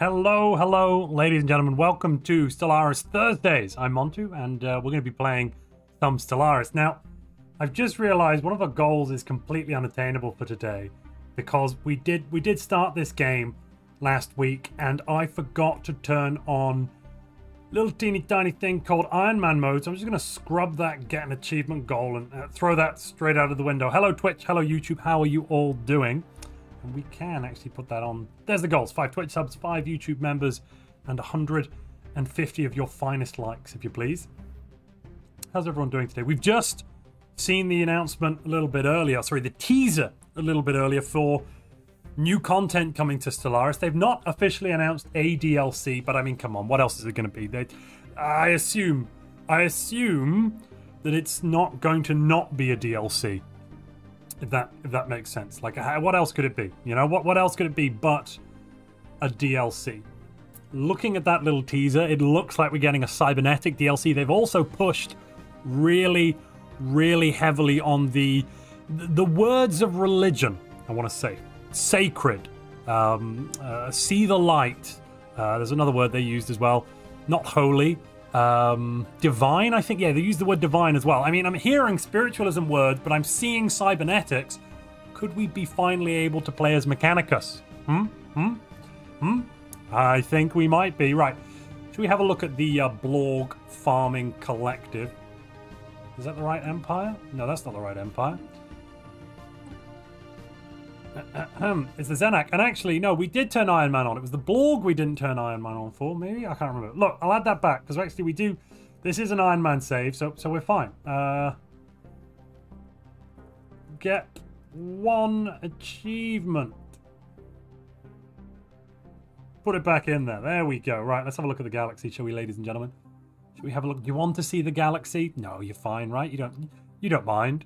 Hello, hello, ladies and gentlemen. Welcome to Stellaris Thursdays. I'm Montu, and uh, we're going to be playing some Stellaris. Now, I've just realized one of our goals is completely unattainable for today because we did we did start this game last week, and I forgot to turn on little teeny tiny thing called Iron Man mode. So I'm just going to scrub that, get an achievement goal, and uh, throw that straight out of the window. Hello, Twitch. Hello, YouTube. How are you all doing? And we can actually put that on. There's the goals. Five Twitch subs, five YouTube members, and 150 of your finest likes, if you please. How's everyone doing today? We've just seen the announcement a little bit earlier. Sorry, the teaser a little bit earlier for new content coming to Stellaris. They've not officially announced a DLC, but I mean, come on, what else is it going to be? They, I assume, I assume that it's not going to not be a DLC if that if that makes sense. Like, what else could it be? You know, what what else could it be but a DLC? Looking at that little teaser, it looks like we're getting a cybernetic DLC. They've also pushed really, really heavily on the the words of religion. I want to say sacred, um, uh, see the light. Uh, there's another word they used as well. Not holy, um, divine, I think. Yeah, they use the word divine as well. I mean, I'm hearing spiritualism words, but I'm seeing cybernetics. Could we be finally able to play as Mechanicus? Hmm? Hmm? Hmm? I think we might be. Right. Should we have a look at the uh, Farming Collective? Is that the right empire? No, that's not the right empire. It's the Zenak. And actually, no, we did turn Iron Man on. It was the Blorg we didn't turn Iron Man on for. Maybe? I can't remember. Look, I'll add that back because actually we do... This is an Iron Man save, so so we're fine. Uh, get one achievement. Put it back in there. There we go. Right, let's have a look at the galaxy, shall we, ladies and gentlemen? Should we have a look? Do you want to see the galaxy? No, you're fine, right? You don't. You don't mind.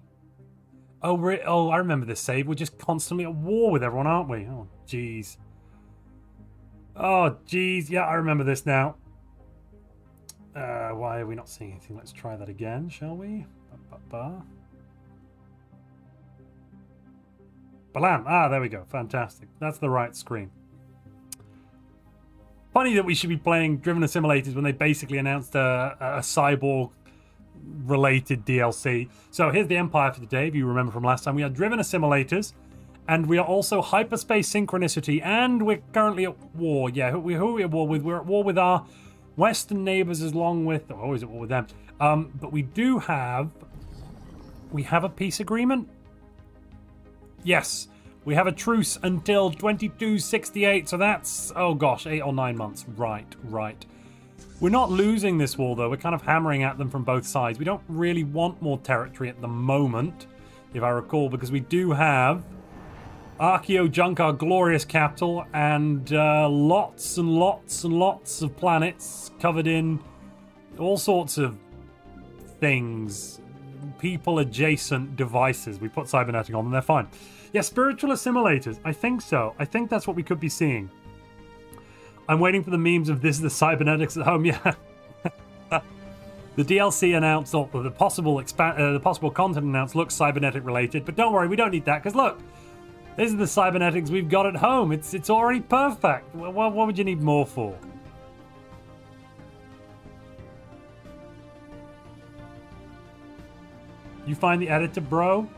Oh, re oh, I remember this save. We're just constantly at war with everyone, aren't we? Oh, jeez. Oh, jeez. Yeah, I remember this now. Uh, why are we not seeing anything? Let's try that again, shall we? Ba -ba -ba. Balam. Ah, there we go. Fantastic. That's the right screen. Funny that we should be playing Driven Assimilators when they basically announced a, a cyborg related DLC. So here's the Empire for today, if you remember from last time. We are Driven Assimilators, and we are also Hyperspace Synchronicity, and we're currently at war. Yeah, who, who are we at war with? We're at war with our Western neighbors as long with... Oh, always at war with them. Um, but we do have... We have a peace agreement? Yes. We have a truce until 2268, so that's... Oh gosh, eight or nine months. Right, right. We're not losing this war, though. We're kind of hammering at them from both sides. We don't really want more territory at the moment, if I recall, because we do have Archeo Junk, our glorious capital, and uh, lots and lots and lots of planets covered in all sorts of things. People adjacent devices. We put cybernetic on them, they're fine. Yeah, spiritual assimilators. I think so. I think that's what we could be seeing. I'm waiting for the memes of this is the cybernetics at home. Yeah. the DLC announced, or the possible expand, uh, the possible content announced looks cybernetic related, but don't worry, we don't need that because look, this is the cybernetics we've got at home. It's it's already perfect. What, what would you need more for? You find the editor, bro?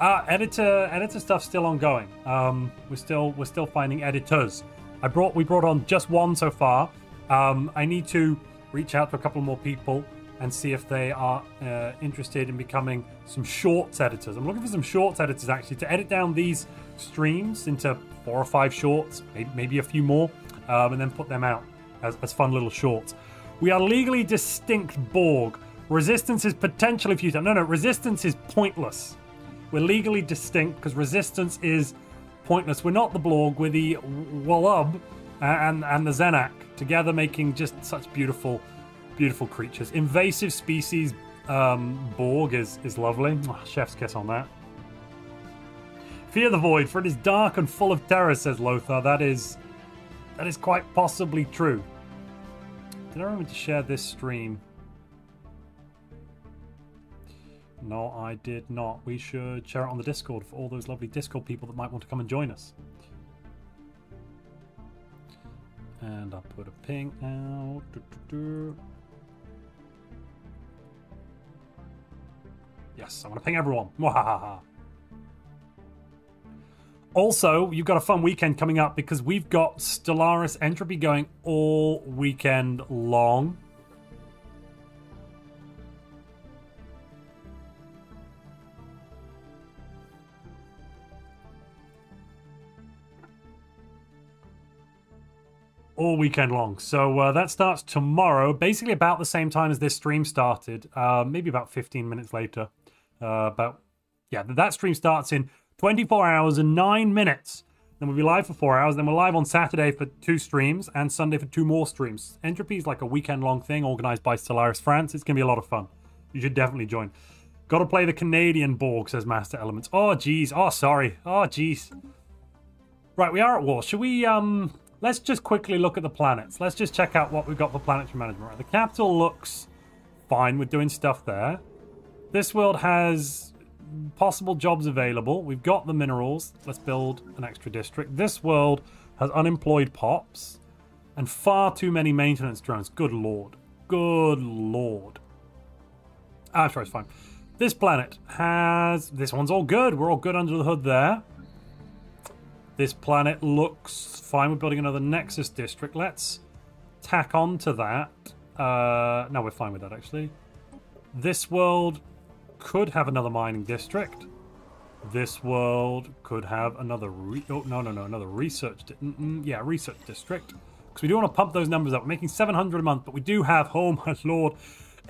Ah, editor, editor stuff's still ongoing. Um, we're still we're still finding editors. I brought we brought on just one so far. Um, I need to reach out to a couple more people and see if they are uh, interested in becoming some shorts editors. I'm looking for some shorts editors actually to edit down these streams into four or five shorts, maybe, maybe a few more, um, and then put them out as, as fun little shorts. We are legally distinct Borg. Resistance is potentially futile. No, no, resistance is pointless. We're legally distinct because resistance is pointless. We're not the Blorg, we're the Walub and, and the Zenak, together making just such beautiful, beautiful creatures. Invasive species um, Borg is, is lovely. Oh, chef's kiss on that. Fear the void, for it is dark and full of terror, says Lothar. That is that is quite possibly true. Did I remember to share this stream? No, I did not. We should share it on the Discord for all those lovely Discord people that might want to come and join us. And I'll put a ping out. Do, do, do. Yes, I want to ping everyone. Mwahaha. Also, you've got a fun weekend coming up because we've got Stellaris Entropy going all weekend long. All weekend long. So uh, that starts tomorrow, basically about the same time as this stream started, uh, maybe about 15 minutes later. Uh, about, yeah, that stream starts in 24 hours and 9 minutes. Then we'll be live for 4 hours. Then we're live on Saturday for two streams and Sunday for two more streams. Entropy is like a weekend long thing organized by Stellaris France. It's going to be a lot of fun. You should definitely join. Got to play the Canadian Borg, says Master Elements. Oh, jeez. Oh, sorry. Oh, jeez. Right, we are at war. Should we, um... Let's just quickly look at the planets. Let's just check out what we've got for planetary management. Right, the capital looks fine. We're doing stuff there. This world has possible jobs available. We've got the minerals. Let's build an extra district. This world has unemployed pops and far too many maintenance drones. Good lord. Good lord. Ah, sure, it's fine. This planet has... This one's all good. We're all good under the hood there. This planet looks fine. We're building another Nexus district. Let's tack on to that. Uh, no, we're fine with that, actually. This world could have another mining district. This world could have another... oh, no, no, no, another research... Mm -mm, yeah, research district. Because we do want to pump those numbers up. We're making 700 a month, but we do have, oh my lord,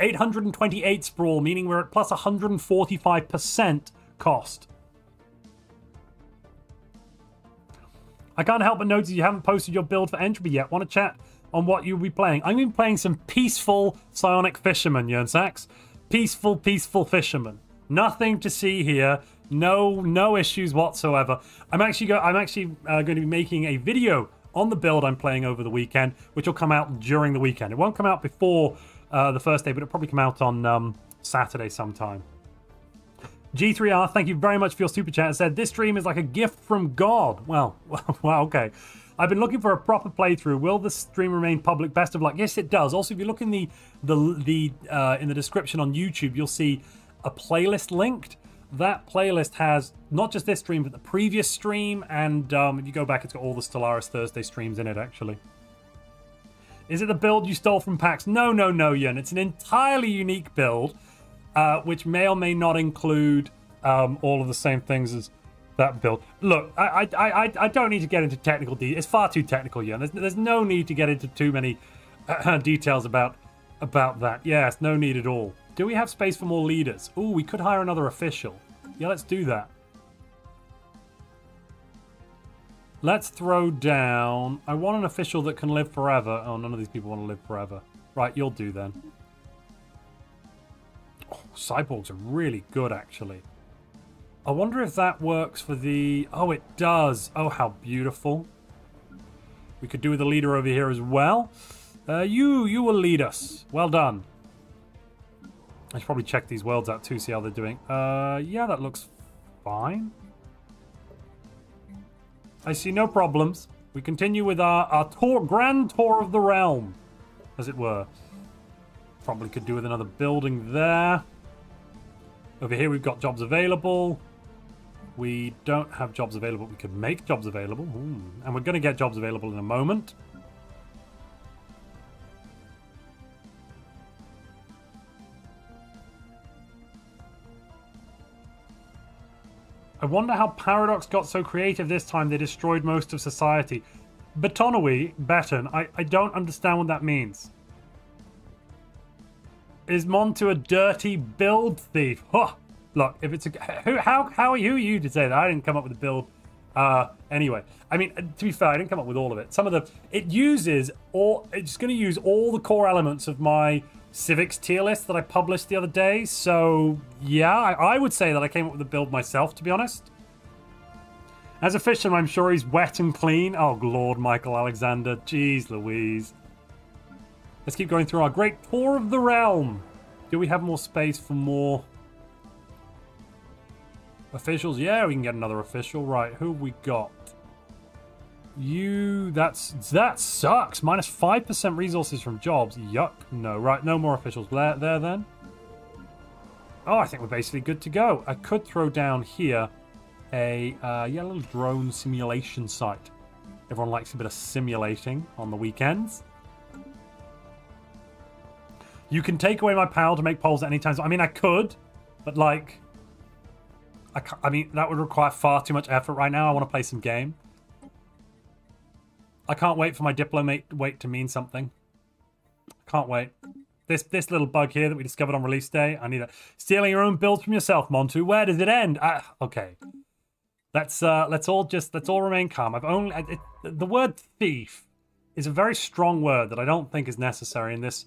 828 sprawl, meaning we're at plus 145% cost. I can't help but notice you haven't posted your build for Entropy yet. Want to chat on what you'll be playing? I'm going to be playing some peaceful Psionic Fisherman, Yernsax. Peaceful, peaceful Fisherman. Nothing to see here. No, no issues whatsoever. I'm actually go I'm actually uh, going to be making a video on the build I'm playing over the weekend, which will come out during the weekend. It won't come out before uh, the first day, but it'll probably come out on um, Saturday sometime. G3R, thank you very much for your super chat. It said, this stream is like a gift from God. Well, well, okay. I've been looking for a proper playthrough. Will the stream remain public? Best of luck. Yes, it does. Also, if you look in the the the uh, in the description on YouTube, you'll see a playlist linked. That playlist has not just this stream, but the previous stream, and um, if you go back, it's got all the Stellaris Thursday streams in it. Actually, is it the build you stole from PAX? No, no, no, Yun. It's an entirely unique build uh, which may or may not include um, all of the same things as that build. Look, I, I, I, I don't need to get into technical details. It's far too technical, yeah. There's, there's no need to get into too many uh, details about about that. Yes, no need at all. Do we have space for more leaders? Ooh, we could hire another official. Yeah, let's do that. Let's throw down... I want an official that can live forever. Oh, none of these people want to live forever. Right, you'll do then. Oh, cyborgs are really good, actually. I wonder if that works for the... Oh, it does. Oh, how beautiful. We could do with a leader over here as well. Uh, you, you will lead us. Well done. I should probably check these worlds out too, see how they're doing. Uh, yeah, that looks fine. I see no problems. We continue with our, our tour, grand tour of the realm, as it were. Probably could do with another building there. Over here we've got jobs available. We don't have jobs available. We could make jobs available. Ooh. And we're going to get jobs available in a moment. I wonder how Paradox got so creative this time they destroyed most of society. Betonowy, Beton, I, I don't understand what that means. Is Montu a dirty build thief? Huh. Look, if it's a who, how how are you you to say that? I didn't come up with the build. Uh, anyway, I mean, to be fair, I didn't come up with all of it. Some of the it uses all. It's going to use all the core elements of my civics tier list that I published the other day. So yeah, I, I would say that I came up with the build myself. To be honest. As a fisherman, I'm sure he's wet and clean. Oh, Lord, Michael Alexander. Jeez Louise. Let's keep going through our great tour of the realm. Do we have more space for more officials? Yeah, we can get another official. Right, who have we got? You, that's, that sucks. Minus 5% resources from jobs. Yuck. No, right, no more officials there, there then. Oh, I think we're basically good to go. I could throw down here a, uh, yeah, little drone simulation site. Everyone likes a bit of simulating on the weekends. You can take away my power to make poles at any time. So, I mean, I could, but like, I, I mean, that would require far too much effort right now. I want to play some game. I can't wait for my diplomate wait to mean something. Can't wait. This this little bug here that we discovered on release day. I need it. Stealing your own builds from yourself, Montu. Where does it end? Ah, okay. Let's uh, let's all just let's all remain calm. I've only it, the word thief is a very strong word that I don't think is necessary in this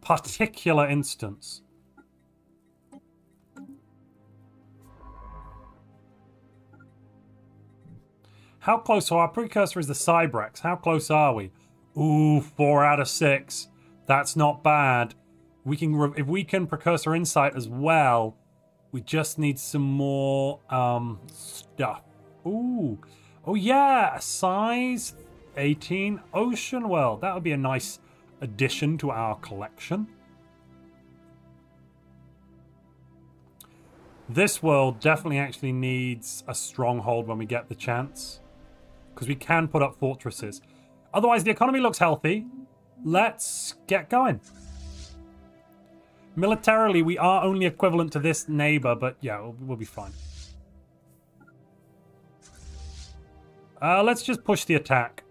particular instance. How close? So our precursor is the Cybrex. How close are we? Ooh, four out of six. That's not bad. We can if we can precursor insight as well. We just need some more um, stuff. Ooh, oh yeah, size 18 Ocean World. That would be a nice addition to our collection. This world definitely actually needs a stronghold when we get the chance because we can put up fortresses. Otherwise, the economy looks healthy. Let's get going. Militarily, we are only equivalent to this neighbor, but yeah, we'll, we'll be fine. Uh, let's just push the attack.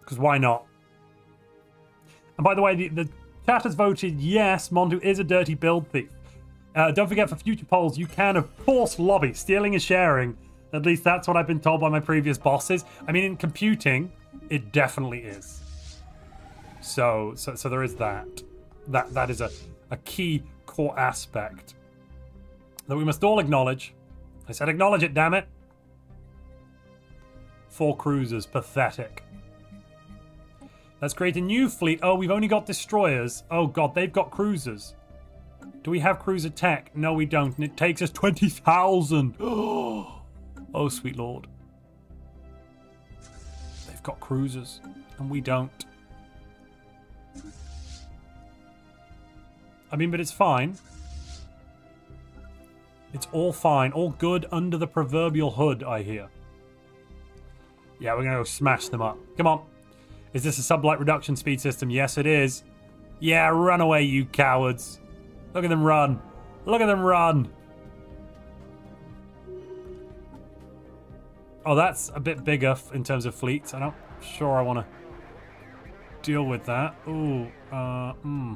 Because why not? And by the way, the, the chat has voted yes, Montu is a dirty build thief. Uh, don't forget, for future polls, you can, of course, lobby. Stealing is sharing at least that's what I've been told by my previous bosses. I mean, in computing, it definitely is. So, so, so there is that. That that is a, a key core aspect that we must all acknowledge. I said acknowledge it, damn it. Four cruisers, pathetic. Let's create a new fleet. Oh, we've only got destroyers. Oh god, they've got cruisers. Do we have cruiser tech? No, we don't. And it takes us 20,000. Oh. Oh, sweet lord. They've got cruisers, and we don't. I mean, but it's fine. It's all fine. All good under the proverbial hood, I hear. Yeah, we're going to go smash them up. Come on. Is this a sublight reduction speed system? Yes, it is. Yeah, run away, you cowards. Look at them run. Look at them run. Oh, that's a bit bigger in terms of fleets. I'm not sure I want to deal with that. Ooh, uh, hmm.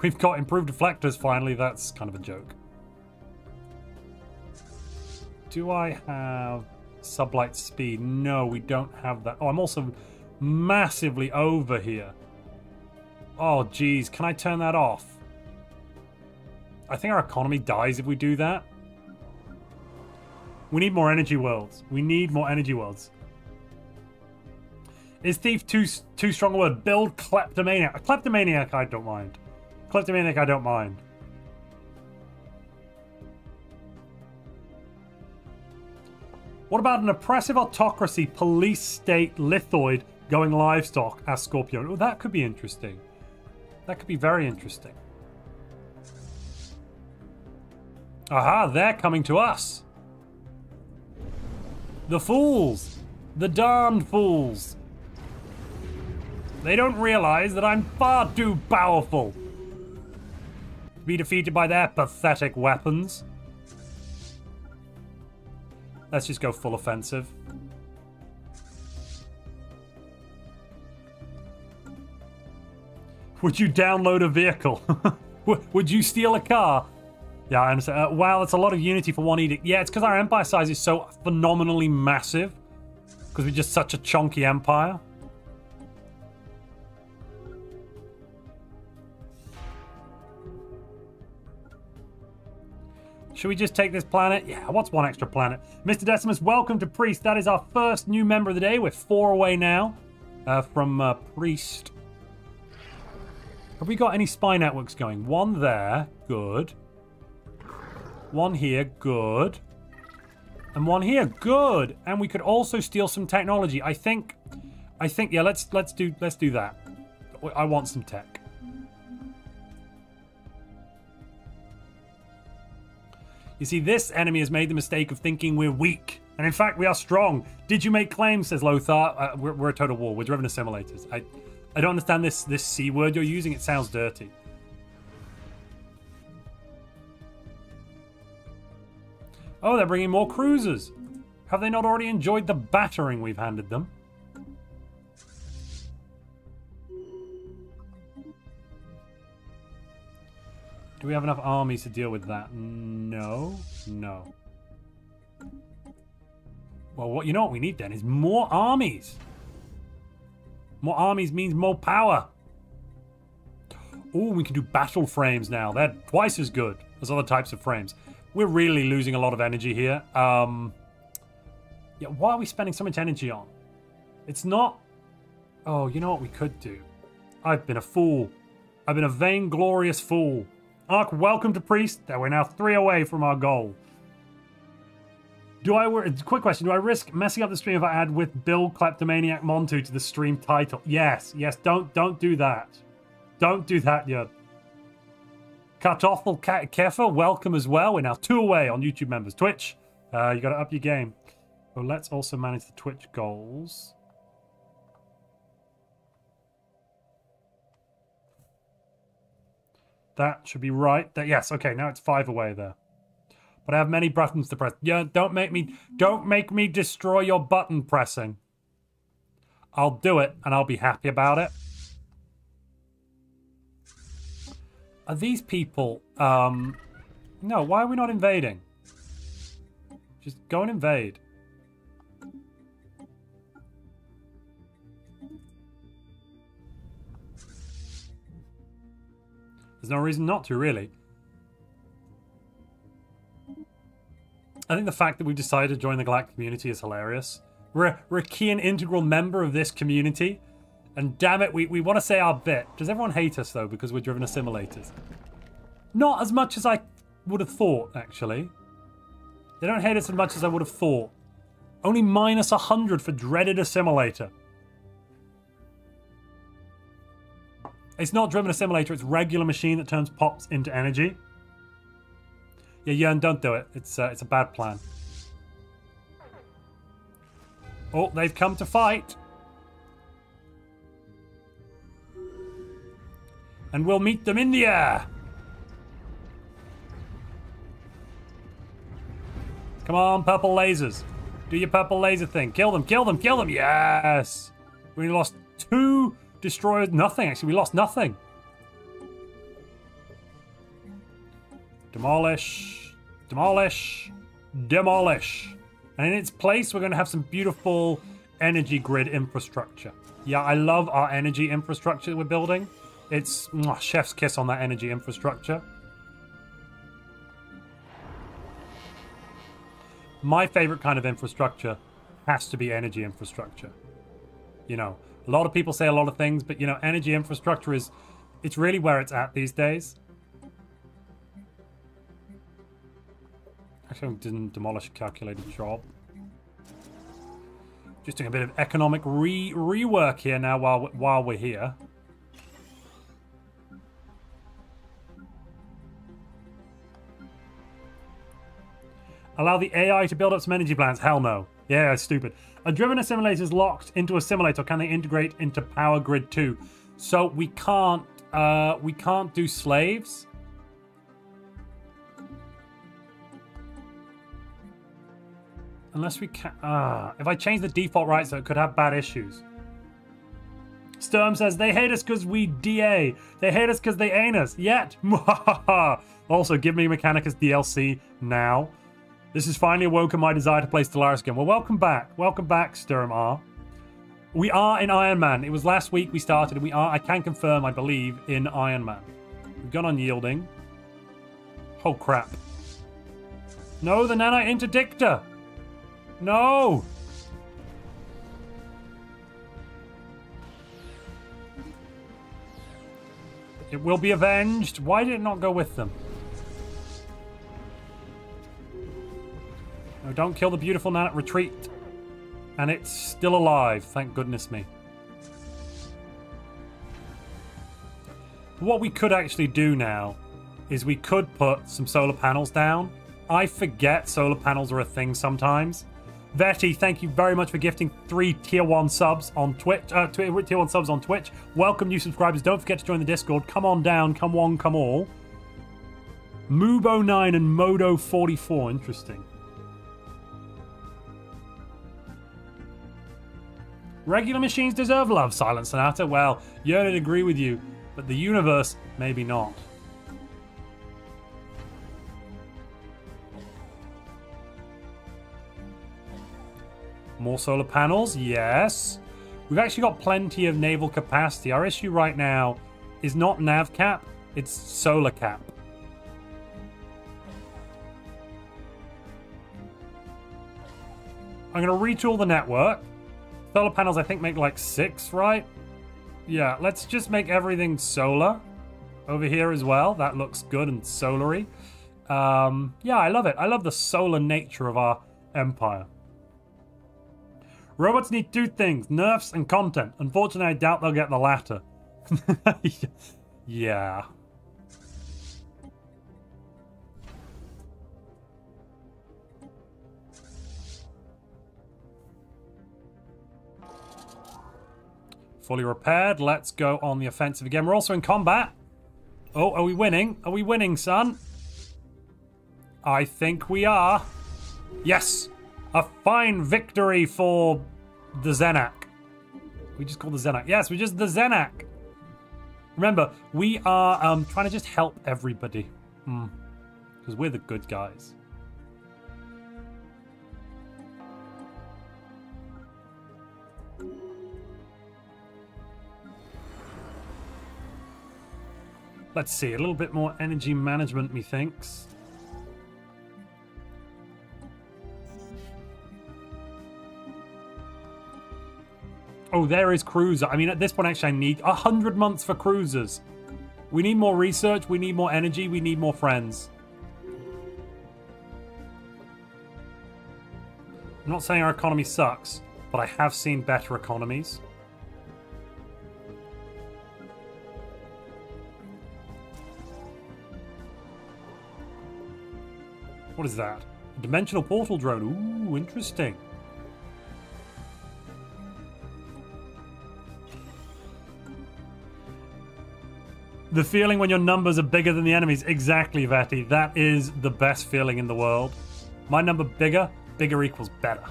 We've got improved deflectors finally. That's kind of a joke. Do I have sublight speed? No, we don't have that. Oh, I'm also massively over here. Oh, geez. Can I turn that off? I think our economy dies if we do that. We need more energy worlds. We need more energy worlds. Is thief too too strong a word? Build kleptomaniac. A kleptomaniac I don't mind. Kleptomaniac I don't mind. What about an oppressive autocracy police state lithoid going livestock as Scorpion? Oh, that could be interesting. That could be very interesting. Aha, they're coming to us. The fools. The darned fools. They don't realize that I'm far too powerful to be defeated by their pathetic weapons. Let's just go full offensive. Would you download a vehicle? Would you steal a car? Yeah, I understand. Uh, wow, that's a lot of unity for one edict. Yeah, it's because our empire size is so phenomenally massive. Because we're just such a chunky empire. Should we just take this planet? Yeah, what's one extra planet? Mr. Decimus, welcome to Priest. That is our first new member of the day. We're four away now uh, from uh, Priest. Have we got any spy networks going? One there. Good. One here, good. And one here, good. And we could also steal some technology. I think, I think, yeah, let's let's do let's do that. I want some tech. You see, this enemy has made the mistake of thinking we're weak. And in fact, we are strong. Did you make claims, says Lothar. Uh, we're, we're a total war. We're driven assimilators. I, I don't understand this, this C word you're using. It sounds dirty. Oh, they're bringing more cruisers. Have they not already enjoyed the battering we've handed them? Do we have enough armies to deal with that? No. No. Well, what you know what we need then is more armies. More armies means more power. Oh, we can do battle frames now. They're twice as good as other types of frames. We're really losing a lot of energy here. Um, yeah, why are we spending so much energy on? It's not... Oh, you know what we could do? I've been a fool. I've been a vainglorious fool. Ark, welcome to Priest. That we're now three away from our goal. Do I quick question? Do I risk messing up the stream if I add with Bill Kleptomaniac Montu to the stream title? Yes, yes. Don't don't do that. Don't do that, yet. Kartoffel Keffer, welcome as well. We're now two away on YouTube members. Twitch, uh, you got to up your game. But let's also manage the Twitch goals. That should be right. That yes, okay, now it's five away there. But I have many buttons to press. Yeah, don't make me don't make me destroy your button pressing. I'll do it and I'll be happy about it. Are these people um no, why are we not invading? Just go and invade. There's no reason not to, really. I think the fact that we decided to join the Galactic community is hilarious. We're, we're a key and integral member of this community. And damn it, we, we want to say our bit. Does everyone hate us, though, because we're driven assimilators? Not as much as I would have thought, actually. They don't hate us as much as I would have thought. Only minus 100 for dreaded assimilator. It's not driven assimilator, it's regular machine that turns pops into energy. Yeah, Jörn, don't do it. It's, uh, it's a bad plan. Oh, they've come to fight. And we'll meet them in the air. Come on, purple lasers. Do your purple laser thing. Kill them, kill them, kill them. Yes. We lost two destroyed nothing, actually. We lost nothing. Demolish. Demolish. Demolish. And in its place, we're going to have some beautiful energy grid infrastructure. Yeah, I love our energy infrastructure we're building. It's mwah, chef's kiss on that energy infrastructure. My favorite kind of infrastructure has to be energy infrastructure. You know, a lot of people say a lot of things, but you know, energy infrastructure is it's really where it's at these days. Actually, I didn't demolish a calculated job. Just doing a bit of economic re rework here now while while we're here. Allow the AI to build up some energy plants? Hell no. Yeah, stupid. A driven assimilator is locked into a simulator. Can they integrate into Power Grid 2? So we can't uh, we can't do slaves. Unless we can uh, if I change the default rights so it could have bad issues. Sturm says they hate us because we DA. They hate us because they ain't us. Yet. also, give me Mechanicus DLC now. This has finally awoken my desire to play Stellaris again. Well, welcome back. Welcome back, Sturm R. We are in Iron Man. It was last week we started, and we are, I can confirm, I believe, in Iron Man. We've gone on yielding. Oh, crap. No, the nanite interdictor! No! It will be avenged. Why did it not go with them? Don't kill the beautiful Nanite. Retreat. And it's still alive, thank goodness me. What we could actually do now is we could put some solar panels down. I forget solar panels are a thing sometimes. Vetty, thank you very much for gifting three tier one subs on Twitch. Uh, tier one subs on Twitch. Welcome new subscribers. Don't forget to join the Discord. Come on down. Come one. Come all. Mubo9 and Modo44. Interesting. Regular machines deserve love, Silent Sonata. Well, Yearn'd agree with you, but the universe, maybe not. More solar panels, yes. We've actually got plenty of naval capacity. Our issue right now is not nav cap, it's solar cap. I'm going to retool the network. Solar panels, I think, make like six, right? Yeah, let's just make everything solar over here as well. That looks good and solary. Um, yeah, I love it. I love the solar nature of our empire. Robots need two things, nerfs and content. Unfortunately, I doubt they'll get the latter. yeah. Fully repaired. Let's go on the offensive again. We're also in combat. Oh, are we winning? Are we winning, son? I think we are. Yes. A fine victory for the Zenak. We just call the Zenak. Yes, we just the Zenak. Remember, we are um, trying to just help everybody. Because hmm. we're the good guys. Let's see, a little bit more energy management, methinks. Oh, there is cruiser. I mean, at this point, actually, I need a hundred months for cruisers. We need more research. We need more energy. We need more friends. I'm not saying our economy sucks, but I have seen better economies. What is that? A dimensional portal drone. Ooh, interesting. The feeling when your numbers are bigger than the enemies. Exactly, Vati. That is the best feeling in the world. My number bigger, bigger equals better.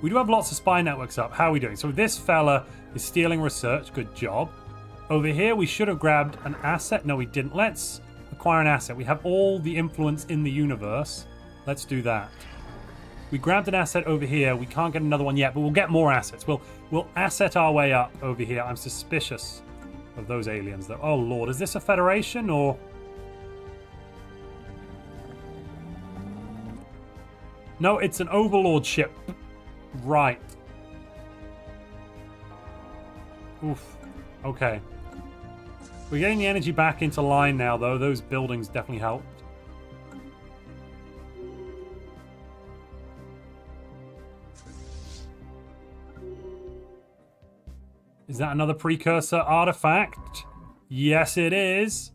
We do have lots of spy networks up. How are we doing? So this fella is stealing research. Good job. Over here, we should have grabbed an asset. No, we didn't. Let's acquire an asset. We have all the influence in the universe. Let's do that. We grabbed an asset over here. We can't get another one yet, but we'll get more assets. We'll we'll asset our way up over here. I'm suspicious of those aliens though. Oh lord, is this a federation or No, it's an overlord ship. Right. Oof. Okay. We're getting the energy back into line now, though. Those buildings definitely helped. Is that another precursor artifact? Yes, it is.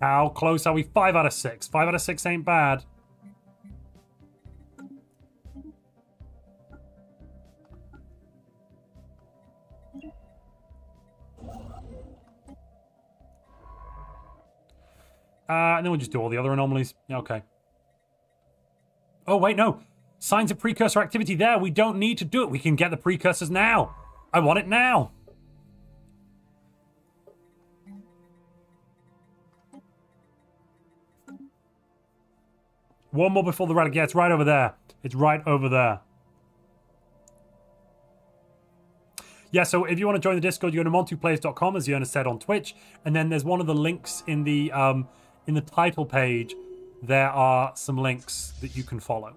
How close are we? Five out of six. Five out of six ain't bad. Uh, and then we'll just do all the other anomalies. Okay. Oh, wait, no. Signs of precursor activity there. We don't need to do it. We can get the precursors now. I want it now. One more before the relic. Yeah, it's right over there. It's right over there. Yeah, so if you want to join the Discord, you go to montuplays.com, as Yana said on Twitch, and then there's one of the links in the um, in the title page, there are some links that you can follow.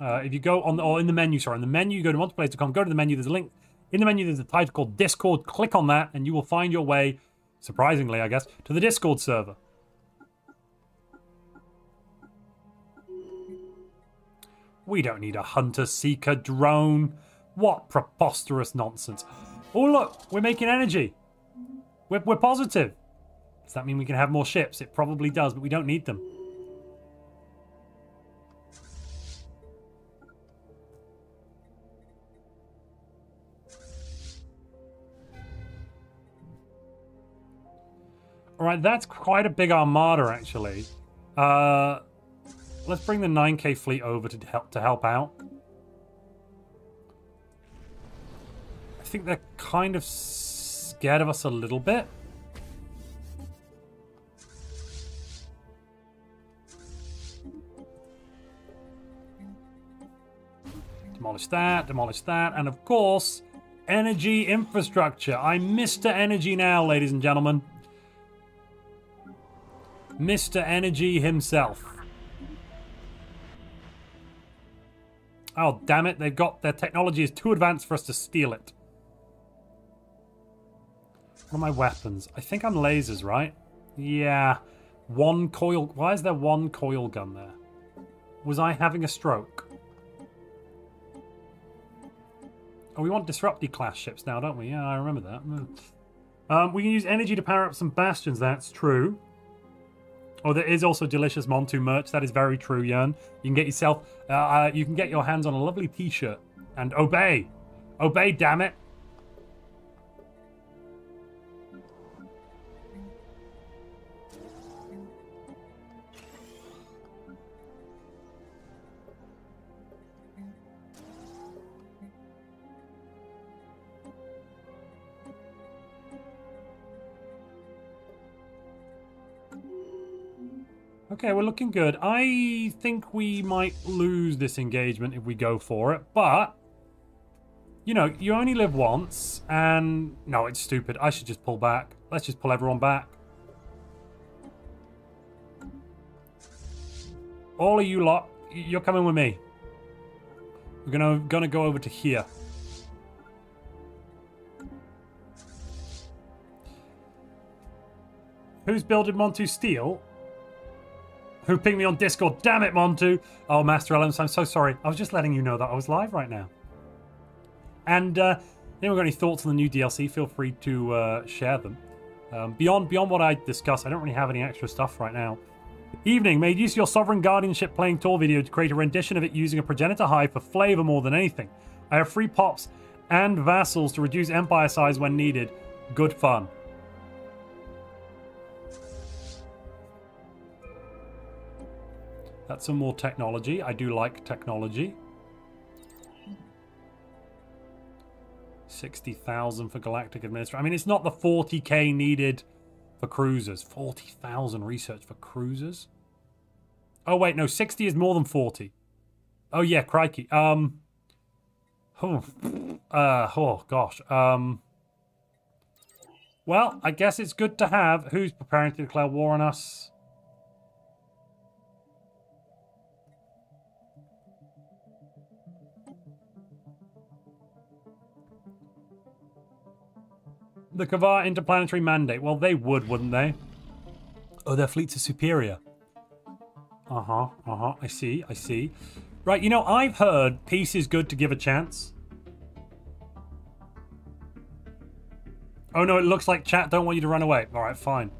Uh, if you go on, the, or in the menu, sorry, in the menu, go to montuplays.com, go to the menu, there's a link. In the menu, there's a title called Discord. Click on that, and you will find your way, surprisingly, I guess, to the Discord server. We don't need a hunter, seeker, drone. What preposterous nonsense. Oh, look, we're making energy. We're, we're positive. Does that mean we can have more ships? It probably does, but we don't need them. All right, that's quite a big armada, actually. Uh, let's bring the 9k fleet over to help to help out. I think they're kind of scared of us a little bit. Demolish that, demolish that, and of course, energy infrastructure. I'm Mr. Energy now, ladies and gentlemen. Mr. Energy himself. Oh, damn it. They've got... Their technology is too advanced for us to steal it. What are my weapons? I think I'm lasers, right? Yeah. One coil... Why is there one coil gun there? Was I having a stroke? We want disrupty class ships now, don't we? Yeah, I remember that. Um, we can use energy to power up some bastions, that's true. Oh, there is also delicious Montu merch. That is very true, Yearn. You can get yourself, uh, uh, you can get your hands on a lovely T-shirt and obey, obey, damn it. Okay, we're looking good. I think we might lose this engagement if we go for it, but... You know, you only live once, and... No, it's stupid. I should just pull back. Let's just pull everyone back. All of you lot, you're coming with me. We're gonna, gonna go over to here. Who's building Montu Steel? Who pinged me on Discord. Damn it, Montu. Oh, Master Elements, I'm so sorry. I was just letting you know that I was live right now. And uh, anyone got any thoughts on the new DLC, feel free to uh, share them. Um, beyond beyond what I discussed, I don't really have any extra stuff right now. Evening, made use of your Sovereign Guardianship playing tour video to create a rendition of it using a progenitor hive for flavor more than anything. I have free pops and vassals to reduce empire size when needed. Good fun. That's some more technology. I do like technology. 60,000 for Galactic Administrator. I mean, it's not the 40k needed for cruisers. 40,000 research for cruisers? Oh, wait, no, 60 is more than 40. Oh, yeah, crikey. Um, oh, uh, oh gosh. Um, well, I guess it's good to have. Who's preparing to declare war on us? The Kavar Interplanetary Mandate. Well, they would, wouldn't they? Oh, their fleets are superior. Uh-huh, uh-huh. I see, I see. Right, you know, I've heard peace is good to give a chance. Oh no, it looks like chat don't want you to run away. Alright, fine.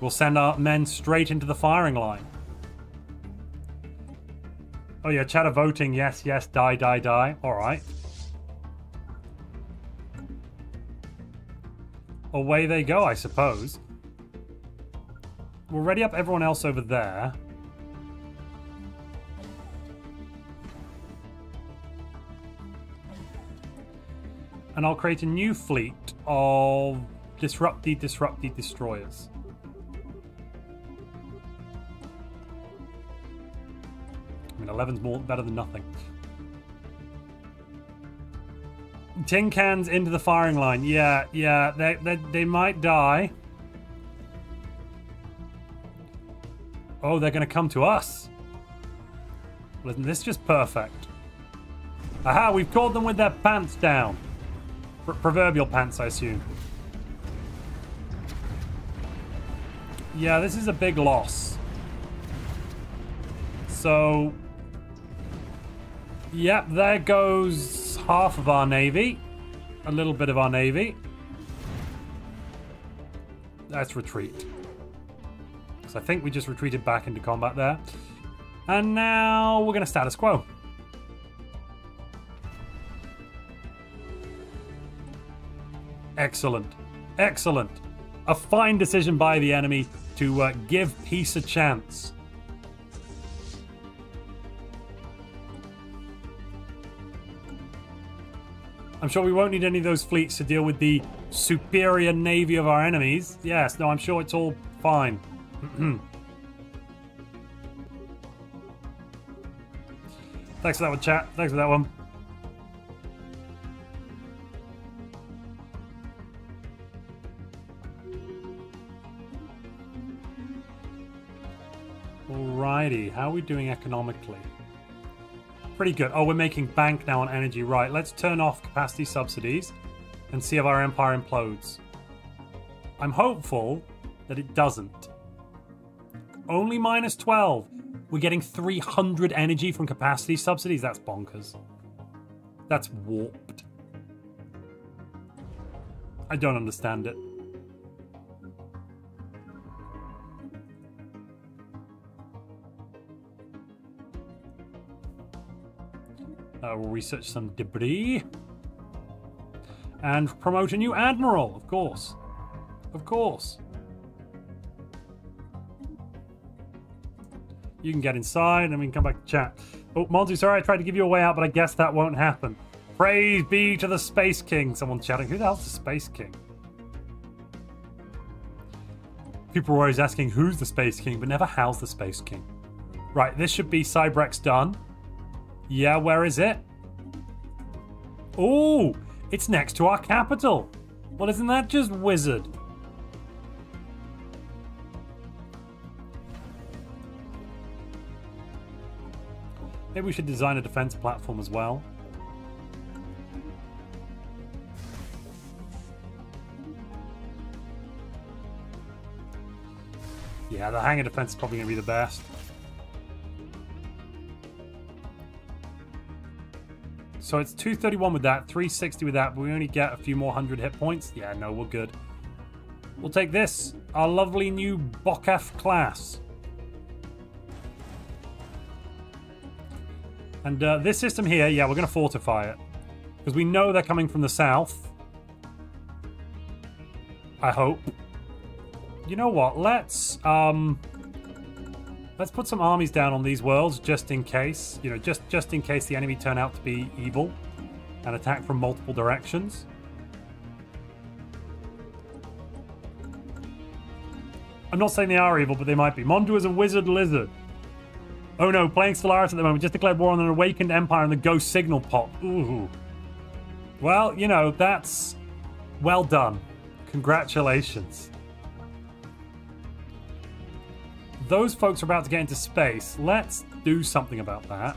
We'll send our men straight into the firing line. Oh yeah, chat voting. Yes, yes. Die, die, die. All right. Away they go, I suppose. We'll ready up everyone else over there. And I'll create a new fleet of disrupty, disrupty destroyers. Mean, 11's more better than nothing. Tin cans into the firing line. Yeah, yeah, they, they, they might die. Oh, they're going to come to us. Well, isn't this just perfect? Aha, we've caught them with their pants down. Pro proverbial pants, I assume. Yeah, this is a big loss. So, yep, there goes half of our navy. A little bit of our navy. Let's retreat. So I think we just retreated back into combat there. And now we're going to status quo. Excellent. Excellent. A fine decision by the enemy to uh, give peace a chance. I'm sure we won't need any of those fleets to deal with the superior navy of our enemies. Yes, no, I'm sure it's all fine. Thanks for that one, chat. Thanks for that one. Alrighty, how are we doing economically? Pretty good. Oh, we're making bank now on energy. Right, let's turn off capacity subsidies and see if our empire implodes. I'm hopeful that it doesn't. Only minus 12. We're getting 300 energy from capacity subsidies. That's bonkers. That's warped. I don't understand it. Uh, we'll research some debris. And promote a new admiral, of course. Of course. You can get inside and we can come back to chat. Oh, Montu, sorry I tried to give you a way out, but I guess that won't happen. Praise be to the Space King. Someone chatting. Who the hell's the Space King? People were always asking who's the Space King, but never how's the Space King. Right, this should be Cybrex done. Yeah, where is it? Oh, it's next to our capital. Well, isn't that just wizard? Maybe we should design a defense platform as well. Yeah, the hangar defense is probably going to be the best. So it's 231 with that, 360 with that, but we only get a few more hundred hit points. Yeah, no, we're good. We'll take this, our lovely new Bokaf class. And uh, this system here, yeah, we're going to fortify it. Because we know they're coming from the south. I hope. You know what? Let's, um... Let's put some armies down on these worlds, just in case. You know, just, just in case the enemy turn out to be evil. And attack from multiple directions. I'm not saying they are evil, but they might be. Montu is a wizard lizard. Oh no, playing Stellaris at the moment. Just declared war on an awakened empire and the ghost signal pop. Ooh. Well, you know, that's well done. Congratulations. Those folks are about to get into space. Let's do something about that.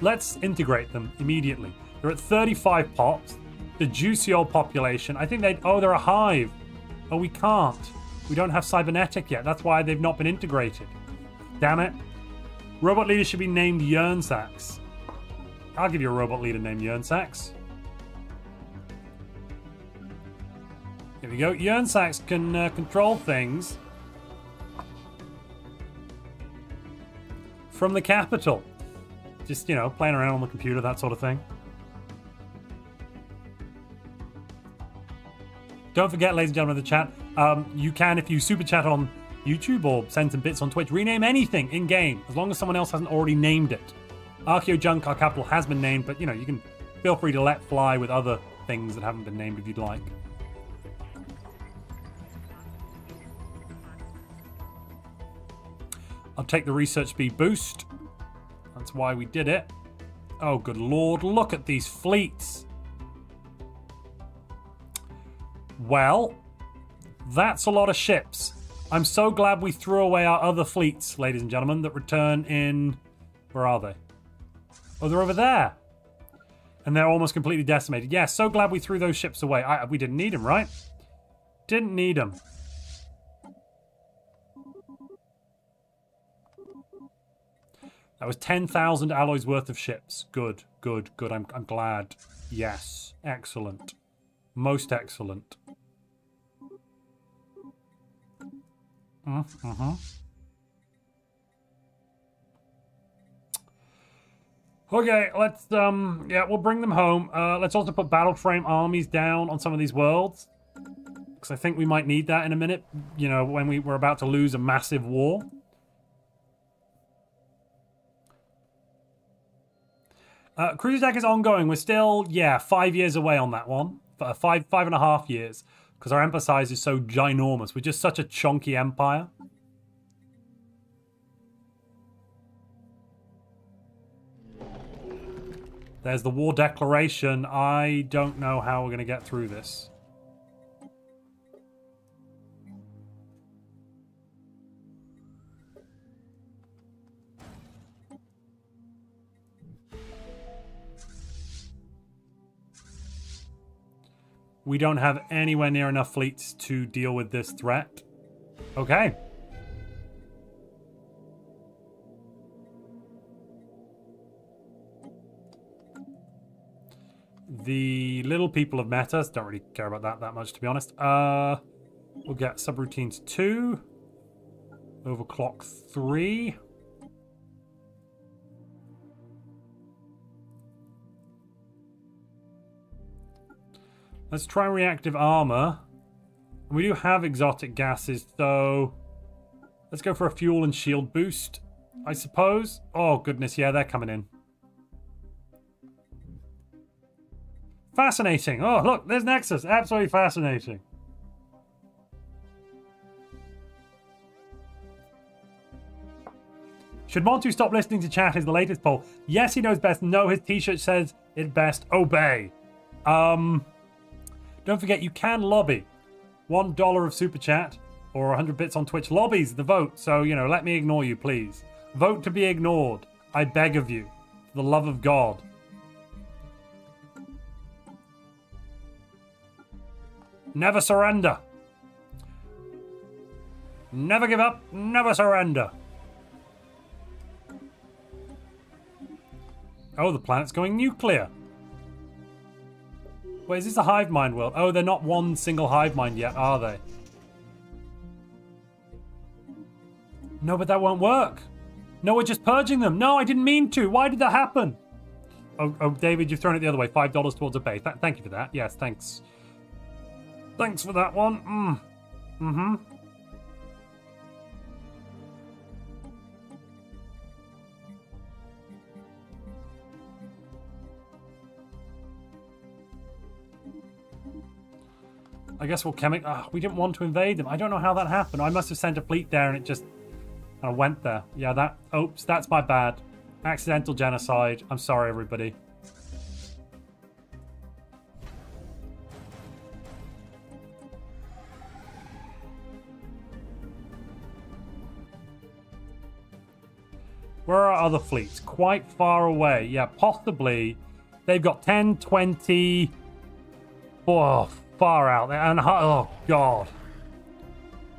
Let's integrate them immediately. They're at 35 pops. The juicy old population. I think they... Oh, they're a hive. Oh, we can't. We don't have cybernetic yet. That's why they've not been integrated. Damn it. Robot leader should be named Yernsax. I'll give you a robot leader named Yernsax. Here we go. Yernsax can uh, control things from the capital. Just, you know, playing around on the computer, that sort of thing. Don't forget, ladies and gentlemen of the chat, um, you can, if you super chat on YouTube or send some bits on Twitch, rename anything in game, as long as someone else hasn't already named it. Archeo Junk, our capital, has been named, but you know, you can feel free to let fly with other things that haven't been named if you'd like. I'll take the research speed boost. That's why we did it. Oh, good lord, look at these fleets. Well, that's a lot of ships. I'm so glad we threw away our other fleets, ladies and gentlemen, that return in... Where are they? Oh, they're over there. And they're almost completely decimated. Yeah, so glad we threw those ships away. I, we didn't need them, right? Didn't need them. That was 10,000 alloys worth of ships. Good, good, good. I'm, I'm glad. Yes, excellent. Most excellent. Mm-hmm. Okay, let's, um, yeah, we'll bring them home. Uh, let's also put battle frame armies down on some of these worlds. Because I think we might need that in a minute, you know, when we, we're about to lose a massive war. Uh, Cruise Attack is ongoing. We're still, yeah, five years away on that one. Five, five and a half years. Because our empire size is so ginormous. We're just such a chunky empire. There's the war declaration. I don't know how we're going to get through this. We don't have anywhere near enough fleets to deal with this threat. Okay. The little people of Metas don't really care about that that much, to be honest. Uh, we'll get subroutines 2. Overclock 3. Let's try reactive armor. We do have exotic gases, so let's go for a fuel and shield boost, I suppose. Oh, goodness, yeah, they're coming in. Fascinating. Oh, look, there's Nexus. Absolutely fascinating. Should Montu stop listening to chat is the latest poll. Yes, he knows best. No, his t-shirt says it best. Obey. Um, don't forget, you can lobby. One dollar of super chat or 100 bits on Twitch lobbies the vote. So, you know, let me ignore you, please. Vote to be ignored. I beg of you. For the love of God. Never surrender. Never give up, never surrender. Oh, the planet's going nuclear. Wait, is this a hive mind world? Oh, they're not one single hive mind yet, are they? No, but that won't work. No, we're just purging them. No, I didn't mean to. Why did that happen? Oh, oh David, you've thrown it the other way. $5 towards a pay. Th thank you for that. Yes, thanks. Thanks for that one. Mm. Mm-hmm. I guess we'll chemic. Oh, ah, we didn't want to invade them. I don't know how that happened. I must have sent a fleet there and it just kind of went there. Yeah, that. Oops, that's my bad. Accidental genocide. I'm sorry, everybody. Where are other fleets? Quite far away. Yeah, possibly. They've got 10, 20... Oh, far out there. And, oh, oh God.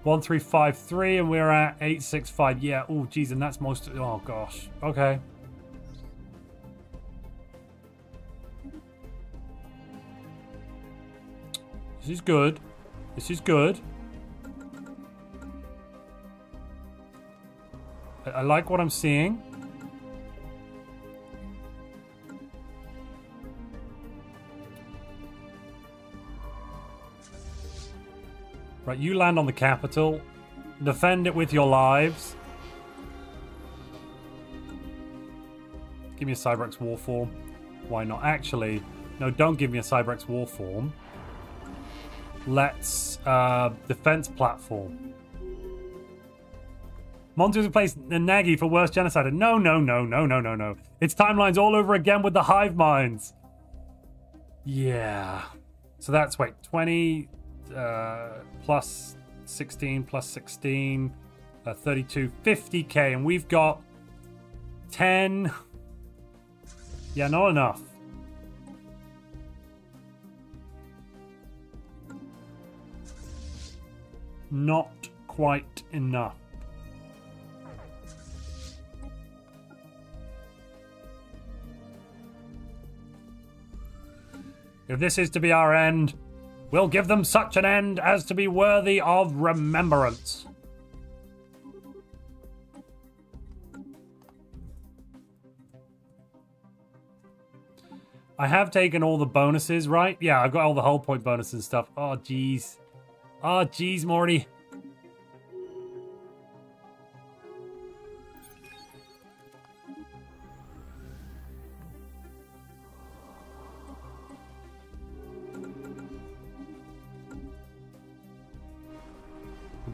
1353 and we're at 865. Yeah, oh, geez, and that's most... Oh, gosh. Okay. This is good. This is good. I like what I'm seeing. Right, you land on the capital. Defend it with your lives. Give me a Cybrex war form. Why not? Actually, no, don't give me a Cybrex war form. Let's uh, defense platform. Monsters replaced Nagi for worst genocide. No, no, no, no, no, no, no. It's timelines all over again with the hive minds. Yeah. So that's, wait, 20 uh, plus 16, plus 16, uh, 32, 50k. And we've got 10. Yeah, not enough. Not quite enough. If this is to be our end, we'll give them such an end as to be worthy of remembrance. I have taken all the bonuses, right? Yeah, I've got all the hull point bonuses and stuff. Oh, jeez. Oh, jeez, Morty.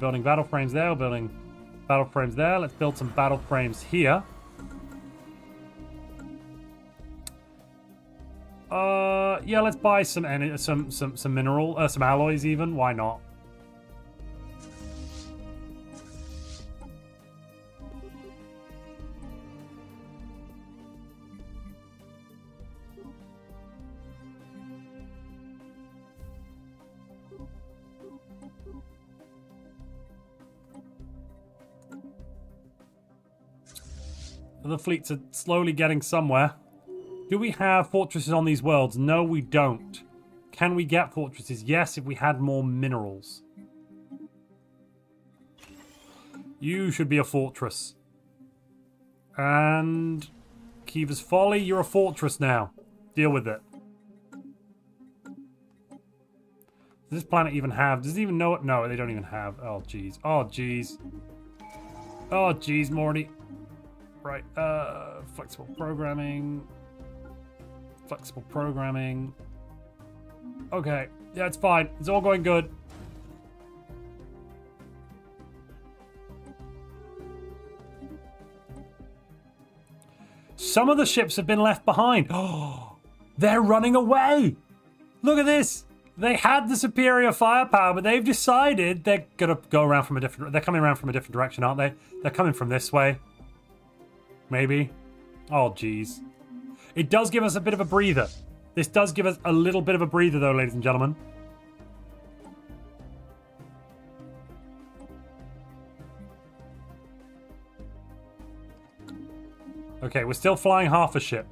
Building battle frames there, we're building battle frames there. Let's build some battle frames here. Uh, yeah, let's buy some some some some mineral, uh, some alloys even. Why not? The fleets are slowly getting somewhere. Do we have fortresses on these worlds? No, we don't. Can we get fortresses? Yes, if we had more minerals. You should be a fortress. And... Kiva's Folly, you're a fortress now. Deal with it. Does this planet even have... Does it even know it? No, they don't even have. Oh, jeez. Oh, jeez. Oh, jeez, Morty. Right, uh... Flexible programming flexible programming. Okay, yeah, it's fine. It's all going good. Some of the ships have been left behind. Oh, they're running away. Look at this. They had the superior firepower, but they've decided they're gonna go around from a different. They're coming around from a different direction, aren't they? They're coming from this way. Maybe. Oh, jeez. It does give us a bit of a breather. This does give us a little bit of a breather, though, ladies and gentlemen. Okay, we're still flying half a ship.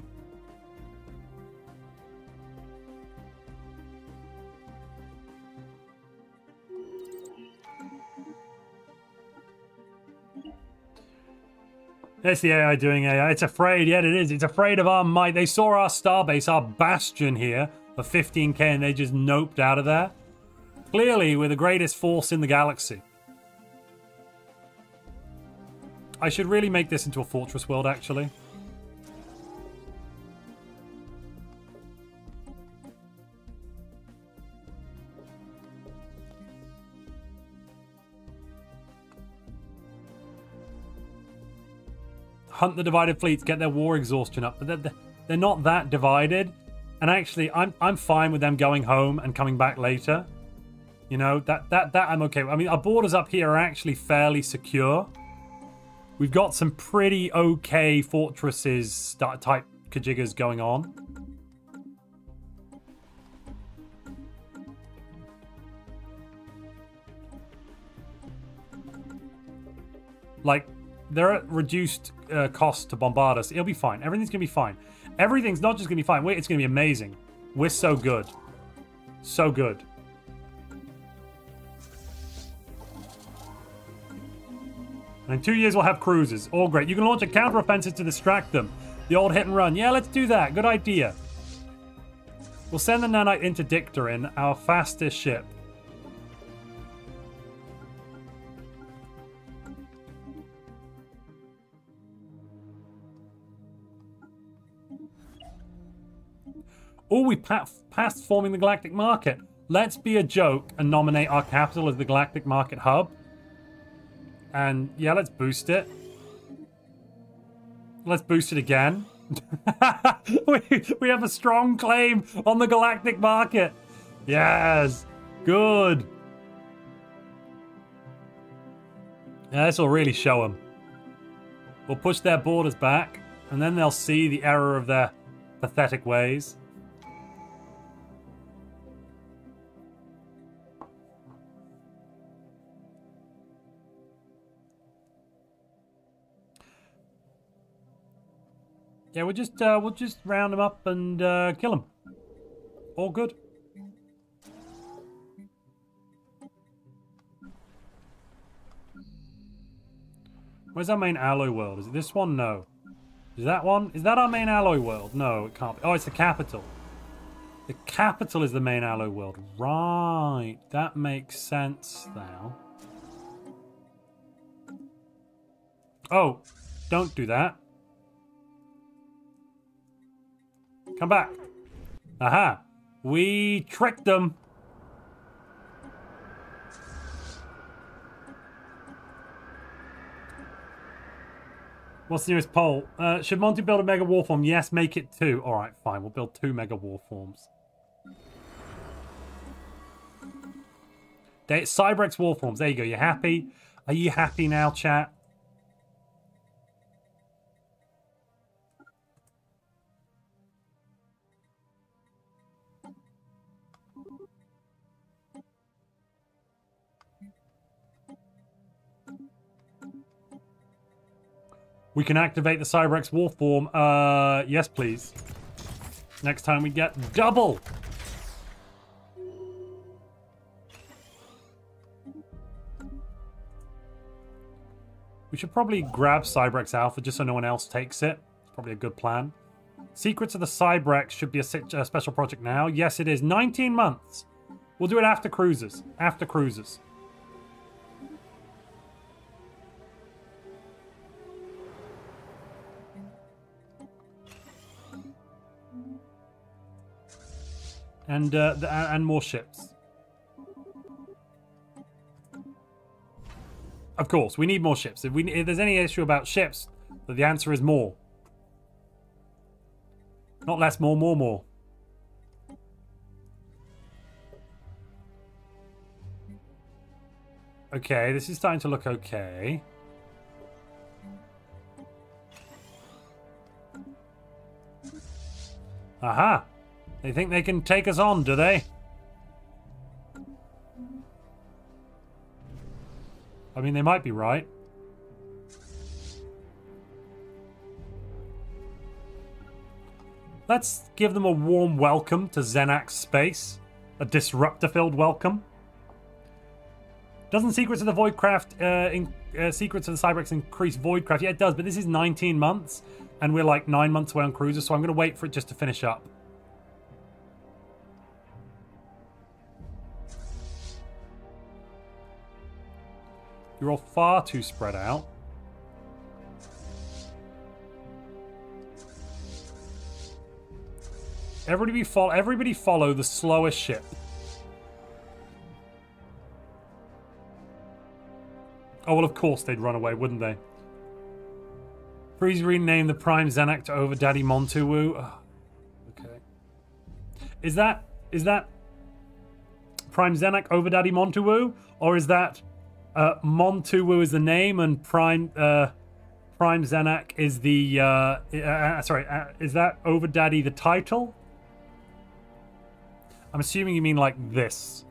It's the AI doing AI. It's afraid, yeah, it is. It's afraid of our might. They saw our starbase, our bastion here for 15k, and they just noped out of there. Clearly, we're the greatest force in the galaxy. I should really make this into a fortress world, actually. Hunt the divided fleets, get their war exhaustion up. But they're, they're not that divided. And actually, I'm I'm fine with them going home and coming back later. You know, that that that I'm okay with. I mean, our borders up here are actually fairly secure. We've got some pretty okay fortresses type kajigas going on. Like, they're at reduced uh, cost to bombard us. It'll be fine. Everything's going to be fine. Everything's not just going to be fine. Wait, it's going to be amazing. We're so good. So good. And in two years, we'll have cruisers. All great. You can launch a counteroffensive to distract them. The old hit and run. Yeah, let's do that. Good idea. We'll send the Nanite Interdictor in, our fastest ship. Oh, we passed forming the Galactic Market. Let's be a joke and nominate our capital as the Galactic Market Hub. And yeah, let's boost it. Let's boost it again. we, we have a strong claim on the Galactic Market. Yes. Good. Yeah, this will really show them. We'll push their borders back, and then they'll see the error of their pathetic ways. Yeah, we'll just uh, we'll just round them up and uh, kill them. All good. Where's our main alloy world? Is it this one? No. Is that one? Is that our main alloy world? No, it can't be. Oh, it's the capital. The capital is the main alloy world. Right. That makes sense now. Oh, don't do that. Come back. Aha. We tricked them. What's the nearest pole? Uh, should Montu build a mega war form? Yes, make it two. All right, fine. We'll build two mega war forms. Cybrex war forms. There you go. You happy? Are you happy now, chat? We can activate the Cybrex Warform. Uh, yes, please. Next time we get double. We should probably grab Cybrex Alpha just so no one else takes it. It's probably a good plan. Secrets of the Cybrex should be a, a special project now. Yes, it is. 19 months. We'll do it after cruises. After cruises. And uh, the, and more ships. Of course, we need more ships. If we if there's any issue about ships, the answer is more. Not less, more, more, more. Okay, this is starting to look okay. Aha! They think they can take us on, do they? I mean, they might be right. Let's give them a warm welcome to Zenak's space. A disruptor-filled welcome. Doesn't Secrets of the Voidcraft, uh, in, uh, Secrets of the Cybrex increase Voidcraft? Yeah, it does, but this is 19 months, and we're like 9 months away on Cruiser, so I'm going to wait for it just to finish up. You're all far too spread out. Everybody follow everybody follow the slowest ship. Oh well of course they'd run away, wouldn't they? Please rename the Prime Zenak to over Daddy Montuwu. Oh, okay. Is that is that Prime Zenak over Daddy Montuwu? Or is that uh, Montuwu is the name, and Prime uh, Prime Zenak is the. Uh, uh, uh sorry, uh, is that Over Daddy the title? I'm assuming you mean like this.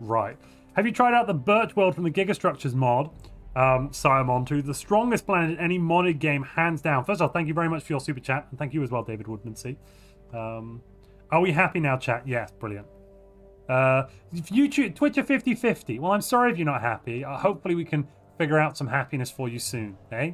Right. Have you tried out the Birch World from the Gigastructures mod? Um, Montu, the strongest planet in any modded game, hands down. First of all, thank you very much for your super chat, and thank you as well, David Woodmansey. Um, are we happy now, chat? Yes, brilliant. Uh, YouTube, Twitter 50-50. Well, I'm sorry if you're not happy. Uh, hopefully we can figure out some happiness for you soon, eh?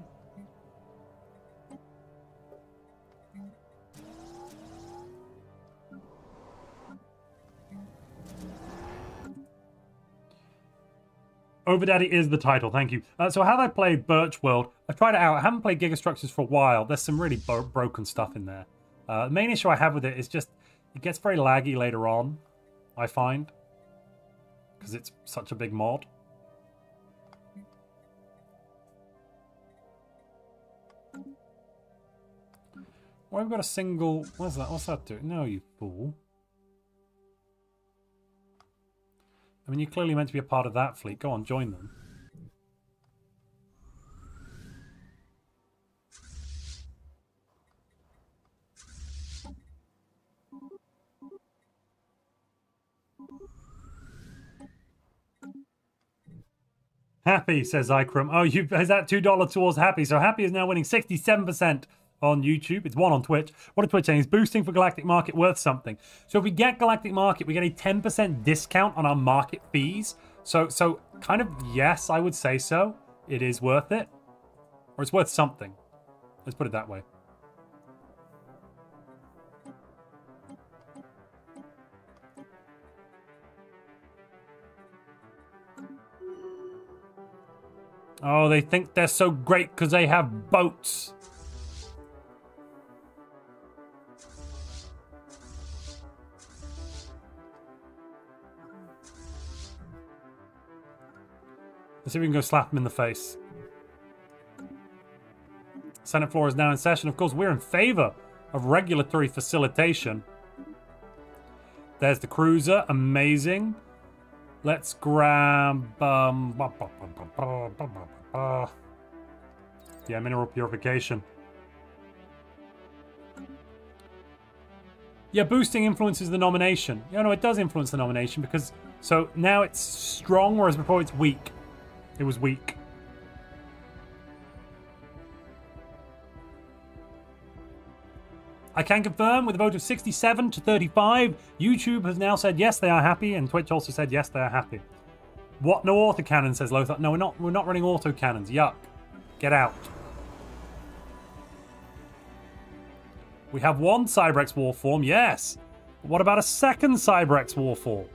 Overdaddy is the title, thank you. Uh, so have I played Birch World? I've tried it out. I haven't played Gigastructures for a while. There's some really broken stuff in there. Uh, the main issue I have with it is just it gets very laggy later on. I find. Because it's such a big mod. Why have we got a single... What's that? What's that do? No, you fool. I mean, you're clearly meant to be a part of that fleet. Go on, join them. Happy, says Ikram. Oh, you is that $2 towards Happy? So Happy is now winning 67% on YouTube. It's one on Twitch. What are Twitch saying? Is boosting for Galactic Market worth something? So if we get Galactic Market, we get a 10% discount on our market fees. So, so kind of yes, I would say so. It is worth it. Or it's worth something. Let's put it that way. Oh, they think they're so great because they have boats. Let's see if we can go slap him in the face. Senate floor is now in session. Of course, we're in favor of regulatory facilitation. There's the cruiser. Amazing. Let's grab... Um, yeah, mineral purification. Yeah, boosting influences the nomination. Yeah, no, it does influence the nomination because... So now it's strong, whereas before it's weak. It was weak. I can confirm with a vote of 67 to 35, YouTube has now said yes, they are happy, and Twitch also said yes, they are happy. What? No autocannon, says Lothar. No, we're not we're not running autocannons. Yuck. Get out. We have one Cybrex Warform, yes. But what about a second Cybrex Warform?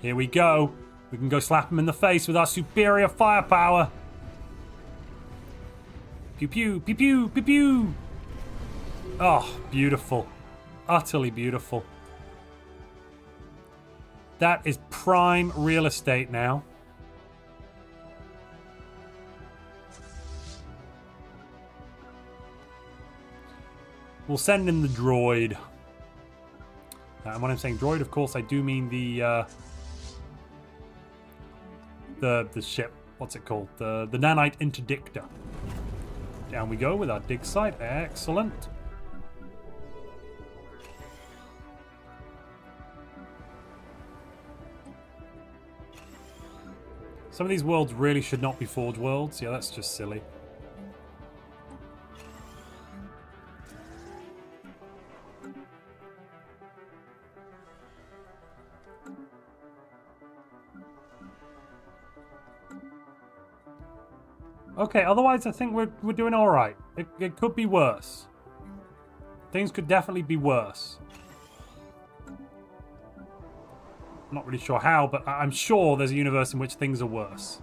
Here we go. We can go slap him in the face with our superior firepower. Pew pew, pew pew, pew pew. Oh, beautiful. Utterly beautiful. That is prime real estate now. We'll send in the droid. And when I'm saying droid, of course, I do mean the uh, the the ship. What's it called? The the nanite interdictor. Down we go with our dig site. Excellent. Some of these worlds really should not be Forge worlds. Yeah, that's just silly. Okay, otherwise I think we're, we're doing alright. It, it could be worse. Things could definitely be worse. Not really sure how, but I'm sure there's a universe in which things are worse.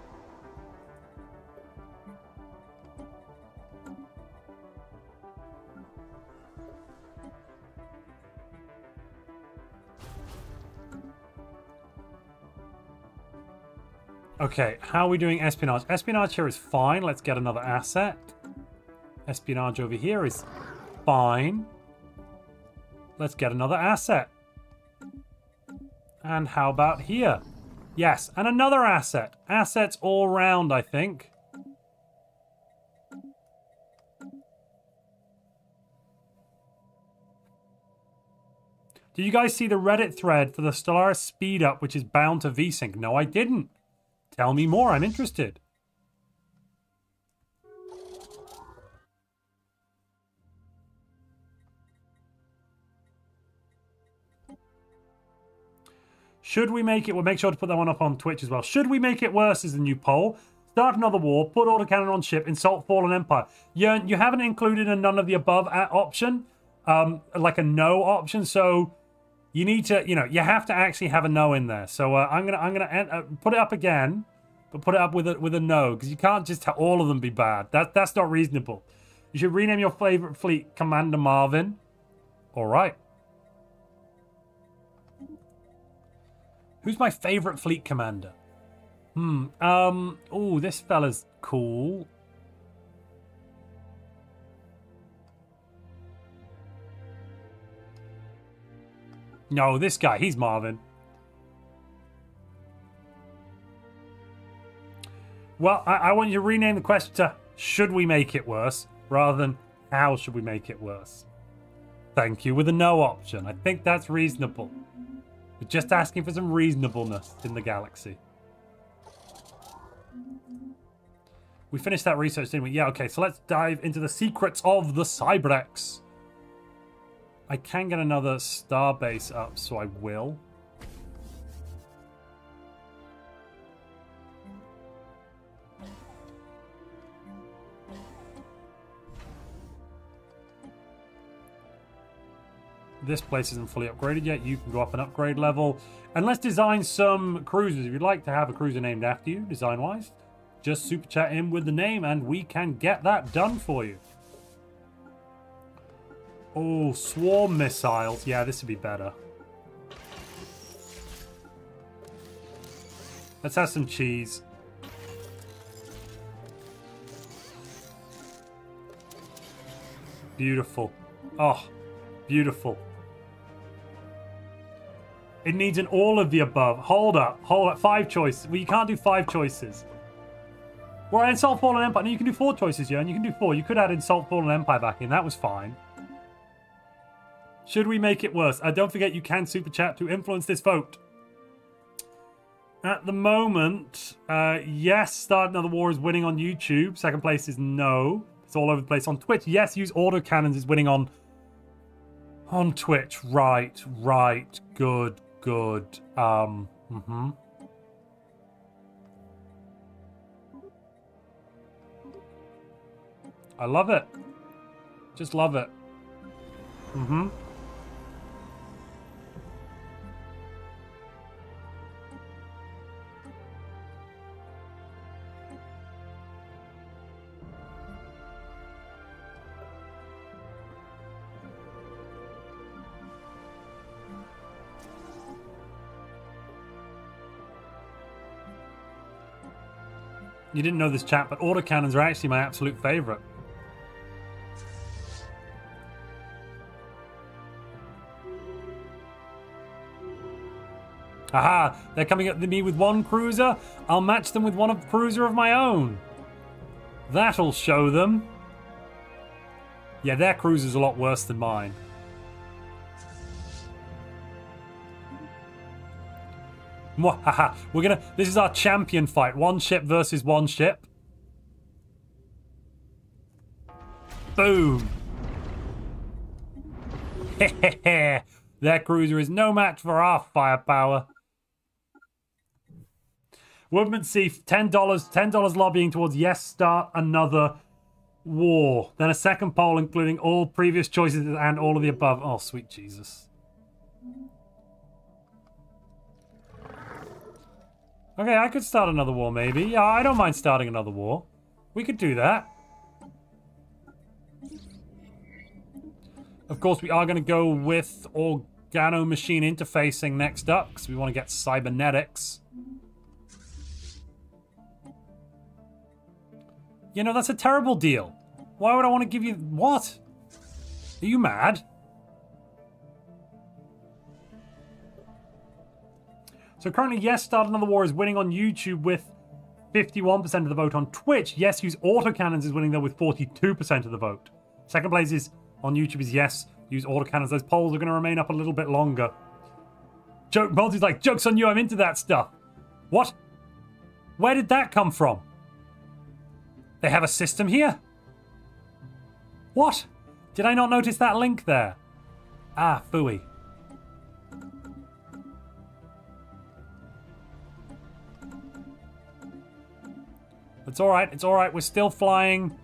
Okay, how are we doing espionage? Espionage here is fine. Let's get another asset. Espionage over here is fine. Let's get another asset. And how about here? Yes, and another asset. Assets all round, I think. Did you guys see the Reddit thread for the Stellaris speed up, which is bound to VSync? No, I didn't. Tell me more. I'm interested. Should we make it... We'll make sure to put that one up on Twitch as well. Should we make it worse is the new poll. Start another war, put autocannon on ship, insult fallen empire. You, you haven't included a none of the above option, um, like a no option. So you need to, you know, you have to actually have a no in there. So uh, I'm gonna, I'm gonna uh, put it up again, but put it up with a with a no because you can't just have all of them be bad. That that's not reasonable. You should rename your favorite fleet Commander Marvin. All right. Who's my favorite fleet commander? Hmm. Um. Oh, this fella's cool. No, this guy. He's Marvin. Well, I, I want you to rename the question to should we make it worse rather than how should we make it worse? Thank you with a no option. I think that's reasonable. We're just asking for some reasonableness in the galaxy. We finished that research, didn't we? Yeah, okay, so let's dive into the secrets of the Cybrex. I can get another star base up, so I will. This place isn't fully upgraded yet. You can go up an upgrade level. And let's design some cruisers. If you'd like to have a cruiser named after you, design-wise, just super chat in with the name and we can get that done for you. Oh, swarm missiles. Yeah, this would be better. Let's have some cheese. Beautiful. Oh, beautiful. It needs an all of the above. Hold up. Hold up. Five choices. Well, you can't do five choices. Well, Insult Fallen Empire. No, you can do four choices, yeah, and you can do four. You could add Insult Fallen Empire back in. That was fine. Should we make it worse? Uh, don't forget you can super chat to influence this vote. At the moment, uh, yes, Start Another War is winning on YouTube. Second place is no. It's all over the place on Twitch. Yes, use auto cannons is winning on on Twitch. Right, right, good, good. Um, mm-hmm. I love it. Just love it. Mm-hmm. You didn't know this chat, but autocannons are actually my absolute favorite. Aha! They're coming at me with one cruiser. I'll match them with one of cruiser of my own. That'll show them. Yeah, their cruiser's a lot worse than mine. We're gonna. This is our champion fight. One ship versus one ship. Boom. Their cruiser is no match for our firepower. Woodmansey, $10, $10 lobbying towards yes, start another war. Then a second poll including all previous choices and all of the above. Oh, sweet Jesus. Okay, I could start another war maybe. Yeah, I don't mind starting another war. We could do that. Of course, we are going to go with organo machine interfacing next up because we want to get cybernetics. You know, that's a terrible deal. Why would I want to give you... What? Are you mad? So currently, yes, Start Another War is winning on YouTube with 51% of the vote. On Twitch, yes, use autocannons is winning though with 42% of the vote. Second place is on YouTube is yes, use autocannons. Those polls are going to remain up a little bit longer. Joke Multi's like, joke's on you, I'm into that stuff. What? Where did that come from? They have a system here? What? Did I not notice that link there? Ah, fooey. It's alright, it's alright. We're still flying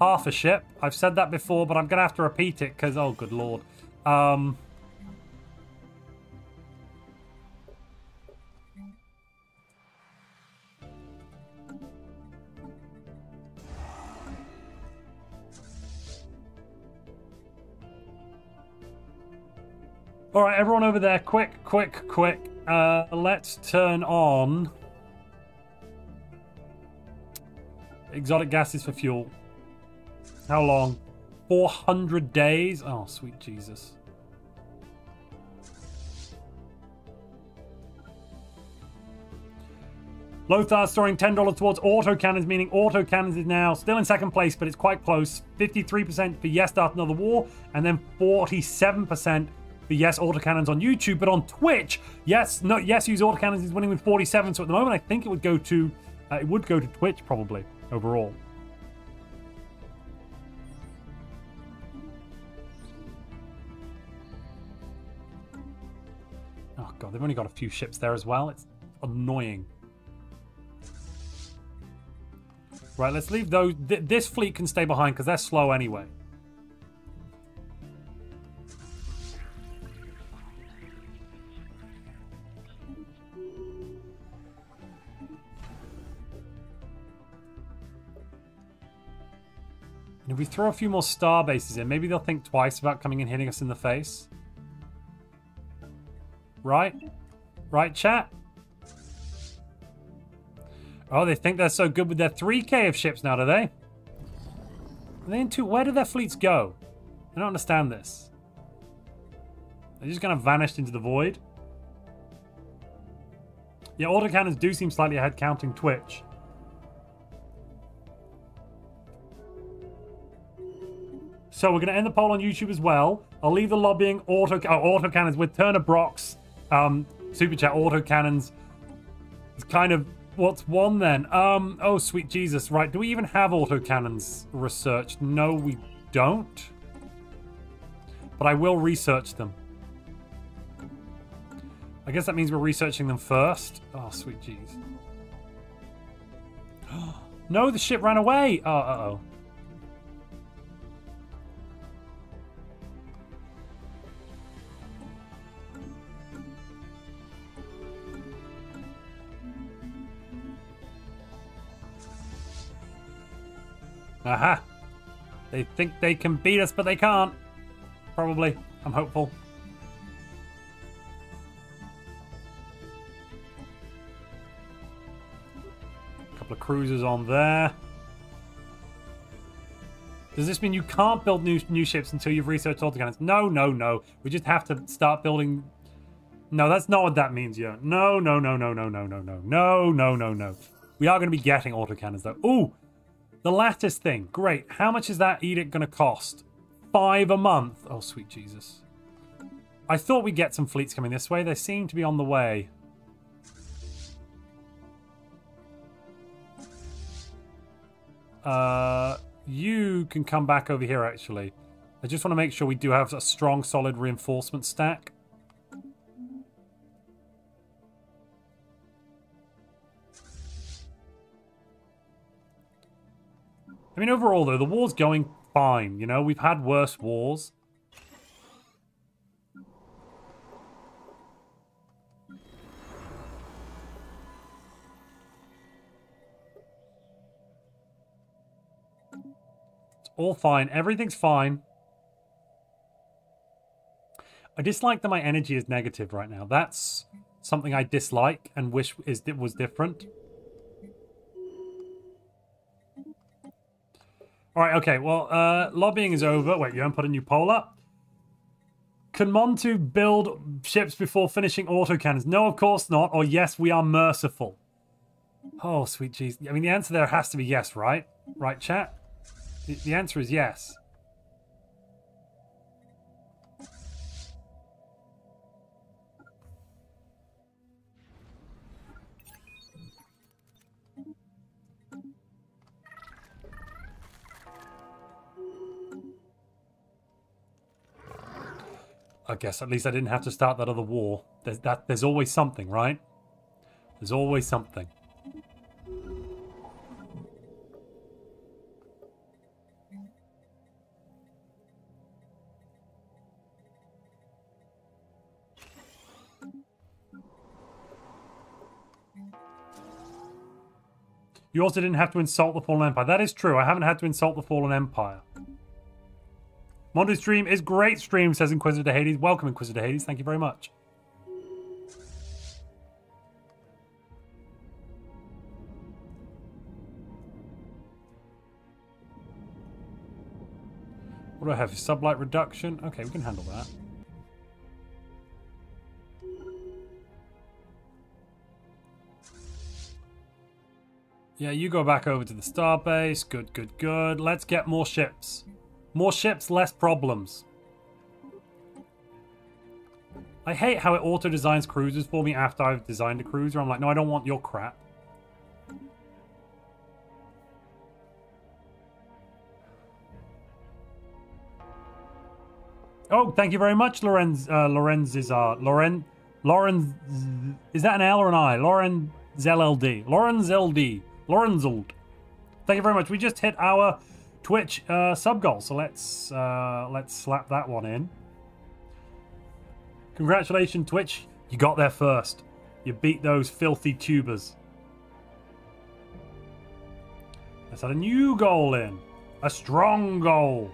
half a ship. I've said that before, but I'm going to have to repeat it because, oh, good lord. Um... All right, everyone over there, quick, quick, quick. Uh, let's turn on exotic gases for fuel. How long? 400 days? Oh, sweet Jesus. Lothar storing $10 towards autocannons, meaning autocannons is now still in second place, but it's quite close. 53% for Yes Start Another War, and then 47% for yes autocannons on YouTube, but on Twitch, yes, no, yes, use autocannons is winning with 47. So at the moment, I think it would go to uh, it would go to Twitch probably overall. Oh god, they've only got a few ships there as well. It's annoying. Right, let's leave those. Th this fleet can stay behind because they're slow anyway. And if we throw a few more star bases in, maybe they'll think twice about coming and hitting us in the face. Right? Right, chat? Oh, they think they're so good with their 3k of ships now, do they? Are they into where do their fleets go? I don't understand this. They're just kind of vanished into the void. Yeah, autocannons do seem slightly ahead counting Twitch. So we're going to end the poll on YouTube as well. I'll leave the lobbying auto oh, auto cannons with Turner Brock's um, super chat auto cannons. It's kind of what's one then. Um, oh sweet Jesus! Right, do we even have auto cannons researched? No, we don't. But I will research them. I guess that means we're researching them first. Oh, sweet jeez. no, the ship ran away. Oh, uh oh. Aha! They think they can beat us, but they can't. Probably. I'm hopeful. A couple of cruisers on there. Does this mean you can't build new new ships until you've researched autocannons? No, no, no. We just have to start building... No, that's not what that means, yeah. No, no, no, no, no, no, no, no. No, no, no, no. We are going to be getting autocannons, though. Ooh! The lattice thing. Great. How much is that edict going to cost? Five a month. Oh, sweet Jesus. I thought we'd get some fleets coming this way. They seem to be on the way. Uh, you can come back over here, actually. I just want to make sure we do have a strong, solid reinforcement stack. I mean, overall, though, the war's going fine. You know, we've had worse wars. It's all fine. Everything's fine. I dislike that my energy is negative right now. That's something I dislike and wish is was different. All right, okay. Well, uh, lobbying is over. Wait, you haven't put a new poll up? Can Montu build ships before finishing autocannons? No, of course not. Or yes, we are merciful. Oh, sweet jeez. I mean, the answer there has to be yes, right? Right, chat? The, the answer is yes. I guess at least I didn't have to start that other war. There's that. There's always something, right? There's always something. You also didn't have to insult the Fallen Empire. That is true. I haven't had to insult the Fallen Empire. Montu's stream is great stream, says Inquisitor Hades. Welcome, Inquisitor Hades. Thank you very much. What do I have? Sublight reduction? Okay, we can handle that. Yeah, you go back over to the starbase. Good, good, good. Let's get more ships. More ships, less problems. I hate how it auto-designs cruisers for me after I've designed a cruiser. I'm like, no, I don't want your crap. Oh, thank you very much, Lorenz. Uh, Lorenz is uh, Loren. Lorenz. Is that an L or an I? Lorenz LLD. Lorenz LD. Lorenzold. Thank you very much. We just hit our Twitch uh, sub goal, so let's uh, let's slap that one in. Congratulations, Twitch. You got there first. You beat those filthy tubers. Let's add a new goal in. A strong goal.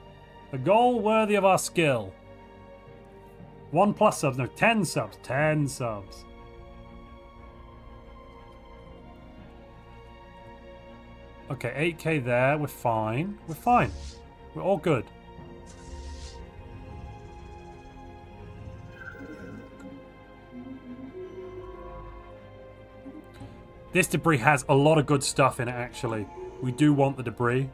A goal worthy of our skill. One plus subs. No, ten subs. Ten subs. Okay, 8k there. We're fine. We're fine. We're all good. This debris has a lot of good stuff in it, actually. We do want the debris.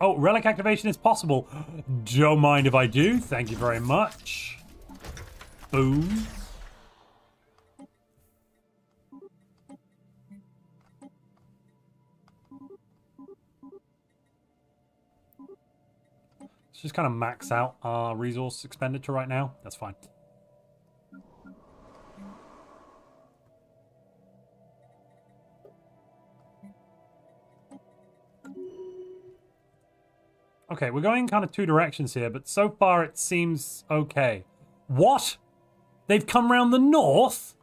Oh, relic activation is possible. Don't mind if I do. Thank you very much. Boom. Just kind of max out our resource expenditure right now. That's fine. Okay, we're going kind of two directions here, but so far it seems okay. What? They've come round the north?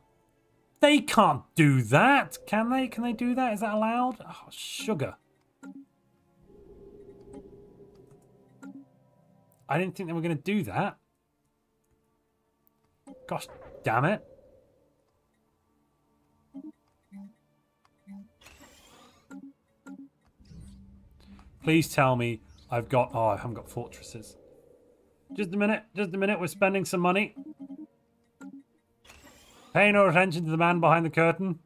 They can't do that. Can they? Can they do that? Is that allowed? Oh, sugar. I didn't think they were going to do that. Gosh damn it. Please tell me I've got... Oh, I haven't got fortresses. Just a minute. Just a minute. We're spending some money. Pay no attention to the man behind the curtain.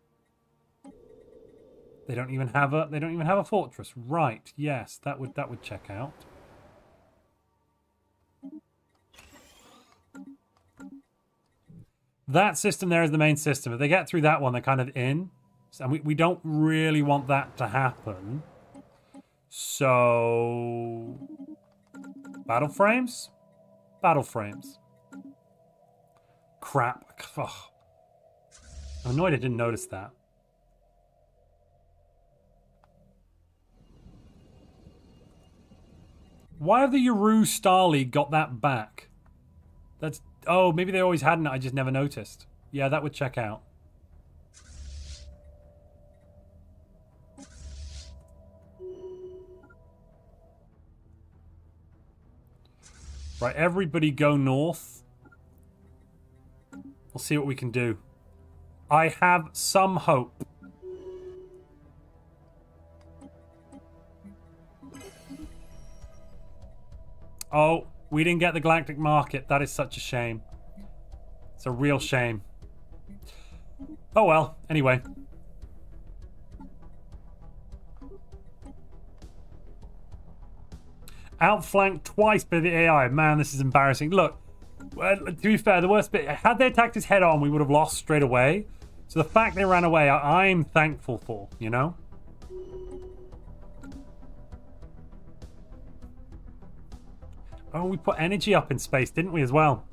They don't even have a they don't even have a fortress. Right. Yes, that would that would check out. That system there is the main system. If they get through that one, they're kind of in. And we, we don't really want that to happen. So, battle frames, battle frames. Crap. Ugh. I'm annoyed I didn't notice that. Why have the Yaru Star League got that back? That's oh, maybe they always hadn't. I just never noticed. Yeah, that would check out. Right, everybody go north. We'll see what we can do. I have some hope. Oh, we didn't get the Galactic Market. That is such a shame. It's a real shame. Oh well, anyway. Outflanked twice by the AI. Man, this is embarrassing. Look, uh, to be fair, the worst bit, had they attacked us head on, we would have lost straight away. So the fact they ran away, I'm thankful for, you know? Oh, we put energy up in space, didn't we, as well?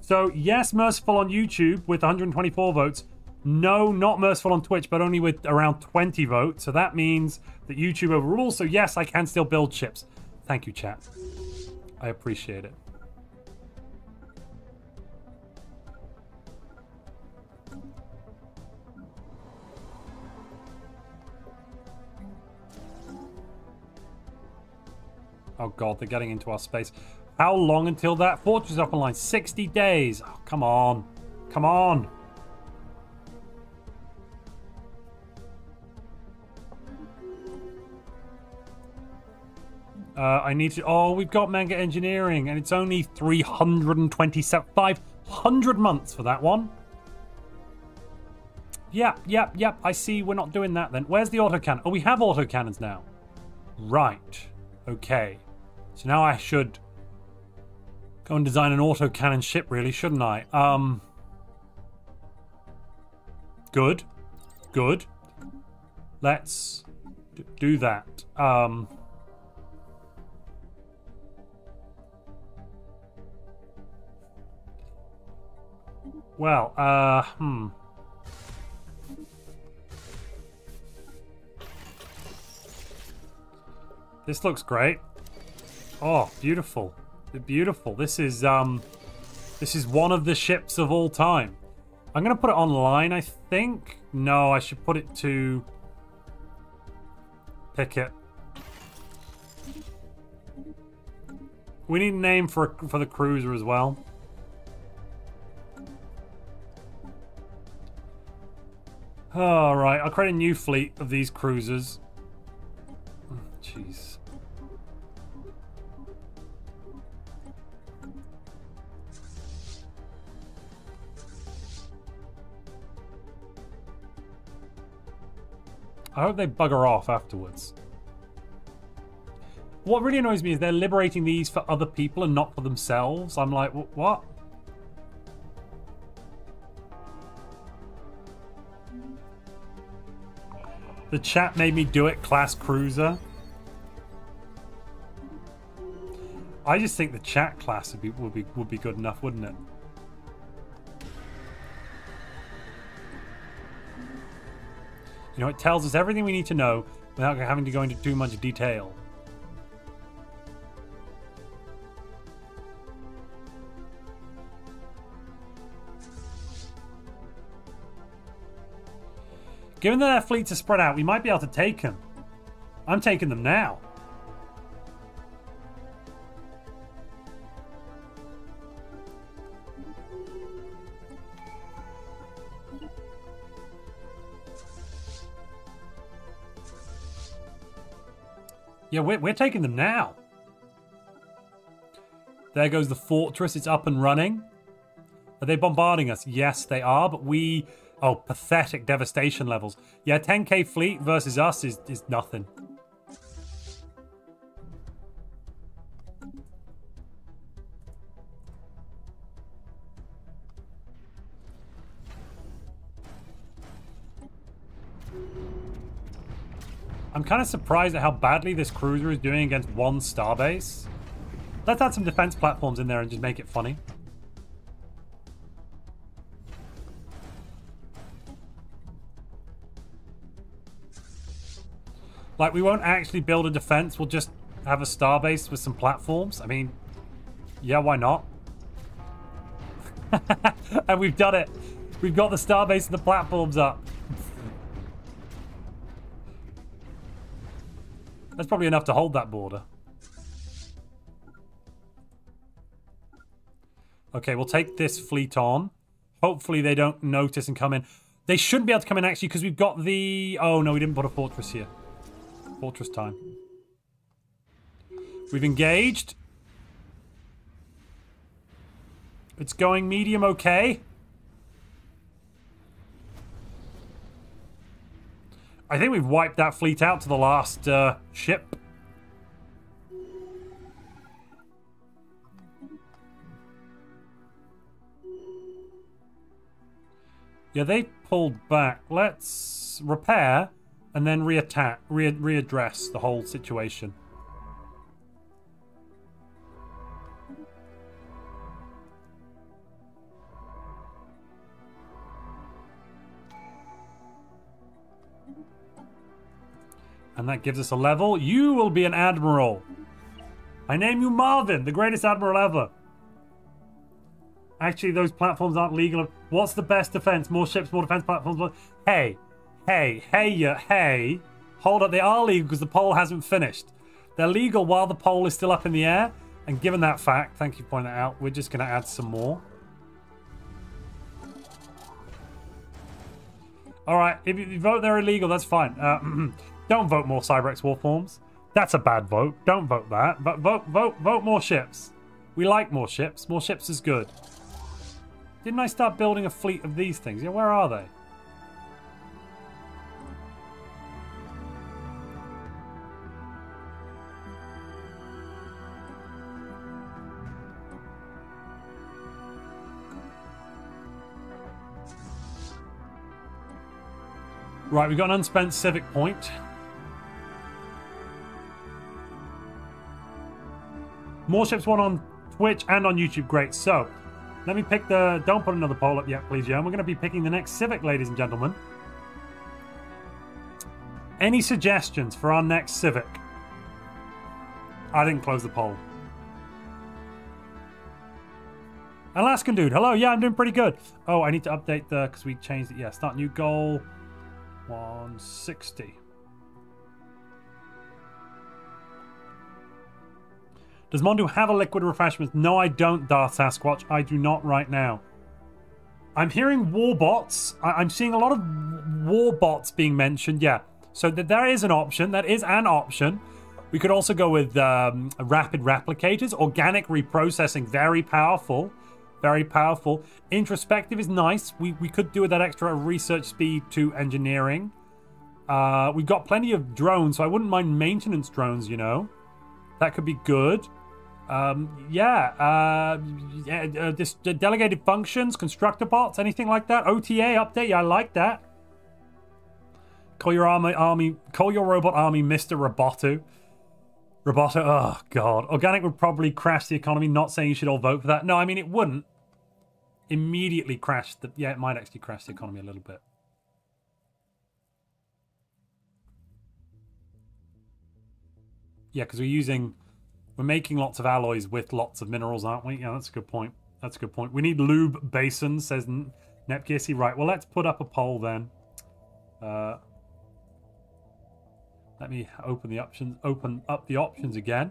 So, yes, Merciful on YouTube with 124 votes. No, not Merciful on Twitch, but only with around 20 votes. So that means that YouTube overrules. So yes, I can still build ships. Thank you, chat. I appreciate it. Oh god, they're getting into our space. How long until that fortress is up online? 60 days. Oh, come on. Come on. Uh, I need to... Oh, we've got Mega Engineering, and it's only 327... 500 months for that one. Yep, yep, yep. I see we're not doing that then. Where's the autocannon? Oh, we have autocannons now. Right. Okay. So now I should go and design an autocannon ship, really, shouldn't I? Um. Good. Good. Let's do that. Um. Well, uh, hmm. This looks great. Oh, beautiful. Beautiful. This is, um, this is one of the ships of all time. I'm going to put it online, I think. No, I should put it to... Pick it. We need a name for, for the cruiser as well. Alright, I'll create a new fleet of these cruisers. Jeez. I hope they bugger off afterwards. What really annoys me is they're liberating these for other people and not for themselves. I'm like, what? The chat made me do it, class cruiser. I just think the chat class would be would be would be good enough, wouldn't it? You know, it tells us everything we need to know without having to go into too much detail. Given that our fleets are spread out, we might be able to take them. I'm taking them now. Yeah, we're, we're taking them now. There goes the fortress. It's up and running. Are they bombarding us? Yes, they are, but we Oh, pathetic devastation levels. Yeah, 10k fleet versus us is, is nothing. I'm kind of surprised at how badly this cruiser is doing against one starbase. Let's add some defense platforms in there and just make it funny. Like, we won't actually build a defense. We'll just have a starbase with some platforms. I mean, yeah, why not? and we've done it. We've got the starbase and the platforms up. That's probably enough to hold that border. Okay, we'll take this fleet on. Hopefully they don't notice and come in. They shouldn't be able to come in actually because we've got the... Oh, no, we didn't put a fortress here. Fortress time. We've engaged. It's going medium okay. I think we've wiped that fleet out to the last uh, ship. Yeah, they pulled back. Let's repair and then reattack, re readdress the whole situation. And that gives us a level. You will be an admiral. I name you Marvin, the greatest admiral ever. Actually, those platforms aren't legal. What's the best defense? More ships, more defense platforms. Hey, hey, hey, yeah, hey. Hold up, they are legal because the poll hasn't finished. They're legal while the poll is still up in the air. And given that fact, thank you for pointing that out, we're just going to add some more. Alright, if you vote they're illegal, that's fine. Uh, Don't vote more Cybrex warforms. That's a bad vote. Don't vote that. But vote, vote, vote more ships. We like more ships. More ships is good. Didn't I start building a fleet of these things? Yeah, where are they? Right, we've got an unspent civic point. More ships one on Twitch and on YouTube. Great. So, let me pick the... Don't put another poll up yet, please, Joe. We're going to be picking the next Civic, ladies and gentlemen. Any suggestions for our next Civic? I didn't close the poll. Alaskan dude, hello. Yeah, I'm doing pretty good. Oh, I need to update the because we changed it. Yeah, start new goal. 160. Does Montu have a liquid refreshment? No, I don't, Darth Sasquatch. I do not right now. I'm hearing warbots. I- am seeing a lot of warbots being mentioned. Yeah, so th there is an option. That is an option. We could also go with um, rapid replicators, organic reprocessing, very powerful, very powerful. Introspective is nice. We we could do with that extra research speed to engineering. Uh, we've got plenty of drones, so I wouldn't mind maintenance drones. You know, that could be good. Um, yeah, uh, yeah uh, this delegated functions, constructor bots, anything like that. OTA update, yeah, I like that. Call your army, army, call your robot army, Mister Roboto. Roboto, oh god, organic would probably crash the economy. Not saying you should all vote for that. No, I mean it wouldn't immediately crash the. Yeah, it might actually crash the economy a little bit. Yeah, because we're using we're making lots of alloys with lots of minerals, aren't we? Yeah, that's a good point. That's a good point. We need lube basins, says Nepgissy. Right, well, let's put up a poll then. Uh, let me open the options, open up the options again.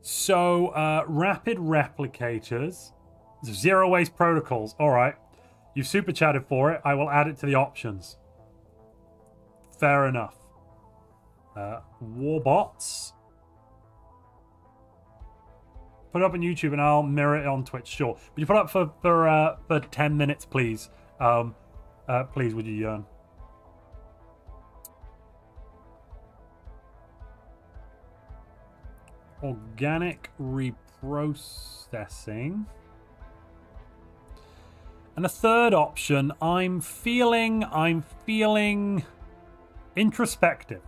So, uh, rapid replicators, zero waste protocols. All right, you've super chatted for it. I will add it to the options. Fair enough. Uh, warbots. Put it up on YouTube and I'll mirror it on Twitch. Sure. Would you put up for for uh, for ten minutes, please? Um, uh, please, would you, Jörn? Organic reprocessing. And a third option, I'm feeling, I'm feeling introspective.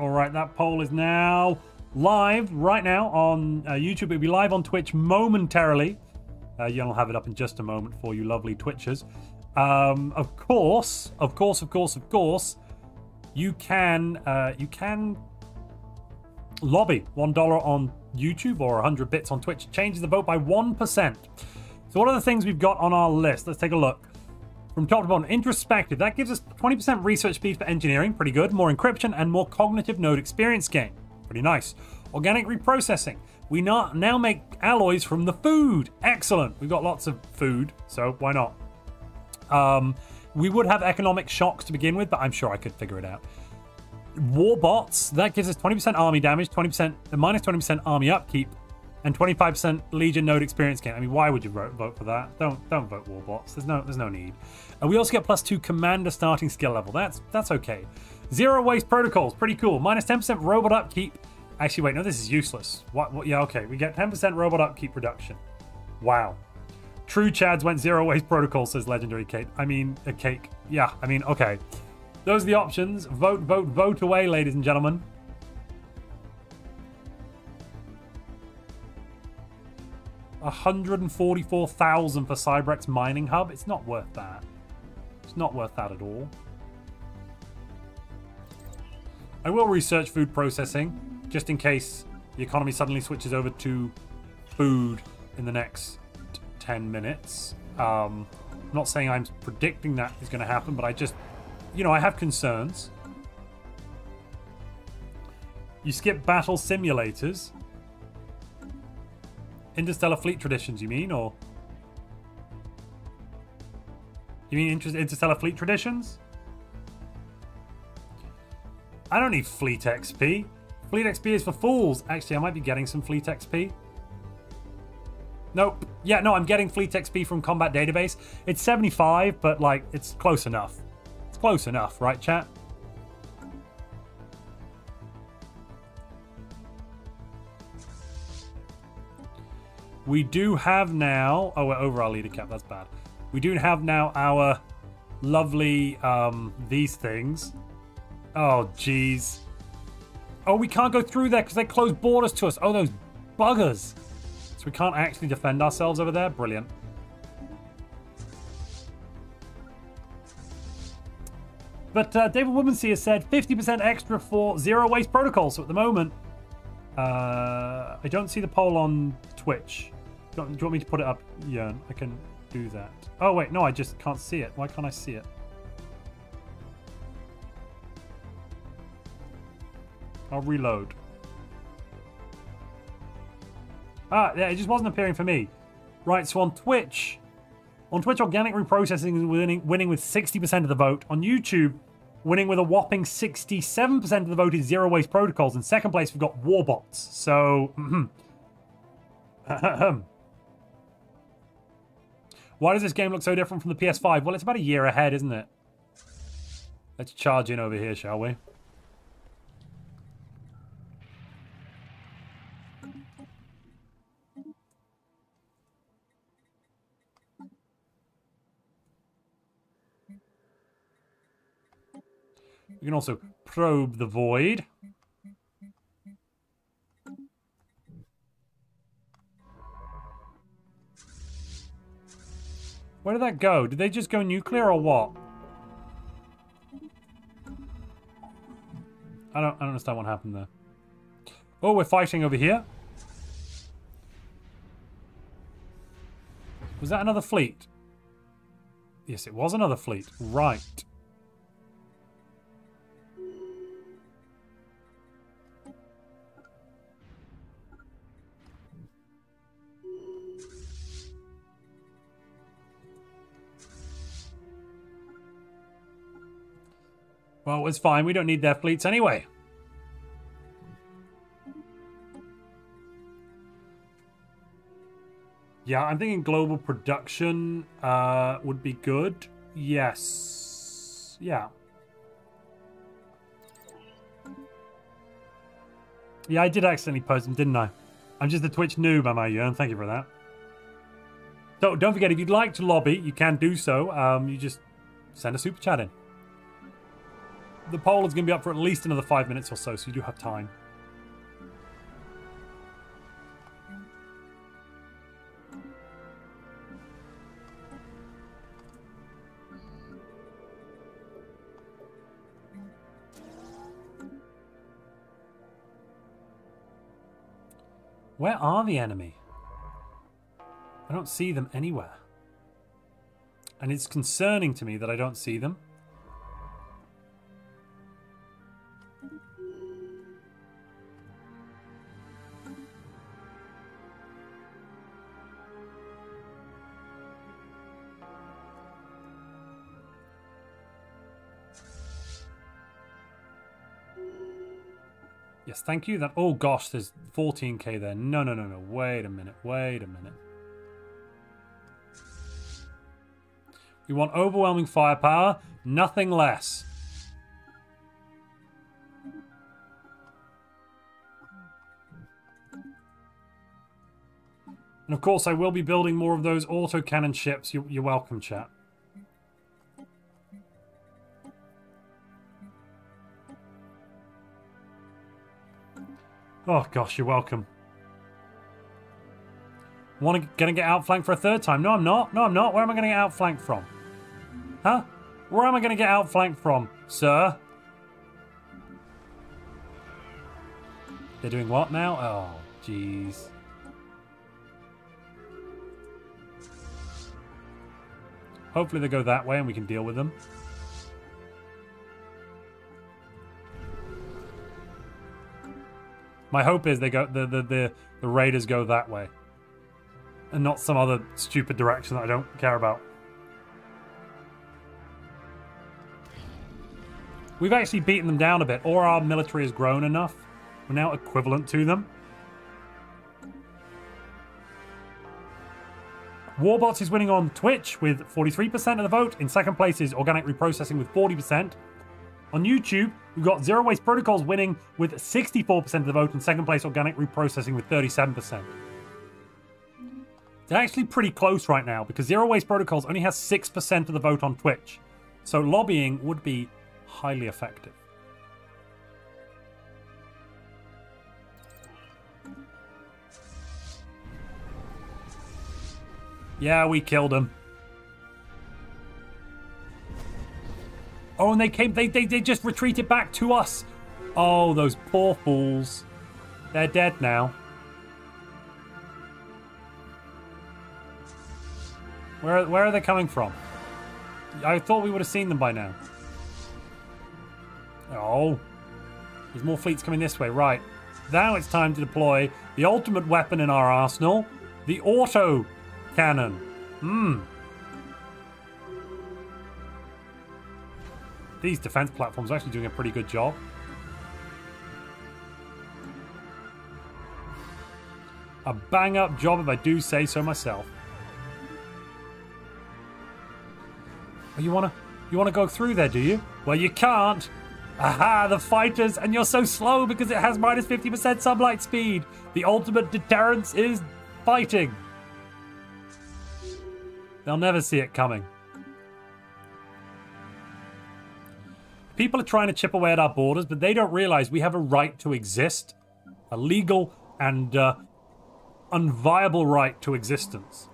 All right, that poll is now live right now on uh, YouTube. It'll be live on Twitch momentarily. Uh, will have it up in just a moment for you lovely Twitchers. Um, of course, of course, of course, of course, you can uh, you can lobby one dollar on YouTube or 100 bits on Twitch. Changes the vote by one percent. So what are the things we've got on our list? Let's take a look. From top to bottom, introspective. That gives us 20% research speed for engineering, pretty good. More encryption and more cognitive node experience gain, pretty nice. Organic reprocessing. We now make alloys from the food. Excellent. We've got lots of food, so why not? Um, we would have economic shocks to begin with, but I'm sure I could figure it out. War bots, that gives us 20% army damage, 20% minus 20% army upkeep, and 25% Legion node experience gain. I mean, why would you vote for that? Don't don't vote Warbots. There's no there's no need. And we also get plus two Commander starting skill level. That's that's okay. Zero waste protocols, pretty cool. Minus 10% robot upkeep. Actually, wait, no, this is useless. What? what yeah, okay. We get 10% robot upkeep reduction. Wow. True Chads went zero waste protocol, says Legendary Kate. I mean, a cake. Yeah, I mean, okay. Those are the options. Vote, vote, vote away, ladies and gentlemen. 144,000 for Cybrex Mining Hub. It's not worth that. It's not worth that at all. I will research food processing, just in case the economy suddenly switches over to food in the next 10 minutes. Um, I'm not saying I'm predicting that is going to happen, but I just, you know, I have concerns. You skip battle simulators. Interstellar Fleet Traditions, you mean, or? You mean Inter Interstellar Fleet Traditions? I don't need Fleet XP. Fleet XP is for fools. Actually, I might be getting some Fleet XP. Nope. Yeah, no, I'm getting Fleet XP from Combat Database. It's 75, but, like, it's close enough. It's close enough, right, chat? We do have now... Oh, we're over our leader cap. That's bad. We do have now our lovely, um, these things. Oh, jeez. Oh, we can't go through there because they closed borders to us. Oh, those buggers. So we can't actually defend ourselves over there. Brilliant. But uh, David Woodmansey has said 50% extra for zero waste protocol. So at the moment, uh, I don't see the poll on Twitch. Do you, want, me to put it up, Yeah, I can do that. Oh, wait, no, I just can't see it. Why can't I see it? I'll reload. Ah, yeah, it just wasn't appearing for me. Right, so on Twitch, on Twitch, organic reprocessing is winning, winning with 60% of the vote. On YouTube, winning with a whopping 67% of the vote is Zero Waste Protocols. In second place, we've got Warbots. So, mm-hmm. why does this game look so different from the PS5? Well, it's about a year ahead, isn't it? Let's charge in over here, shall we? We can also probe the void. Where did that go? Did they just go nuclear or what? I don't, I don't understand what happened there. Oh, we're fighting over here. Was that another fleet? Yes, it was another fleet. Right. Well, it's fine. We don't need their fleets anyway. Yeah, I'm thinking global production uh, would be good. Yes. Yeah. Yeah, I did accidentally post them, didn't I? I'm just a Twitch noob, am I, Jörn? Thank you for that. So don't forget, if you'd like to lobby, you can do so. Um, you just send a super chat in the poll is going to be up for at least another five minutes or so, so you do have time. Where are the enemy? I don't see them anywhere. And it's concerning to me that I don't see them. Yes, thank you. That oh gosh, there's 14k there. No, no, no, no. Wait a minute. Wait a minute. We want overwhelming firepower, nothing less. And of course, I will be building more of those autocannon ships. You're, you're welcome, chat. Oh gosh, you're welcome. Want to gonna get outflanked for a third time? No, I'm not. No, I'm not. Where am I gonna get outflanked from? Huh? Where am I gonna get outflanked from, sir? They're doing what now? Oh, jeez. Hopefully they go that way and we can deal with them. My hope is they go the the the, the raiders go that way, and not some other stupid direction that I don't care about. We've actually beaten them down a bit, or our military has grown enough. We're now equivalent to them. Warbots is winning on Twitch with 43% of the vote. In second place is Organic Reprocessing with 40%. On YouTube, we've got Zero Waste Protocols winning with 64% of the vote, and second place Organic Reprocessing with 37%. They're actually pretty close right now because Zero Waste Protocols only has 6% of the vote on Twitch. So lobbying would be highly effective. Yeah, we killed him. Oh, and they came, they, they, they just retreated back to us. Oh, those poor fools. They're dead now. Where, where are they coming from? I thought we would have seen them by now. Oh. There's more fleets coming this way. Right. Now it's time to deploy the ultimate weapon in our arsenal. The auto cannon. Hmm. These defense platforms are actually doing a pretty good job. A bang up job if I do say so myself. Oh, you wanna you wanna go through there, do you? Well you can't. Aha, the fighters, and you're so slow because it has minus 50% sublight speed. The ultimate deterrence is fighting. They'll never see it coming. People are trying to chip away at our borders, but they don't realize we have a right to exist. A legal and uh, unviable right to existence.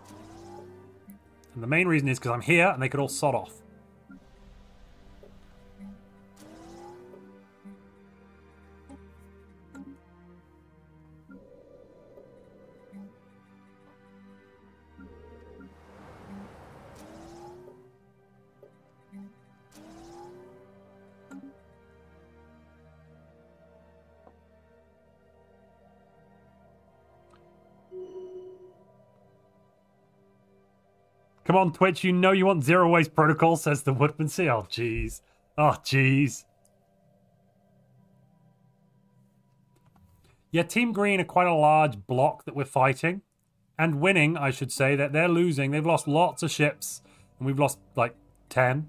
And the main reason is because I'm here and they could all sod off. Come on, Twitch, you know you want zero waste protocol, says the Woodman. See, oh, jeez. Oh, jeez. Yeah, Team Green are quite a large block that we're fighting. And winning, I should say, that they're losing. They've lost lots of ships. And we've lost, like, 10.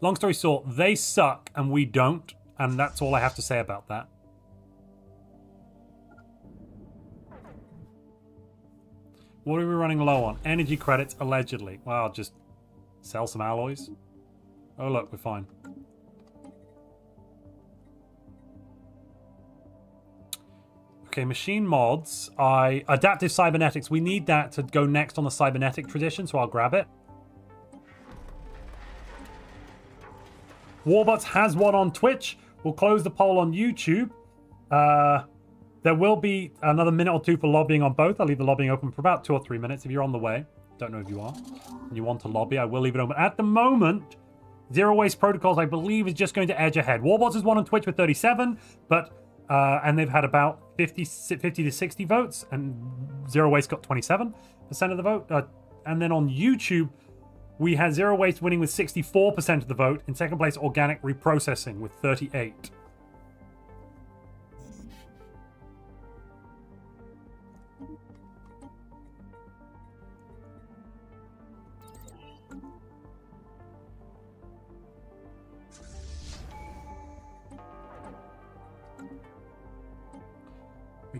Long story short, they suck and we don't. And that's all I have to say about that. What are we running low on? Energy credits, allegedly. Well, I'll just sell some alloys. Oh, look, we're fine. Okay, machine mods. I Adaptive cybernetics. We need that to go next on the cybernetic tradition, so I'll grab it. Warbots has one on Twitch. We'll close the poll on YouTube. Uh, there will be another minute or two for lobbying on both. I'll leave the lobbying open for about two or three minutes if you're on the way. Don't know if you are. And you want to lobby, I will leave it open. At the moment, Zero Waste Protocols, I believe, is just going to edge ahead. Warbots is one on Twitch with 37, but uh, and they've had about 50, 50 to 60 votes, and Zero Waste got 27% of the vote. Uh, and then on YouTube, we had Zero Waste winning with 64% of the vote. In second place, Organic Reprocessing with 38.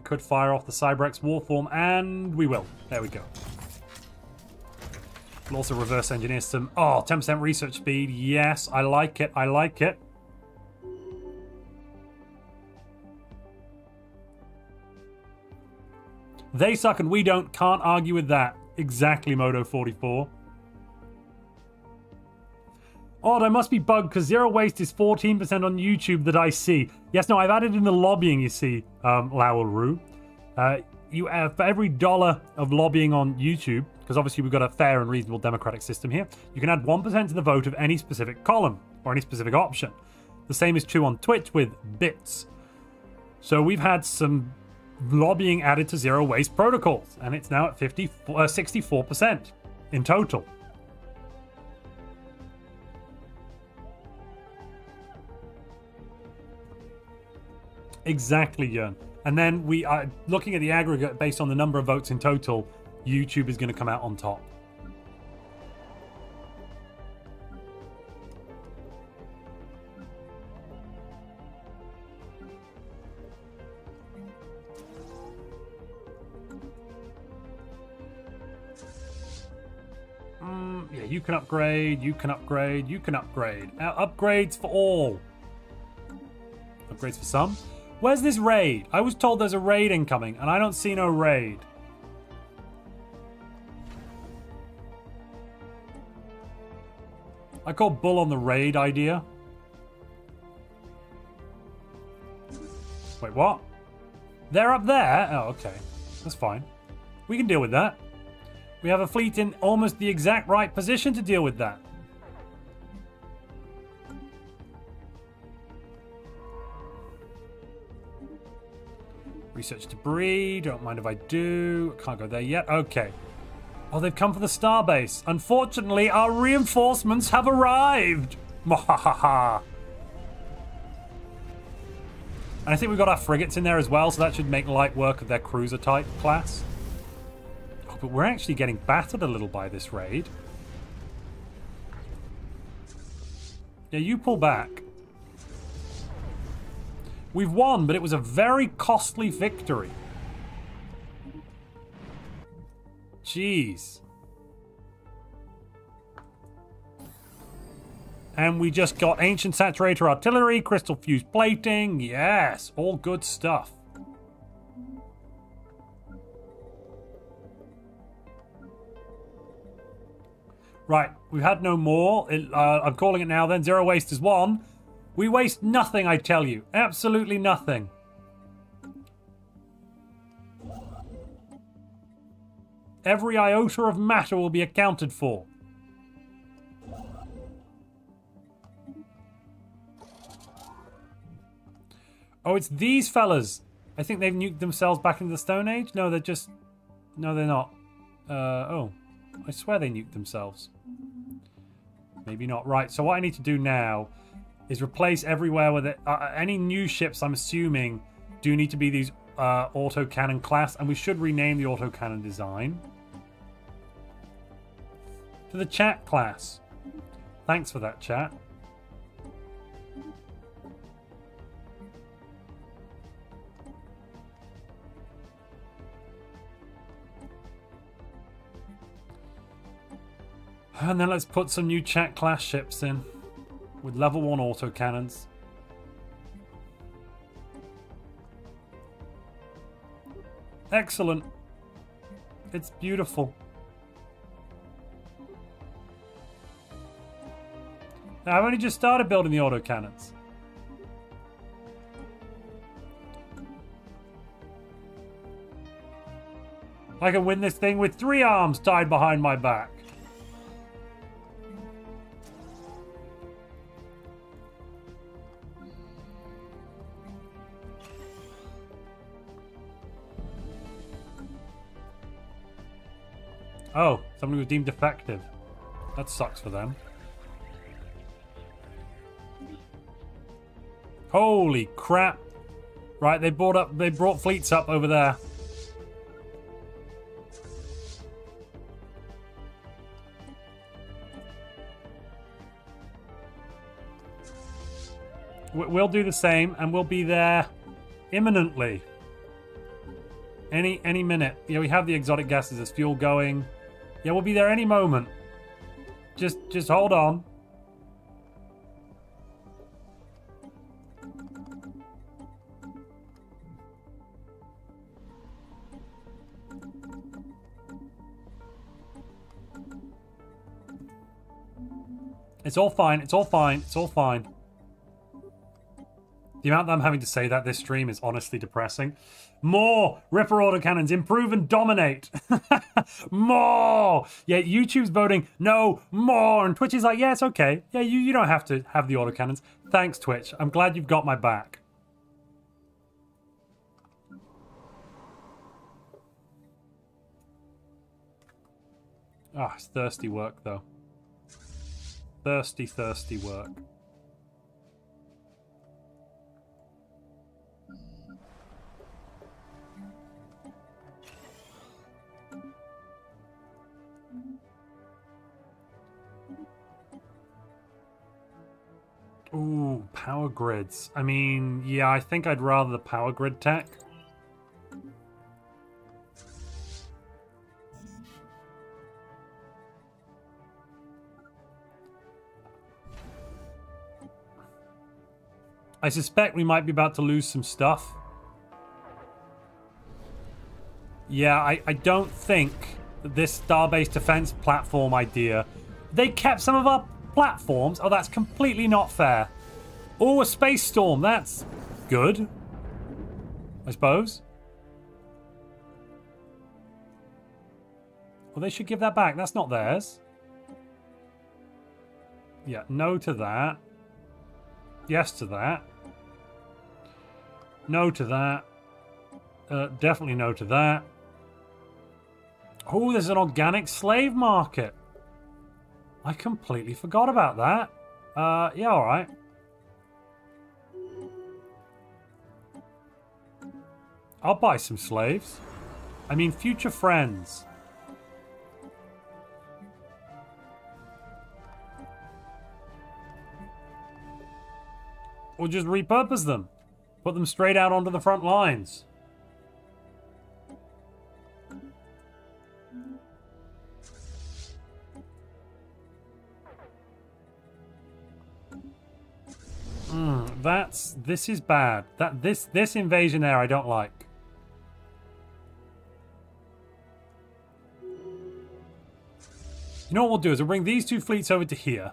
Could fire off the Cybrex Warform, and we will. There we go. We'll also reverse engineer some... Oh, 10% research speed. Yes, I like it. I like it. They suck and we don't. Can't argue with that. Exactly, Moto44. Odd, I must be bugged because zero waste is 14% on YouTube that I see. Yes, no, I've added in the lobbying, you see, um, Rue. Uh, you uh, For every dollar of lobbying on YouTube, because obviously we've got a fair and reasonable democratic system here, you can add 1% to the vote of any specific column or any specific option. The same is true on Twitch with bits. So we've had some lobbying added to zero waste protocols, and it's now at 50, uh, 64% in total. Exactly, Jörn. And then we are looking at the aggregate based on the number of votes in total. YouTube is going to come out on top. Mm, yeah, you can upgrade, you can upgrade, you can upgrade. Uh, upgrades for all. Upgrades for some. Where's this raid? I was told there's a raid incoming, and I don't see no raid. I call bull on the raid idea. Wait, what? They're up there? Oh, okay. That's fine. We can deal with that. We have a fleet in almost the exact right position to deal with that. Research debris. Don't mind if I do. Can't go there yet. Okay. Oh, they've come for the starbase. Unfortunately, our reinforcements have arrived. Mwahaha. And I think we've got our frigates in there as well, so that should make light work of their cruiser type class. Oh, but we're actually getting battered a little by this raid. Yeah, you pull back. We've won, but it was a very costly victory. Jeez. And we just got Ancient Saturator Artillery, Crystal Infused Plating. Yes, all good stuff. Right, we've had no more. It, uh, I'm calling it now then. Zero waste is won. We waste nothing, I tell you. Absolutely nothing. Every iota of matter will be accounted for. Oh, it's these fellas. I think they've nuked themselves back into the Stone Age. No, they're just... No, they're not. Uh, oh. I swear they nuked themselves. Maybe not. Right, so what I need to do now is replace everywhere with it. Uh, any new ships, I'm assuming, do need to be these uh, autocannon class, and we should rename the autocannon design to the chat class. Thanks for that, chat. And then let's put some new chat class ships in with level 1 autocannons. Excellent. It's beautiful. Now, I've only just started building the autocannons. I can win this thing with three arms tied behind my back. Oh, somebody was deemed defective. That sucks for them. Holy crap. Right, they brought up they brought fleets up over there. We'll do the same and we'll be there imminently. Any any minute. Yeah, we have the exotic gases as fuel going. Yeah, we'll be there any moment. Just, just hold on. It's all fine. It's all fine. It's all fine. The amount that I'm having to say that this stream is honestly depressing. More Ripper autocannons, improve and dominate. more. Yeah, YouTube's voting no more, and Twitch is like, yeah, it's okay. Yeah, you you don't have to have the autocannons. Thanks, Twitch. I'm glad you've got my back. Ah, oh, it's thirsty work though. Thirsty, thirsty work. Ooh, power grids. I mean, yeah, I think I'd rather the power grid tech. I suspect we might be about to lose some stuff. Yeah, I, I don't think this starbase defense platform idea... They kept some of our platforms? Oh, that's completely not fair. Oh, a space storm. That's good. I suppose. Well, they should give that back. That's not theirs. Yeah, no to that. Yes to that. No to that. Uh, definitely no to that. Oh, there's an organic slave market. I completely forgot about that. Uh, yeah, alright. I'll buy some slaves. I mean, future friends. Or just repurpose them. Put them straight out onto the front lines. Mm, that's this is bad. That this this invasion there I don't like. You know what we'll do is we'll bring these two fleets over to here.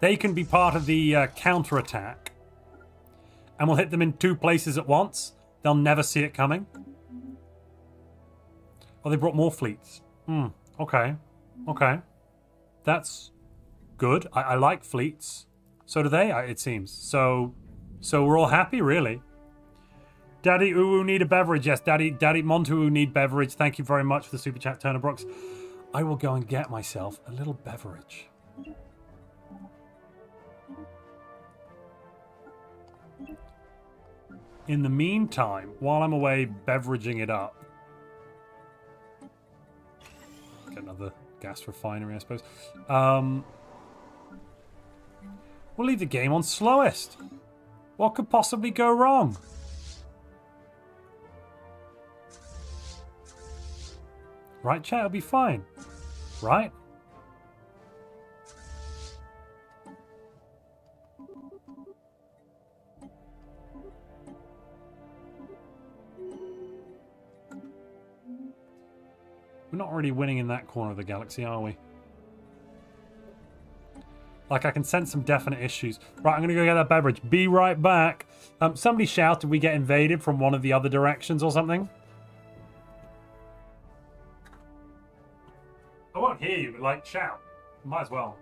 They can be part of the uh, counter-attack. And we'll hit them in two places at once. They'll never see it coming. Oh, they brought more fleets. Hmm, okay. Okay. That's good. I, I like fleets. So do they, it seems. So so we're all happy, really. Daddy Uwu need a beverage. Yes, Daddy Daddy Montu need beverage. Thank you very much for the super chat, Turner Brooks. I will go and get myself a little beverage. In the meantime, while I'm away beveraging it up, get another gas refinery, I suppose. Um, we'll leave the game on slowest. What could possibly go wrong? Right, chat? It'll be fine. Right? We're not really winning in that corner of the galaxy, are we? Like, I can sense some definite issues. Right, I'm going to go get that beverage. Be right back. Um, somebody shouted we get invaded from one of the other directions or something. I won't hear you, but like shout. Might as well.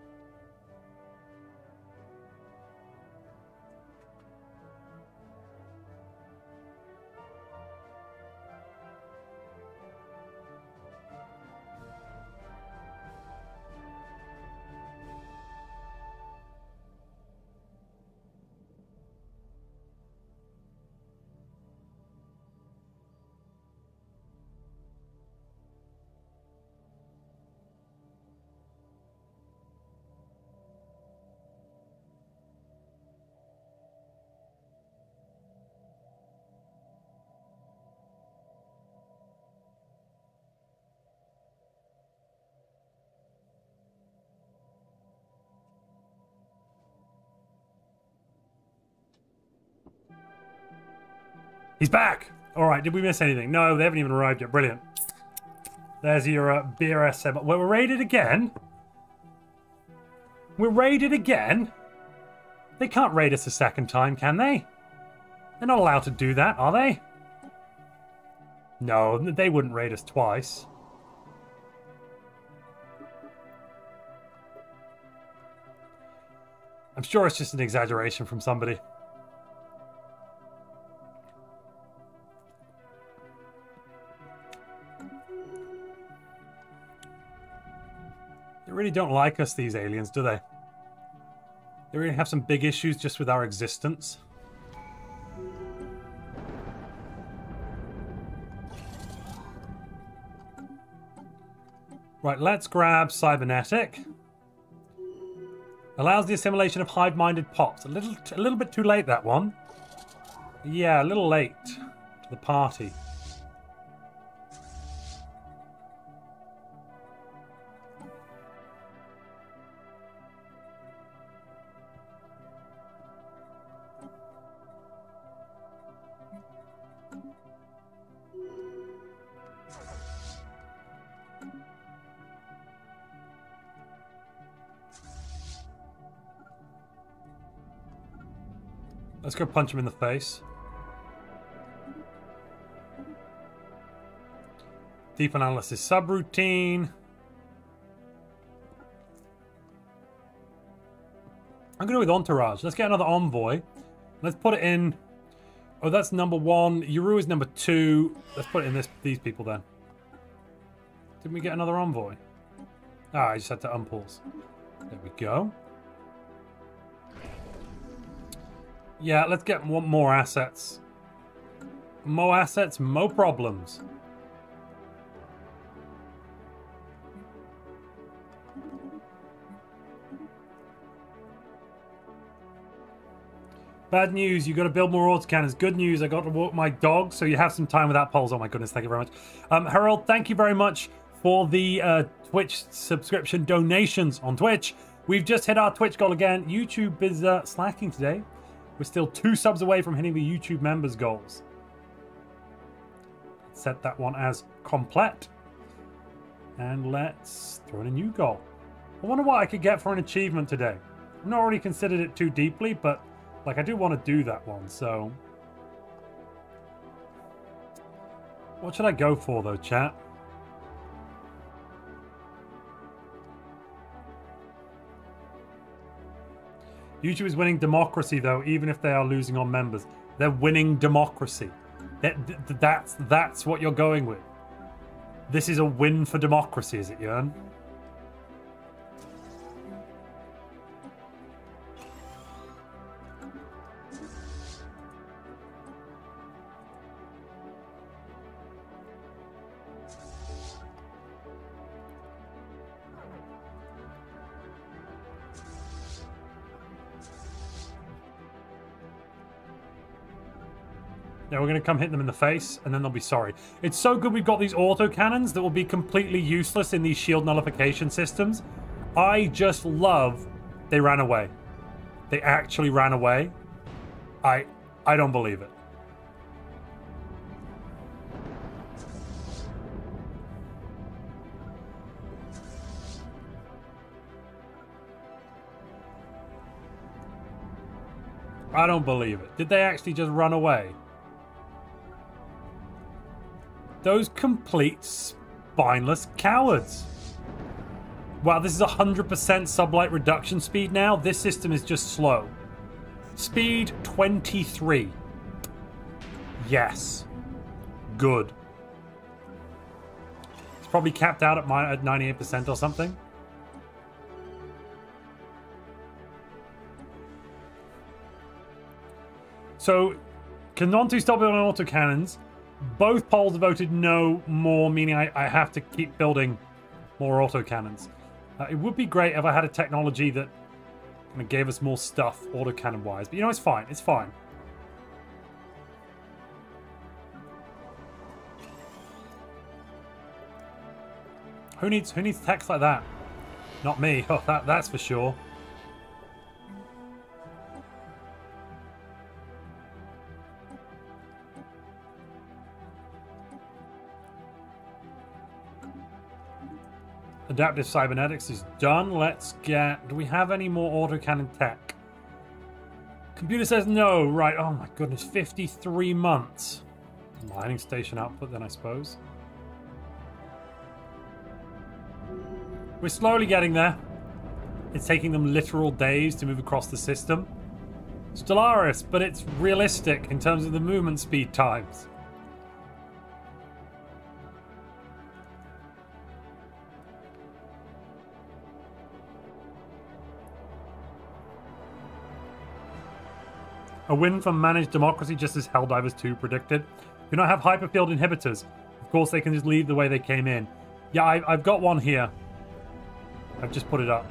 He's back! Alright, did we miss anything? No, they haven't even arrived yet. Brilliant. There's your uh, BRS7. We're raided again? We're raided again? They can't raid us a second time, can they? They're not allowed to do that, are they? No, they wouldn't raid us twice. I'm sure it's just an exaggeration from somebody. Really don't like us, these aliens, do they? They really have some big issues just with our existence. Right, let's grab Cybernetic. Allows the assimilation of hive-minded pops. A little, a little bit too late, that one. Yeah, a little late to the party. Let's go punch him in the face. Deep analysis subroutine. I'm going to go with Entourage. Let's get another Envoy. Let's put it in... Oh, that's number one. Yuru is number two. Let's put it in this these people then. Didn't we get another Envoy? Ah, I just had to unpause. There we go. Yeah, let's get more, more assets. More assets, more problems. Bad news, you got to build more autocannons. Good news, I got to walk my dog, so you have some time without polls. Oh my goodness, thank you very much. Um, Harold, thank you very much for the uh, Twitch subscription donations on Twitch. We've just hit our Twitch goal again. YouTube is uh, slacking today. We're still two subs away from hitting the YouTube members goals. Set that one as complete. And let's throw in a new goal. I wonder what I could get for an achievement today. I've not already considered it too deeply, but like, I do want to do that one, so... What should I go for, though, chat? YouTube is winning democracy, though, even if they are losing on members. They're winning democracy. That, that's, that's what you're going with. This is a win for democracy, is it, Jörn? We're going to come hit them in the face, and then they'll be sorry. It's so good we've got these auto cannons that will be completely useless in these shield nullification systems. I just love they ran away. They actually ran away. I I don't believe it. I don't believe it. Did they actually just run away? Those complete spineless cowards. Wow, this is 100% sublight reduction speed now. This system is just slow. Speed 23. Yes. Good. It's probably capped out at 98% or something. So, can Montu stop building autocannons? Both polls voted no more, meaning I, I have to keep building more autocannons. Uh, it would be great if I had a technology that kind of gave us more stuff autocannon-wise, but you know, it's fine. It's fine. Who needs who needs text like that? Not me. Oh, that that's for sure. Adaptive cybernetics is done. Let's get... Do we have any more autocannon tech? Computer says no. Right. Oh my goodness. 53 months. Mining station output then, I suppose. We're slowly getting there. It's taking them literal days to move across the system. Stellaris, but it's realistic in terms of the movement speed times. A win for managed democracy, just as Helldivers 2 predicted. Do not have hyperfield inhibitors. Of course, they can just leave the way they came in. Yeah, I, I've got one here. I've just put it up.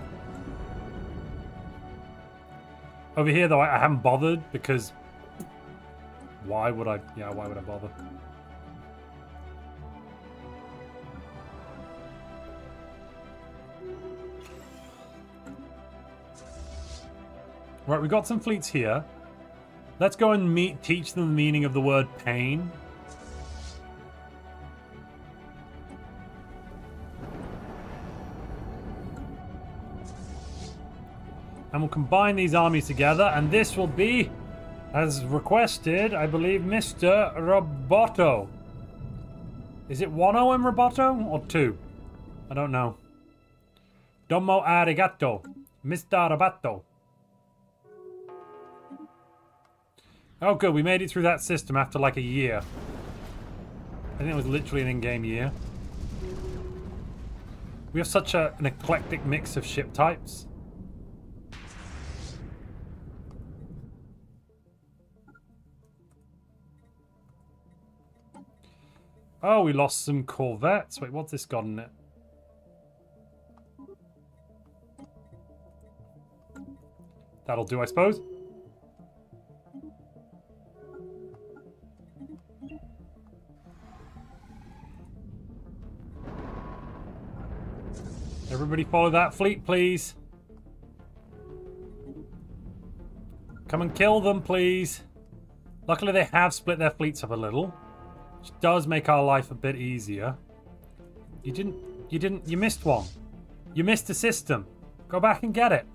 Over here, though, I, I haven't bothered because... Why would I... Yeah, why would I bother? Right, we've got some fleets here. Let's go and meet, teach them the meaning of the word pain. And we'll combine these armies together, and this will be As requested, I believe Mr. Roboto. Is it one O in Roboto or two? I don't know. Domo arigato, Mr. Roboto. Oh, good. We made it through that system after like a year. I think it was literally an in-game year. We have such a, an eclectic mix of ship types. Oh, we lost some Corvettes. Wait, what's this got in it? That'll do, I suppose. Everybody follow that fleet, please. Come and kill them, please. Luckily, they have split their fleets up a little. Which does make our life a bit easier. You didn't... You didn't... You missed one. You missed a system. Go back and get it.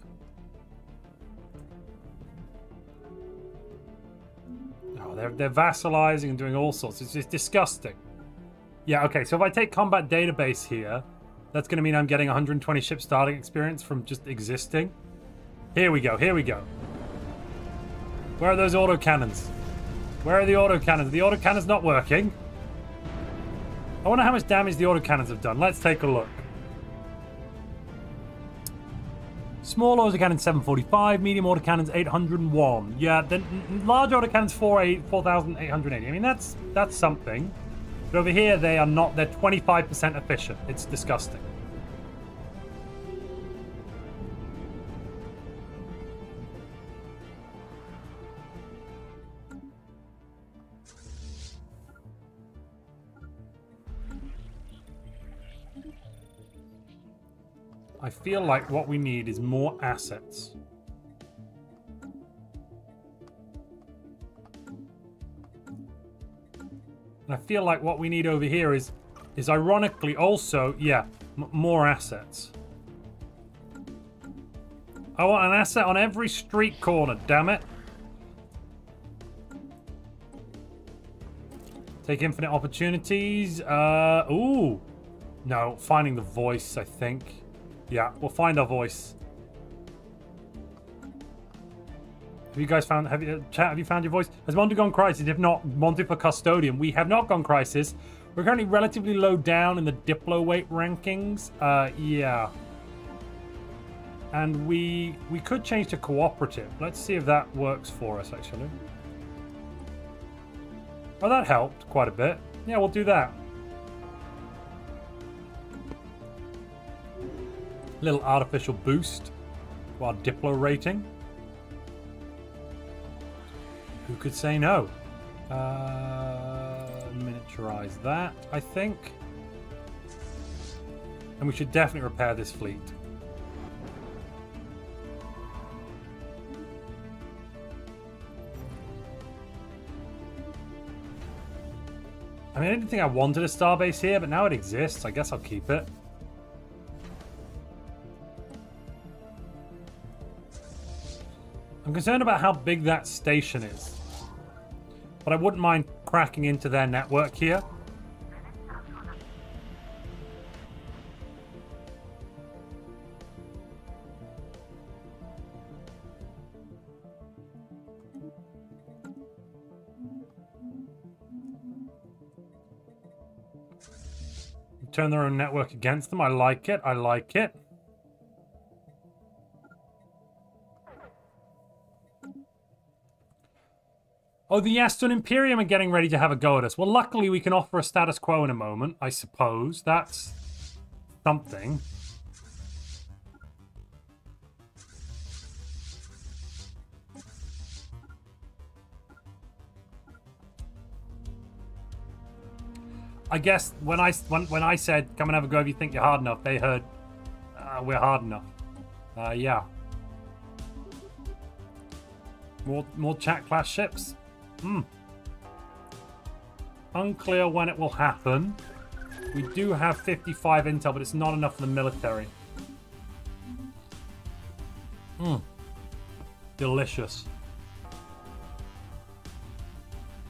Oh, they're, they're vassalizing and doing all sorts. It's just disgusting. Yeah, okay, so if I take combat database here, that's going to mean I'm getting 120 ship starting experience from just existing. Here we go, here we go. Where are those autocannons? Where are the auto autocannons? The autocannons not working. I wonder how much damage the autocannons have done. Let's take a look. Small autocannon 745, medium autocannons 801. Yeah, then large autocannons 4,880. I mean, that's that's something. But over here, they are not. They're 25% efficient. It's disgusting. I feel like what we need is more assets. And I feel like what we need over here is, is ironically also, yeah, more assets. I want an asset on every street corner, damn it. Take infinite opportunities. Uh, ooh. No, finding the voice, I think. Yeah, we'll find our voice. Have you guys found, have you, chat, have you found your voice? Has Monty gone crisis? If not, Monty for custodian. We have not gone crisis. We're currently relatively low down in the Diplo weight rankings. Uh, yeah. And we we could change to cooperative. Let's see if that works for us, actually. Oh, that helped quite a bit. Yeah, we'll do that. Little artificial boost to our Diplo rating. Who could say no? Uh, miniaturize that, I think. And we should definitely repair this fleet. I mean, I didn't think I wanted a starbase here, but now it exists. I guess I'll keep it. I'm concerned about how big that station is. But I wouldn't mind cracking into their network here. Turn their own network against them. I like it. I like it. Oh, the Aston Imperium are getting ready to have a go at us. Well, luckily we can offer a status quo in a moment, I suppose. That's something. I guess when I when, when I said come and have a go if you think you're hard enough, they heard uh, we're hard enough. Uh, yeah. More more chat class ships. Hmm. Unclear when it will happen. We do have 55 intel, but it's not enough for the military. Hmm. Delicious.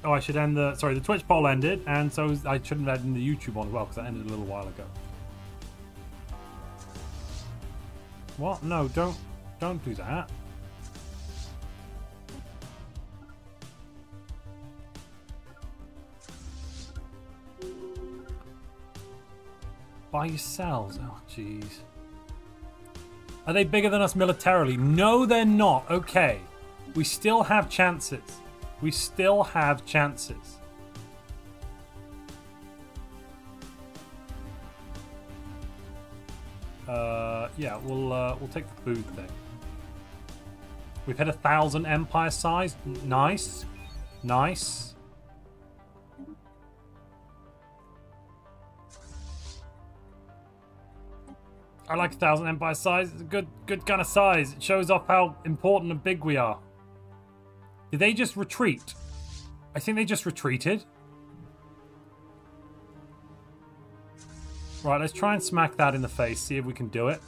Oh, I should end the... Sorry, the Twitch poll ended, and so I shouldn't end the YouTube one as well, because that ended a little while ago. What? No, don't... Don't do that. Buy yourselves. Oh, jeez. Are they bigger than us militarily? No, they're not. Okay. We still have chances. We still have chances. Uh, yeah, we'll uh, we'll take the food thing. We've hit a thousand empire size. Nice, nice. I like a thousand empire size. It's a good, good kind of size. It shows off how important and big we are. Did they just retreat? I think they just retreated. Right, let's try and smack that in the face. See if we can do it.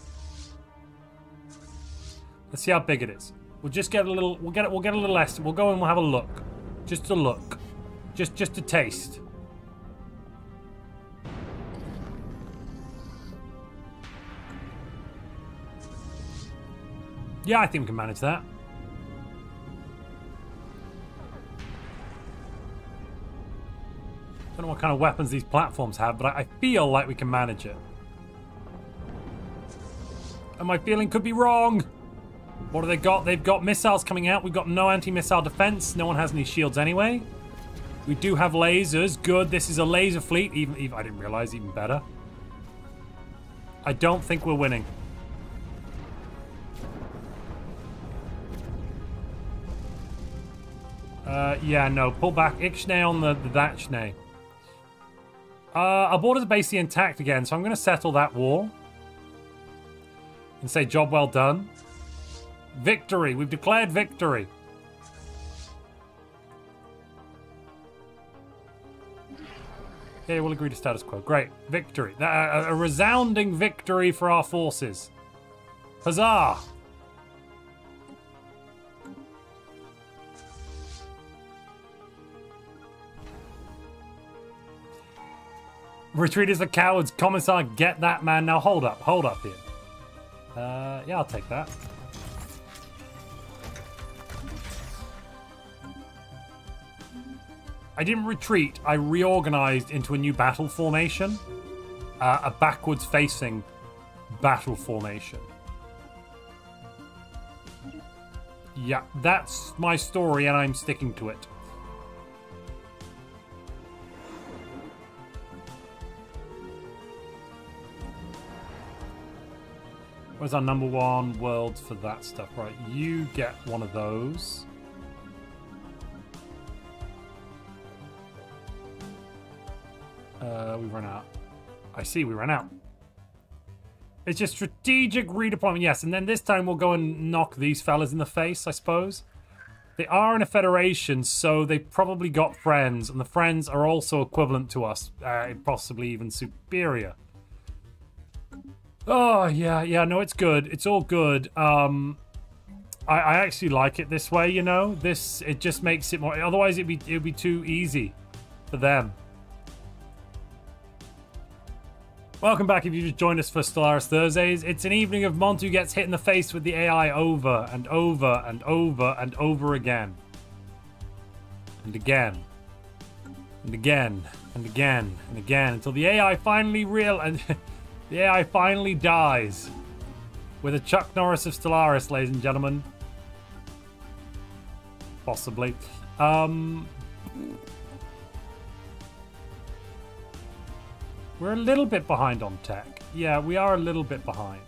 Let's see how big it is. We'll just get a little. We'll get it. We'll get a little less. We'll go and we'll have a look. Just a look. Just, just a taste. Yeah, I think we can manage that. Don't know what kind of weapons these platforms have, but I, feel like we can manage it. And my feeling could be wrong. What have they got? They've got missiles coming out. We've got no anti-missile defense. No one has any shields anyway. We do have lasers. Good. This is a laser fleet. Even, even I didn't realize. Even better. I don't think we're winning. Uh, yeah, no. Pull back. Ixnay on the, the Dachshund. Uh, our borders are basically intact again, so I'm going to settle that war. And say, job well done. Victory. We've declared victory. Okay, we'll agree to status quo. Great. Victory. A, a resounding victory for our forces. Huzzah! Retreat is a cowards. Commissar, get that man. Now hold up. Hold up here. Uh, yeah, I'll take that. I didn't retreat. I reorganized into a new battle formation. Uh, a backwards facing battle formation. Yeah, that's my story and I'm sticking to it. Where's our number one world for that stuff? Right, you get one of those. Uh, we run out. I see, we ran out. It's just strategic redeployment, yes. And then this time we'll go and knock these fellas in the face, I suppose. They are in a federation, so they probably got friends. And the friends are also equivalent to us, uh, possibly even superior. Oh, yeah, yeah, no, it's good. It's all good. Um, I, I actually like it this way, you know? This, it just makes it more... Otherwise, it'd be, it'd be too easy for them. Welcome back if you just joined us for Stellaris Thursdays. It's an evening of Montu gets hit in the face with the AI over and over and over and over again. And again. And again. And again. And again. Until the AI finally real... and. The AI finally dies. With a Chuck Norris of Stellaris, ladies and gentlemen. Possibly. Um, we're a little bit behind on tech. Yeah, we are a little bit behind.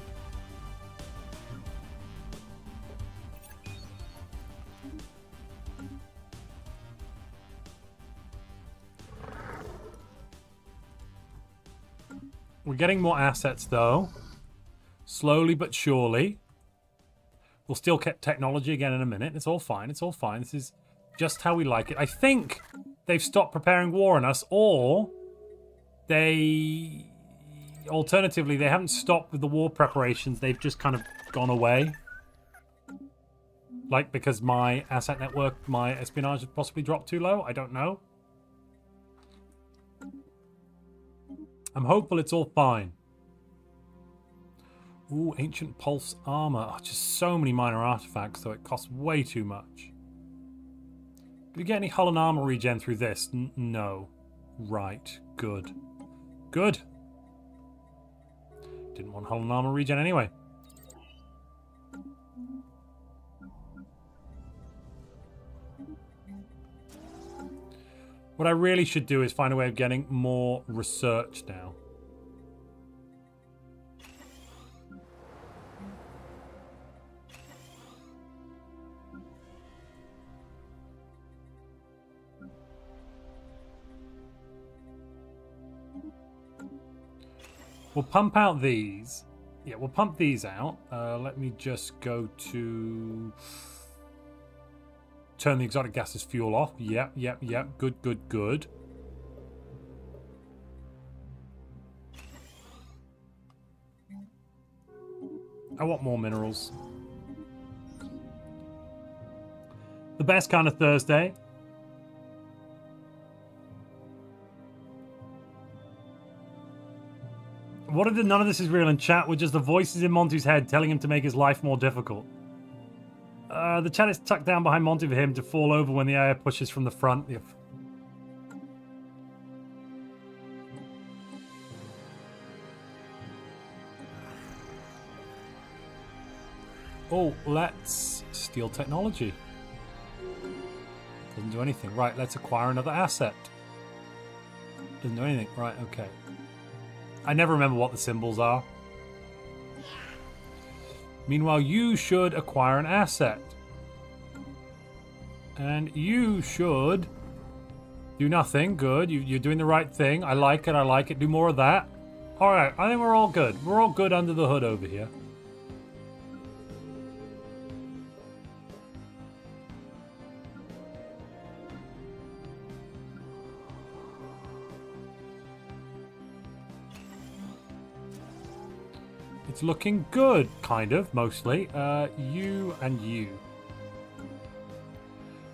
We're getting more assets, though. Slowly but surely. We'll still get technology again in a minute. It's all fine. It's all fine. This is just how we like it. I think they've stopped preparing war on us, or they... Alternatively, they haven't stopped with the war preparations. They've just kind of gone away. Like because my asset network, my espionage has possibly dropped too low? I don't know. I'm hopeful it's all fine. Ooh, ancient pulse armor. Oh, just so many minor artifacts, though it costs way too much. Do we get any hull and armor regen through this? N no. Right. Good. Good. Didn't want hull and armor regen anyway. What I really should do is find a way of getting more research now. We'll pump out these. Yeah, we'll pump these out. Uh, let me just go to... Turn the exotic gases fuel off. Yep, yep, yep. Good, good, good. I want more minerals. The best kind of Thursday. What if none of this is real in chat with just the voices in Monty's head telling him to make his life more difficult? Uh, the chat is tucked down behind Monty for him to fall over when the air pushes from the front. Oh, let's steal technology. Doesn't do anything. Right, let's acquire another asset. Doesn't do anything. Right, okay. I never remember what the symbols are. Meanwhile, you should acquire an asset. And you should do nothing. Good. You, are doing the right thing. I like it. I like it. Do more of that. All right. I think we're all good. We're all good under the hood over here. It's looking good, kind of, mostly. Uh, you and you.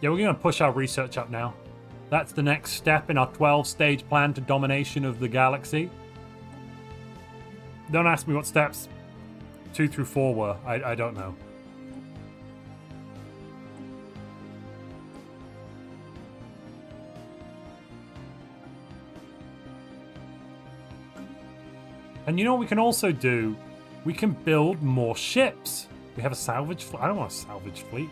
Yeah, we're going to push our research up now. That's the next step in our 12-stage plan to domination of the galaxy. Don't ask me what steps two through four were. I, I don't know. And you know what we can also do? We can build more ships. We have a salvage fleet. I don't want a salvage fleet.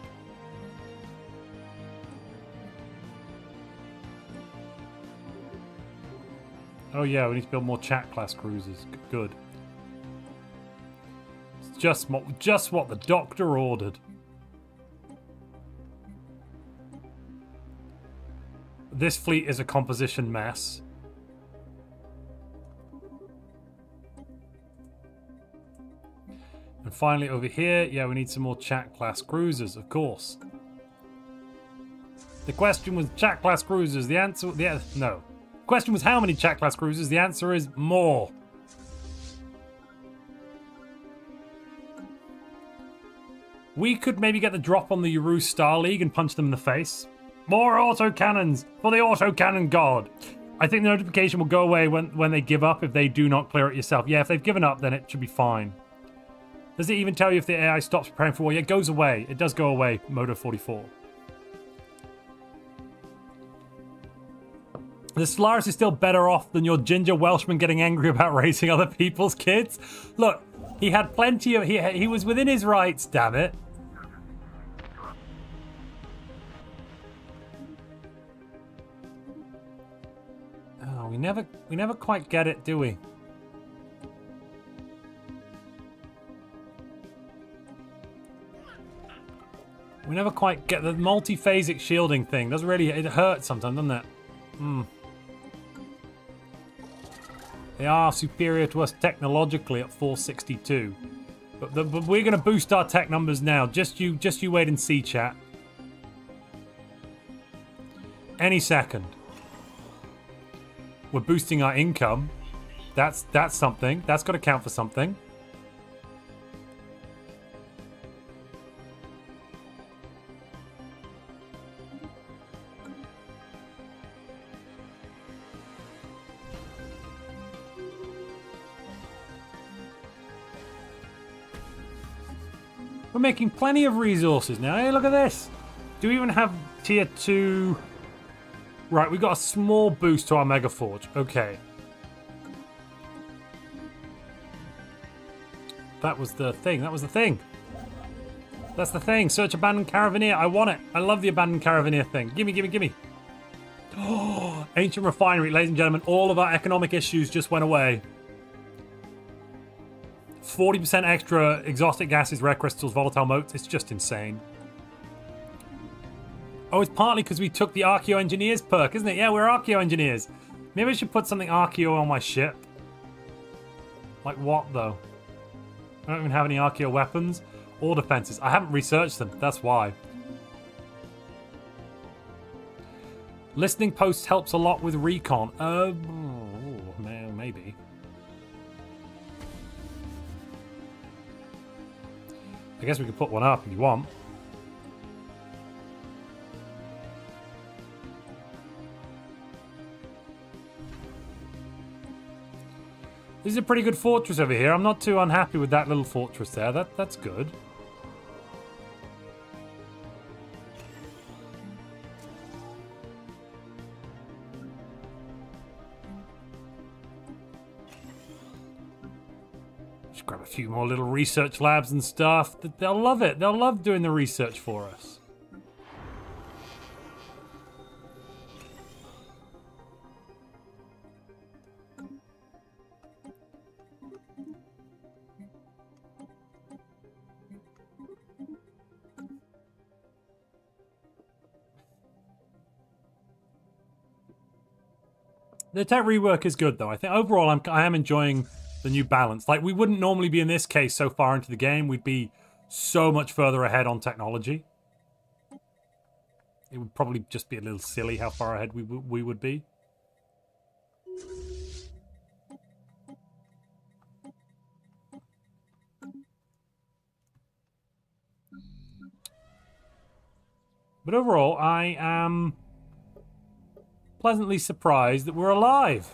Oh yeah, we need to build more chat class cruisers. Good. It's just what, just what the doctor ordered. This fleet is a composition mess. And finally over here, yeah, we need some more chat class cruisers, of course. The question was chat class cruisers. The answer, yeah, no. The question was how many chat class cruisers. The answer is more. We could maybe get the drop on the Yaru Star League and punch them in the face. More auto cannons for the auto cannon god. I think the notification will go away when, when they give up if they do not clear it yourself. Yeah, if they've given up, then it should be fine. Does it even tell you if the AI stops preparing for war? Yeah, it goes away. It does go away, Moto 44. The Stellaris is still better off than your ginger Welshman getting angry about raising other people's kids. Look, he had plenty of... He, he was within his rights, damn it. Oh, we never, we never quite get it, do we? We never quite get the multi-phasic shielding thing. Doesn't really it hurts sometimes, doesn't it? Hmm. They are superior to us technologically at 462. But, the, but we're going to boost our tech numbers now. Just you, just you wait and see, chat. Any second. We're boosting our income. That's that's something. That's got to count for something. We're making plenty of resources now. Hey, look at this. Do we even have tier 2? Right, we got a small boost to our Mega Forge. Okay. That was the thing. That was the thing. That's the thing. Search abandoned caravaneer. I want it. I love the abandoned caravaneer thing. Gimme, gimme, gimme. Oh, ancient refinery, ladies and gentlemen. All of our economic issues just went away. 40% extra exotic gases, rare crystals, volatile motes. It's just insane. Oh, it's partly because we took the Archeo Engineers perk, isn't it? Yeah, we're Archeo Engineers. Maybe I should put something Archeo on my ship. Like what, though? I don't even have any Archeo weapons or defenses. I haven't researched them, that's why. Listening posts helps a lot with recon. Uh, I guess we could put one up if you want. This is a pretty good fortress over here. I'm not too unhappy with that little fortress there. That That's good. Few more little research labs and stuff. They'll love it. They'll love doing the research for us. The tech rework is good though. I think overall I'm I am enjoying the new balance. Like we wouldn't normally be in this case so far into the game. We'd be so much further ahead on technology. It would probably just be a little silly how far ahead we we would be. But overall, I am pleasantly surprised that we're alive.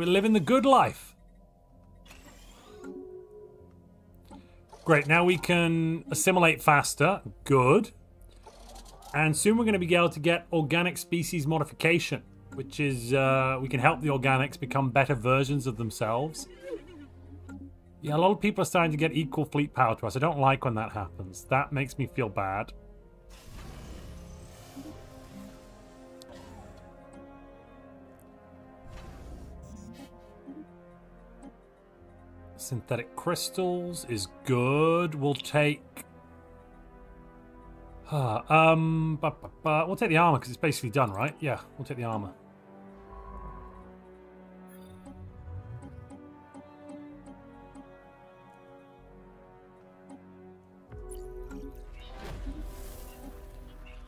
We're living the good life. Great, now we can assimilate faster. Good. And soon we're going to be able to get organic species modification, which is, uh, we can help the organics become better versions of themselves. Yeah, a lot of people are starting to get equal fleet power to us. I don't like when that happens. That makes me feel bad. Synthetic crystals is good. We'll take... Uh, um, we'll take the armor because it's basically done, right? Yeah, we'll take the armor.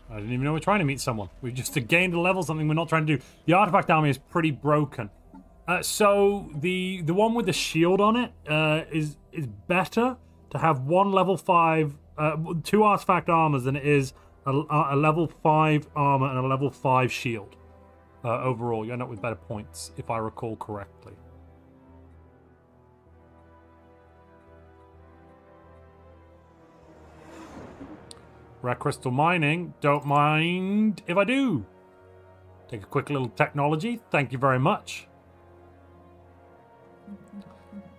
I didn't even know we're trying to meet someone. We've just gained a level, something we're not trying to do. The artifact armor is pretty broken. Uh, so the the one with the shield on it uh, is is better to have one level five, uh, two artifact armors than it is a, a, level five armor and a level five shield. Uh, overall, you end up with better points, if I recall correctly. Rare crystal mining, don't mind if I do. Take a quick little technology, thank you very much.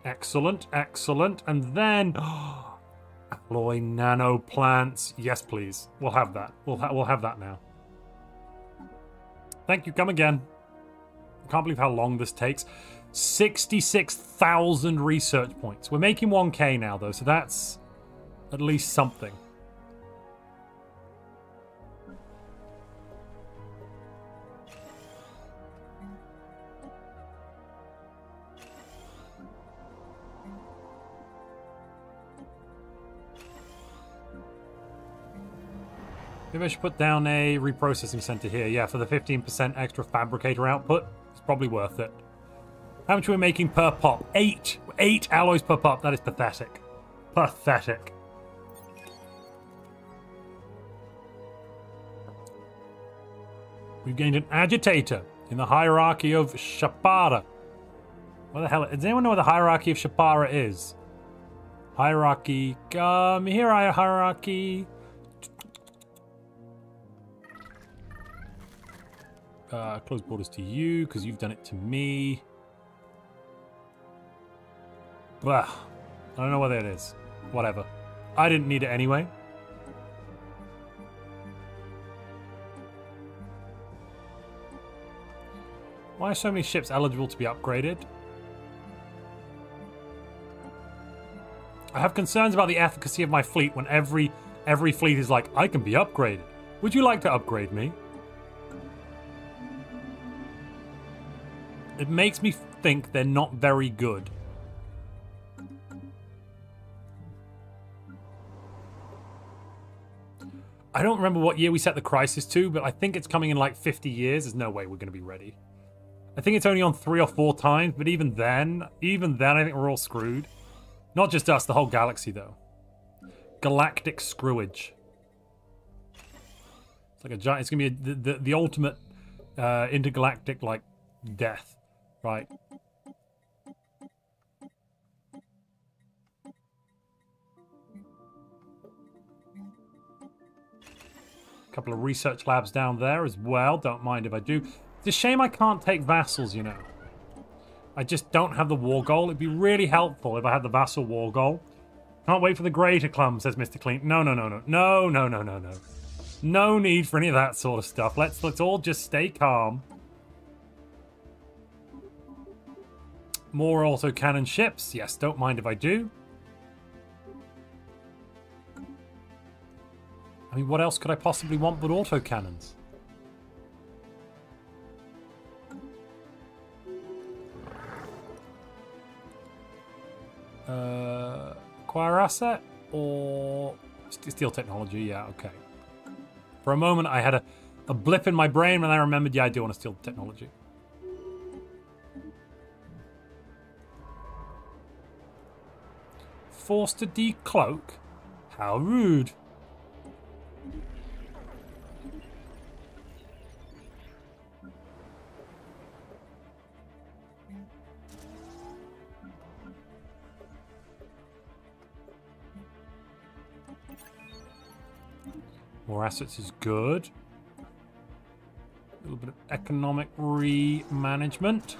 Excellent, excellent. And then, alloy nano plants. Yes, please. We'll have that. We'll, ha we'll have that now. Thank you, come again. I can't believe how long this takes. 66,000 research points. We're making 1k now, though, so that's at least something. Maybe I should put down a reprocessing center here. Yeah, for the 15% extra fabricator output. It's probably worth it. How much are we making per pop? Eight. Eight alloys per pop. That is pathetic. Pathetic. We've gained an agitator. in the hierarchy of Shapara. What the hell? Does anyone know what the hierarchy of Shapara is? Hierarchy. Come here, hierarchy. Uh, close borders to you because you've done it to me. Bah. I don't know what that is. Whatever. I didn't need it anyway. Why are so many ships eligible to be upgraded? I have concerns about the efficacy of my fleet when every every fleet is like, I can be upgraded. Would you like to upgrade me? It makes me think they're not very good. I don't remember what year we set the crisis to, but I think it's coming in like 50 years. There's no way we're going to be ready. I think it's only on three or four times, but even then, even then, I think we're all screwed. Not just us, the whole galaxy, though. Galactic screwage. It's like a giant. It's gonna be a, the, the, the ultimate uh, intergalactic like death, right? A couple of research labs down there as well. Don't mind if I do. It's a shame I can't take vassals, you know. I just don't have the war goal. It'd be really helpful if I had the vassal war goal. Can't wait for the to come, says Mr. Clean. No, no, no, no. No, no, no, no, no. No need for any of that sort of stuff. Let's let's all just stay calm. More autocannon ships. Yes, don't mind if I do. I mean, what else could I possibly want but autocannons? Uh, acquire asset or steal technology? Yeah, okay. For a moment, I had a, a blip in my brain when I remembered, yeah, I do want to steal technology. Forced to decloak? How rude. More assets is good. A little bit of economic re-management.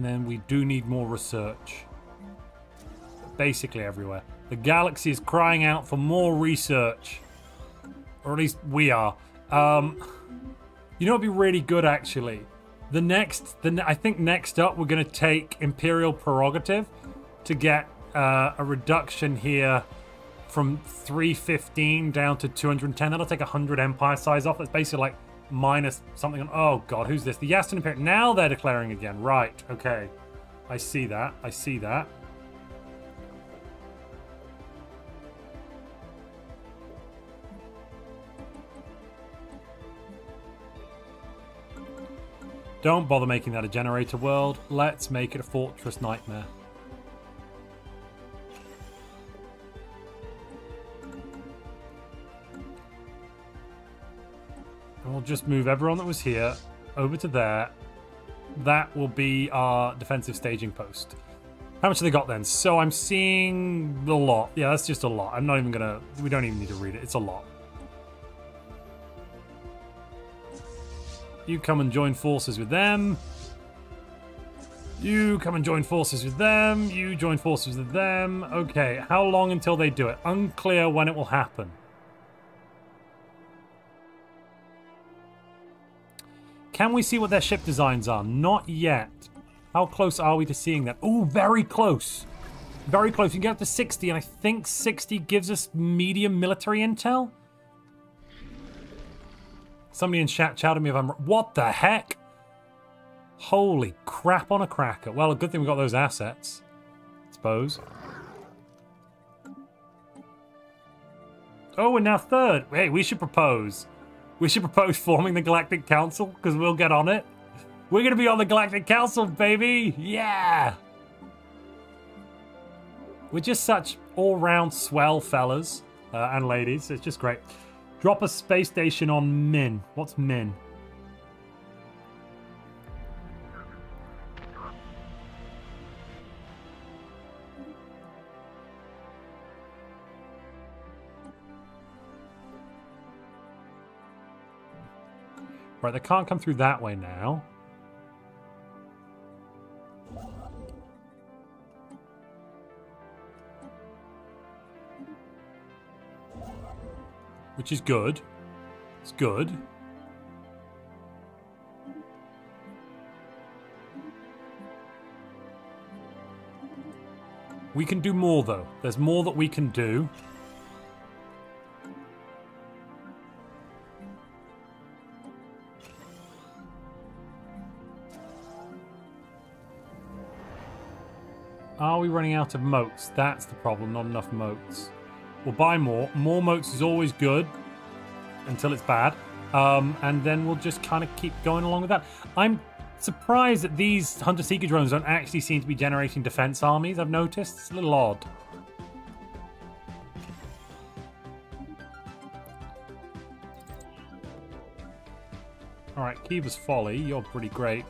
And then we do need more research. Basically everywhere. The galaxy is crying out for more research. Or at least we are. Um, you know it would be really good, actually? The next, the I think next up, we're going to take Imperial Prerogative to get uh, a reduction here from 315 down to 210. That'll take 100 Empire size off. That's basically like minus something. Oh, God, who's this? The Yaston Imperial. Now they're declaring again. Right, okay. I see that. I see that. Don't bother making that a generator world. Let's make it a fortress nightmare. And we'll just move everyone that was here over to there. That will be our defensive staging post. How much have they got then? So I'm seeing a lot. Yeah, that's just a lot. I'm not even gonna... We don't even need to read it. It's a lot. You come and join forces with them. You come and join forces with them. You join forces with them. Okay, how long until they do it? Unclear when it will happen. Can we see what their ship designs are? Not yet. How close are we to seeing that? Oh, very close. Very close. Can get up to 60, and I think 60 gives us medium military intel. Somebody in chat shouted me if I'm... What the heck? Holy crap on a cracker. Well, a good thing we got those assets. I suppose. Oh, we're now third. Hey, we should propose. We should propose forming the Galactic Council, because we'll get on it. We're going to be on the Galactic Council, baby! Yeah! We're just such all-round swell fellas uh, and ladies. It's just great. Drop a space station on Min. What's Min? Right, they can't come through that way now. Which is good. It's good. We can do more, though. There's more that we can do. Are we running out of motes? That's the problem, not enough motes. We'll buy more. More motes is always good until it's bad. Um, and then we'll just kind of keep going along with that. I'm surprised that these Hunter-Seeker drones don't actually seem to be generating defense armies, I've noticed. It's a little odd. Alright, Kiva's Folly, you're pretty great.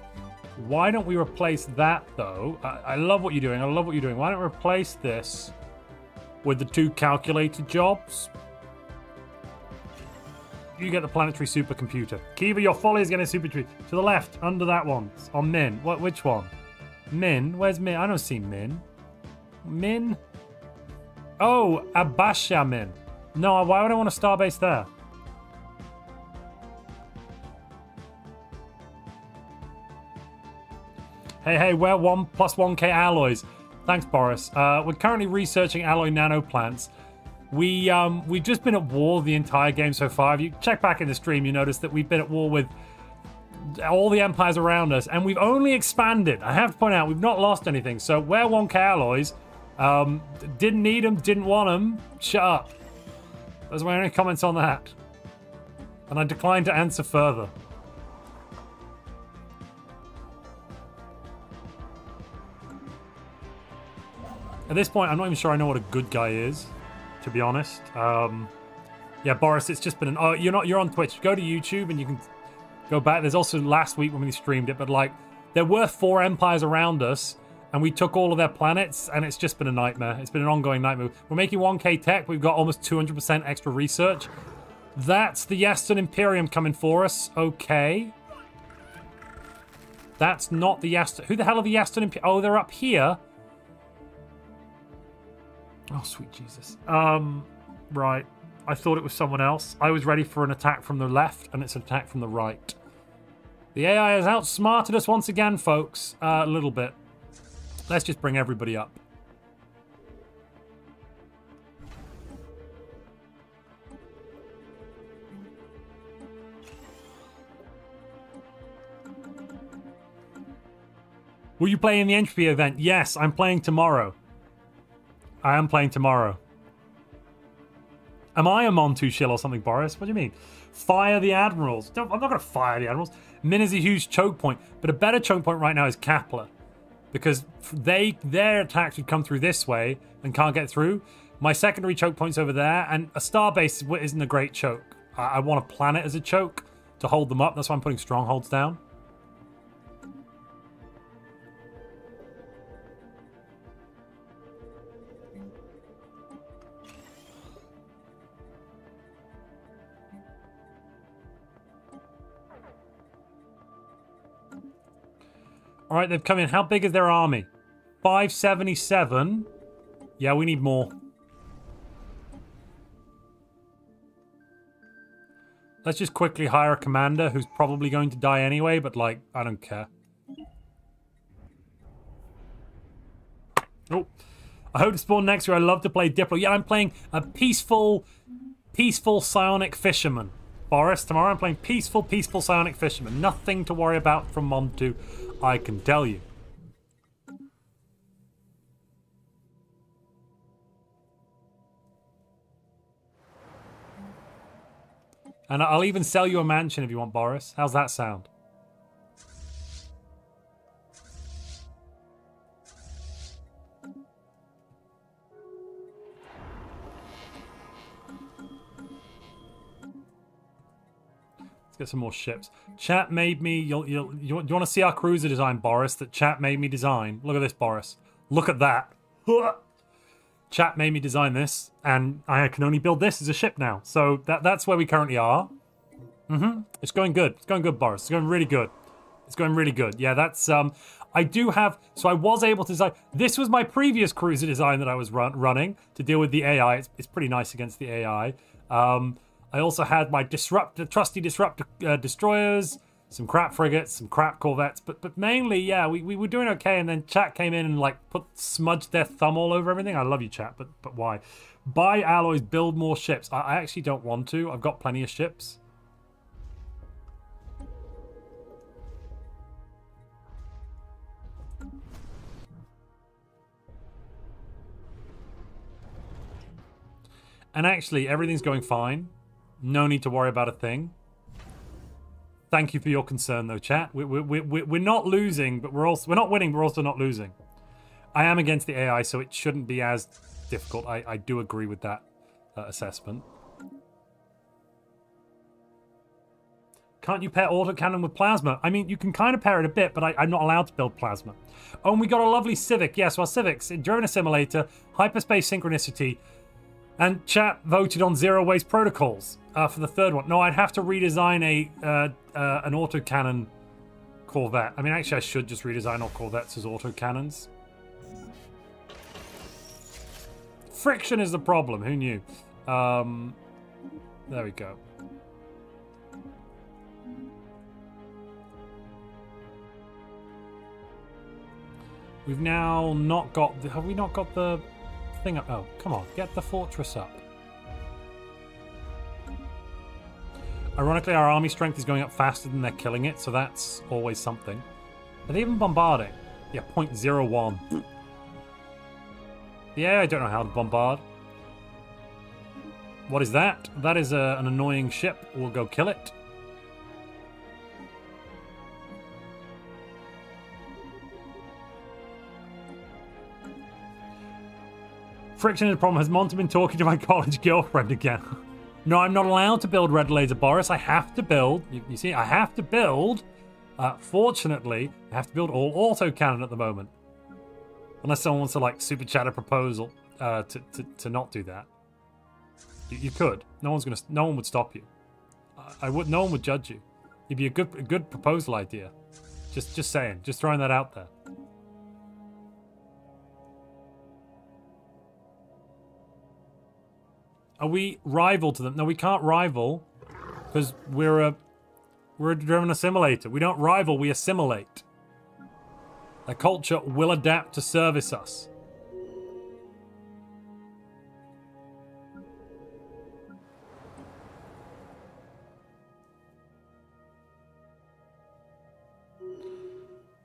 Why don't we replace that, though? I, I love what you're doing. I love what you're doing. Why don't we replace this with the two calculated jobs? You get the planetary supercomputer. Kiva, your folly is getting super tree. To the left, under that one. On Min. What? Which one? Min? Where's Min? I don't see Min. Min? Oh, Abasha Min. No, why would I want a starbase there? Hey, hey, we're one plus 1k alloys. Thanks, Boris. Uh, we're currently researching alloy nanoplants. We, um, we've just been at war the entire game so far. If you check back in the stream, you notice that we've been at war with all the empires around us, and we've only expanded. I have to point out, we've not lost anything. So we're 1k alloys. Um, didn't need them, didn't want them. Shut up. Those are my only comments on that. And I decline to answer further. At this point, I'm not even sure I know what a good guy is, to be honest. Um, yeah, Boris, it's just been an... Oh, you're not. You're on Twitch. Go to YouTube and you can go back. There's also last week when we streamed it, but like, there were four empires around us, and we took all of their planets, and it's just been a nightmare. It's been an ongoing nightmare. We're making 1k tech. We've got almost 200% extra research. That's the Yaston Imperium coming for us. Okay. That's not the Yaston... Who the hell are the Yaston Imperium? Oh, they're up here. Oh, sweet Jesus. Um, right. I thought it was someone else. I was ready for an attack from the left, and it's an attack from the right. The AI has outsmarted us once again, folks. Uh, a little bit. Let's just bring everybody up. Will you play in the entropy event? Yes, I'm playing tomorrow. I am playing tomorrow. Am I a Montu shill or something, Boris? What do you mean? Fire the admirals. Don't, I'm not going to fire the admirals. Min is a huge choke point, but a better choke point right now is Kepler. Because they their attacks would come through this way and can't get through. My secondary choke point's over there, and a starbase isn't a great choke. I, I want a planet as a choke to hold them up. That's why I'm putting strongholds down. All right, they've come in. How big is their army? 577. Yeah, we need more. Let's just quickly hire a commander who's probably going to die anyway, but like, I don't care. Oh, I hope to spawn next year. I love to play Diplo. Yeah, I'm playing a peaceful, peaceful psionic fisherman. Boris, tomorrow I'm playing peaceful, peaceful psionic fisherman. Nothing to worry about from Montu. I can tell you. And I'll even sell you a mansion if you want, Boris. How's that sound? Get some more ships. Chat made me. You'll, you'll, you, you want to see our cruiser design, Boris? That chat made me design. Look at this, Boris. Look at that. Chat made me design this, and I can only build this as a ship now. So that that's where we currently are. Mm-hmm. It's going good. It's going good, Boris. It's going really good. It's going really good. Yeah, that's um. I do have. So I was able to design. This was my previous cruiser design that I was run, running to deal with the AI. It's, it's pretty nice against the AI. Um, I also had my disrupt, trusty disruptor uh, destroyers, some crap frigates, some crap corvettes, but but mainly, yeah, we, we were doing okay. And then chat came in and like put smudged their thumb all over everything. I love you, chat, but but why? Buy alloys, build more ships. I, I actually don't want to. I've got plenty of ships. And actually, everything's going fine. No need to worry about a thing. Thank you for your concern, though, chat. We, we, we, we're not losing, but we're also we're not winning. We're also not losing. I am against the AI, so it shouldn't be as difficult. I, I do agree with that uh, assessment. Can't you pair autocannon with plasma? I mean, you can kind of pair it a bit, but I, am not allowed to build plasma. Oh, and we got a lovely Civic. Yes, well, Civics. Driven Assimilator, Hyperspace Synchronicity, and chat voted on zero waste protocols uh, for the third one. No, I'd have to redesign a uh, uh, an autocannon Corvette. I mean, actually, I should just redesign all Corvettes as autocannons. Friction is the problem. Who knew? Um, there we go. We've now not got the, have we not got the thing up? Oh, come on, get the fortress up. Ironically, our army strength is going up faster than they're killing it, so that's always something. They even bombarding? Yeah, 0.01. yeah, I don't know how to bombard. What is that? That is a, an annoying ship. We'll go kill it. Friction is a problem. Has Monty been talking to my college girlfriend again? No, I'm not allowed to build red laser, Boris. I have to build. You, you see, I have to build. Uh, fortunately, I have to build all auto cannon at the moment. Unless someone wants to like super chat a proposal uh, to, to to not do that. You, you, could. No one's gonna. No one would stop you. I, I would. No one would judge you. It'd be a good a good proposal idea. Just just saying. Just throwing that out there. Are we rival to them? No, we can't rival because we're a we're a driven assimilator. We don't rival, we assimilate. A culture will adapt to service us.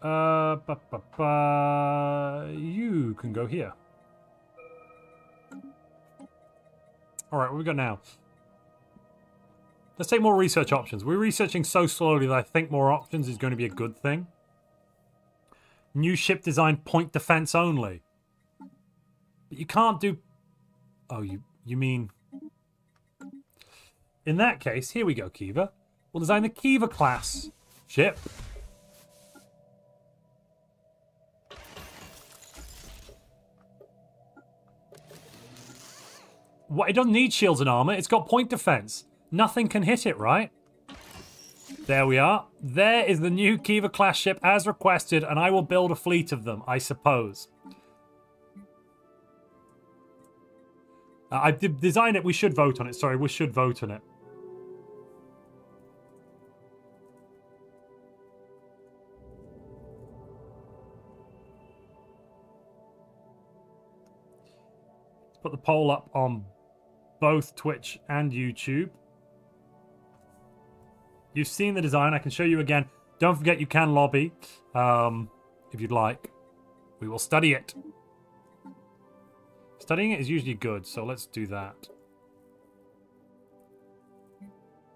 Uh, ba, ba, ba. you can go here. All right, what we got now? Let's take more research options. We're researching so slowly that I think more options is going to be a good thing. New ship design point defense only. But you can't do... Oh, you, you mean... In that case, here we go, Kiva. We'll design the Kiva class ship. What, it doesn't need shields and armor. It's got point defense. Nothing can hit it, right? There we are. There is the new Kiva class ship as requested, and I will build a fleet of them, I suppose. Uh, I did design it. We should vote on it. Sorry, we should vote on it. put the poll up on both Twitch and YouTube. You've seen the design. I can show you again. Don't forget you can lobby um, if you'd like. We will study it. Studying it is usually good, so let's do that.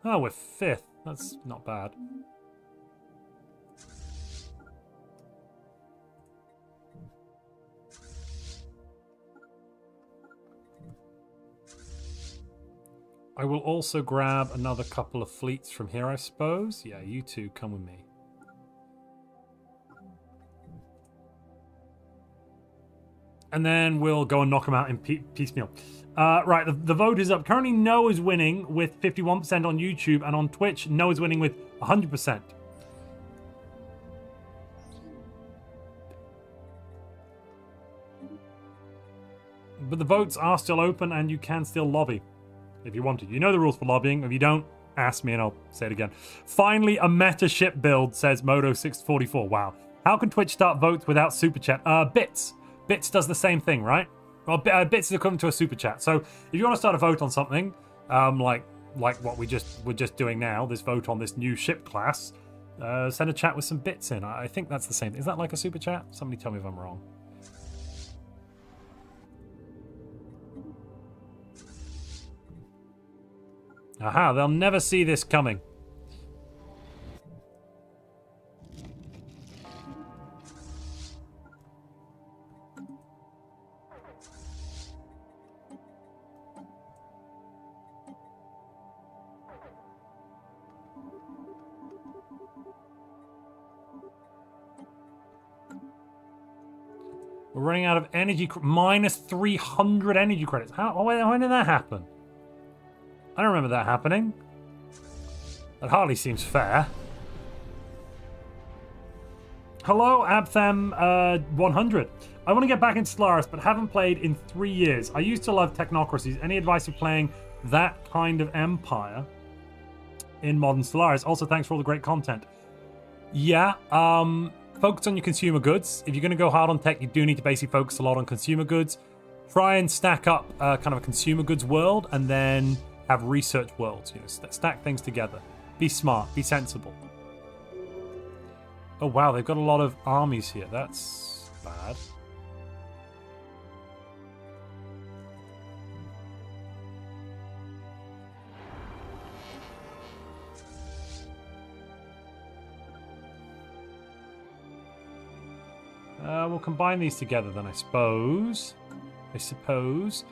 Oh, we're fifth. That's not bad. I will also grab another couple of fleets from here, I suppose. Yeah, you two, come with me. And then we'll go and knock them out in piecemeal. Uh, right, the, the, vote is up. Currently, No is winning with 51% on YouTube, and on Twitch, No is winning with 100%. But the votes are still open, and you can still lobby if you want to. You know the rules for lobbying. If you don't, ask me, and I'll say it again. Finally, a meta ship build, says Moto644. Wow. How can Twitch start votes without super chat? Uh, Bits. Bits does the same thing, right? Well, uh, bits is equivalent to a super chat. So if you want to start a vote on something, um, like like what we just we're just doing now, this vote on this new ship class, uh, send a chat with some bits in. I think that's the same. Is that like a super chat? Somebody tell me if I'm wrong. Aha, they'll never see this coming. We're running out of energy, minus 300 energy credits. How, when did that happen? I don't remember that happening. That hardly seems fair. Hello, Abthem uh, 100. I want to get back into Stellaris, but haven't played in three years. I used to love technocracies. Any advice for playing that kind of empire in modern Stellaris? Also, thanks for all the great content. Yeah, um, focus on your consumer goods. If you're going to go hard on tech, you do need to basically focus a lot on consumer goods. Try and stack up uh, kind of a consumer goods world and then have research worlds. You know, st stack things together. Be smart. Be sensible. Oh, wow. They've got a lot of armies here. That's bad. Uh, we'll combine these together then, I suppose. I suppose.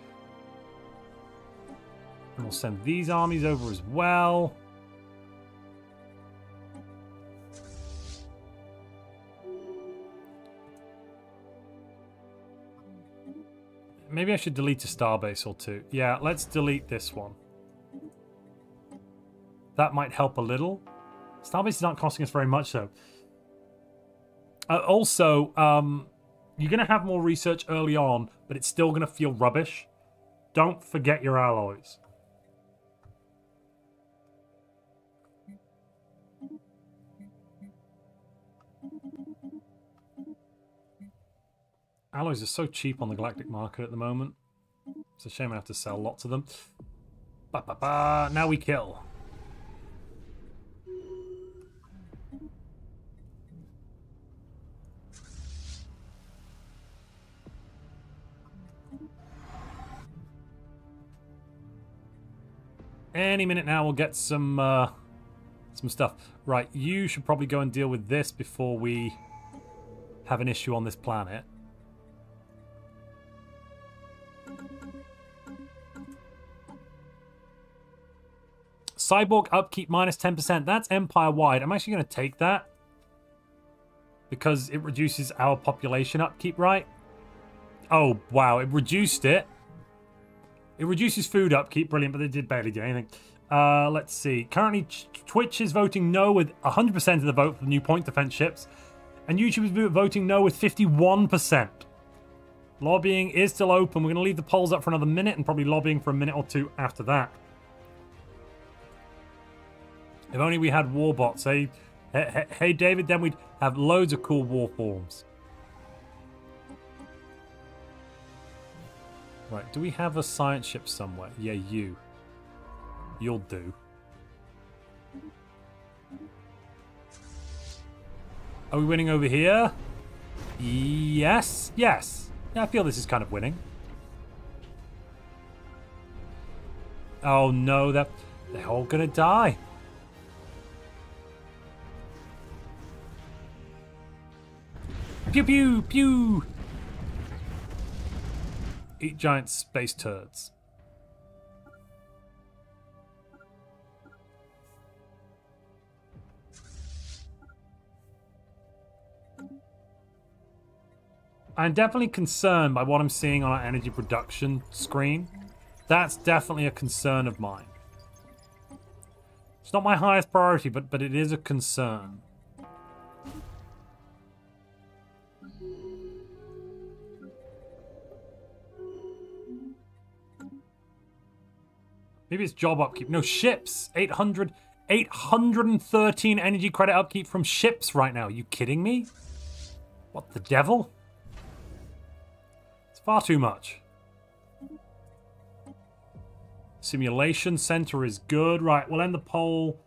And we'll send these armies over as well. Maybe I should delete a starbase or two. Yeah, let's delete this one. That might help a little. Starbases aren't costing us very much, though. Uh, also, um, you're going to have more research early on, but it's still going to feel rubbish. Don't forget your alloys. Alloys are so cheap on the galactic market at the moment. It's a shame I have to sell lots of them. Ba -ba -ba. Now we kill. Any minute now we'll get some uh, some stuff. Right, you should probably go and deal with this before we have an issue on this planet. Cyborg upkeep minus 10%. That's empire-wide. I'm actually going to take that. Because it reduces our population upkeep, right? Oh, wow. It reduced it. It reduces food upkeep, brilliant, but they did barely do anything. Uh, let's see. Currently, Twitch is voting no with 100% of the vote for the new point defense ships, and YouTube is voting no with 51%. Lobbying is still open. We're going to leave the polls up for another minute and probably lobbying for a minute or two after that. If only we had war bots, eh? hey, hey, hey David, then we'd have loads of cool warforms. Right, do we have a science ship somewhere? Yeah, you. You'll do. Are we winning over here? Yes. Yes. Yeah, I feel this is kind of winning. Oh no, they're, they're all gonna die. pew pew pew! Eat giant space turds. I'm definitely concerned by what I'm seeing on our energy production screen. That's definitely a concern of mine. It's not my highest priority, but, but it is a concern. Maybe it's job upkeep. No, ships. 800, 813 energy credit upkeep from ships right now. Are you kidding me? What the devil? It's far too much. Simulation center is good. Right, we'll end the poll.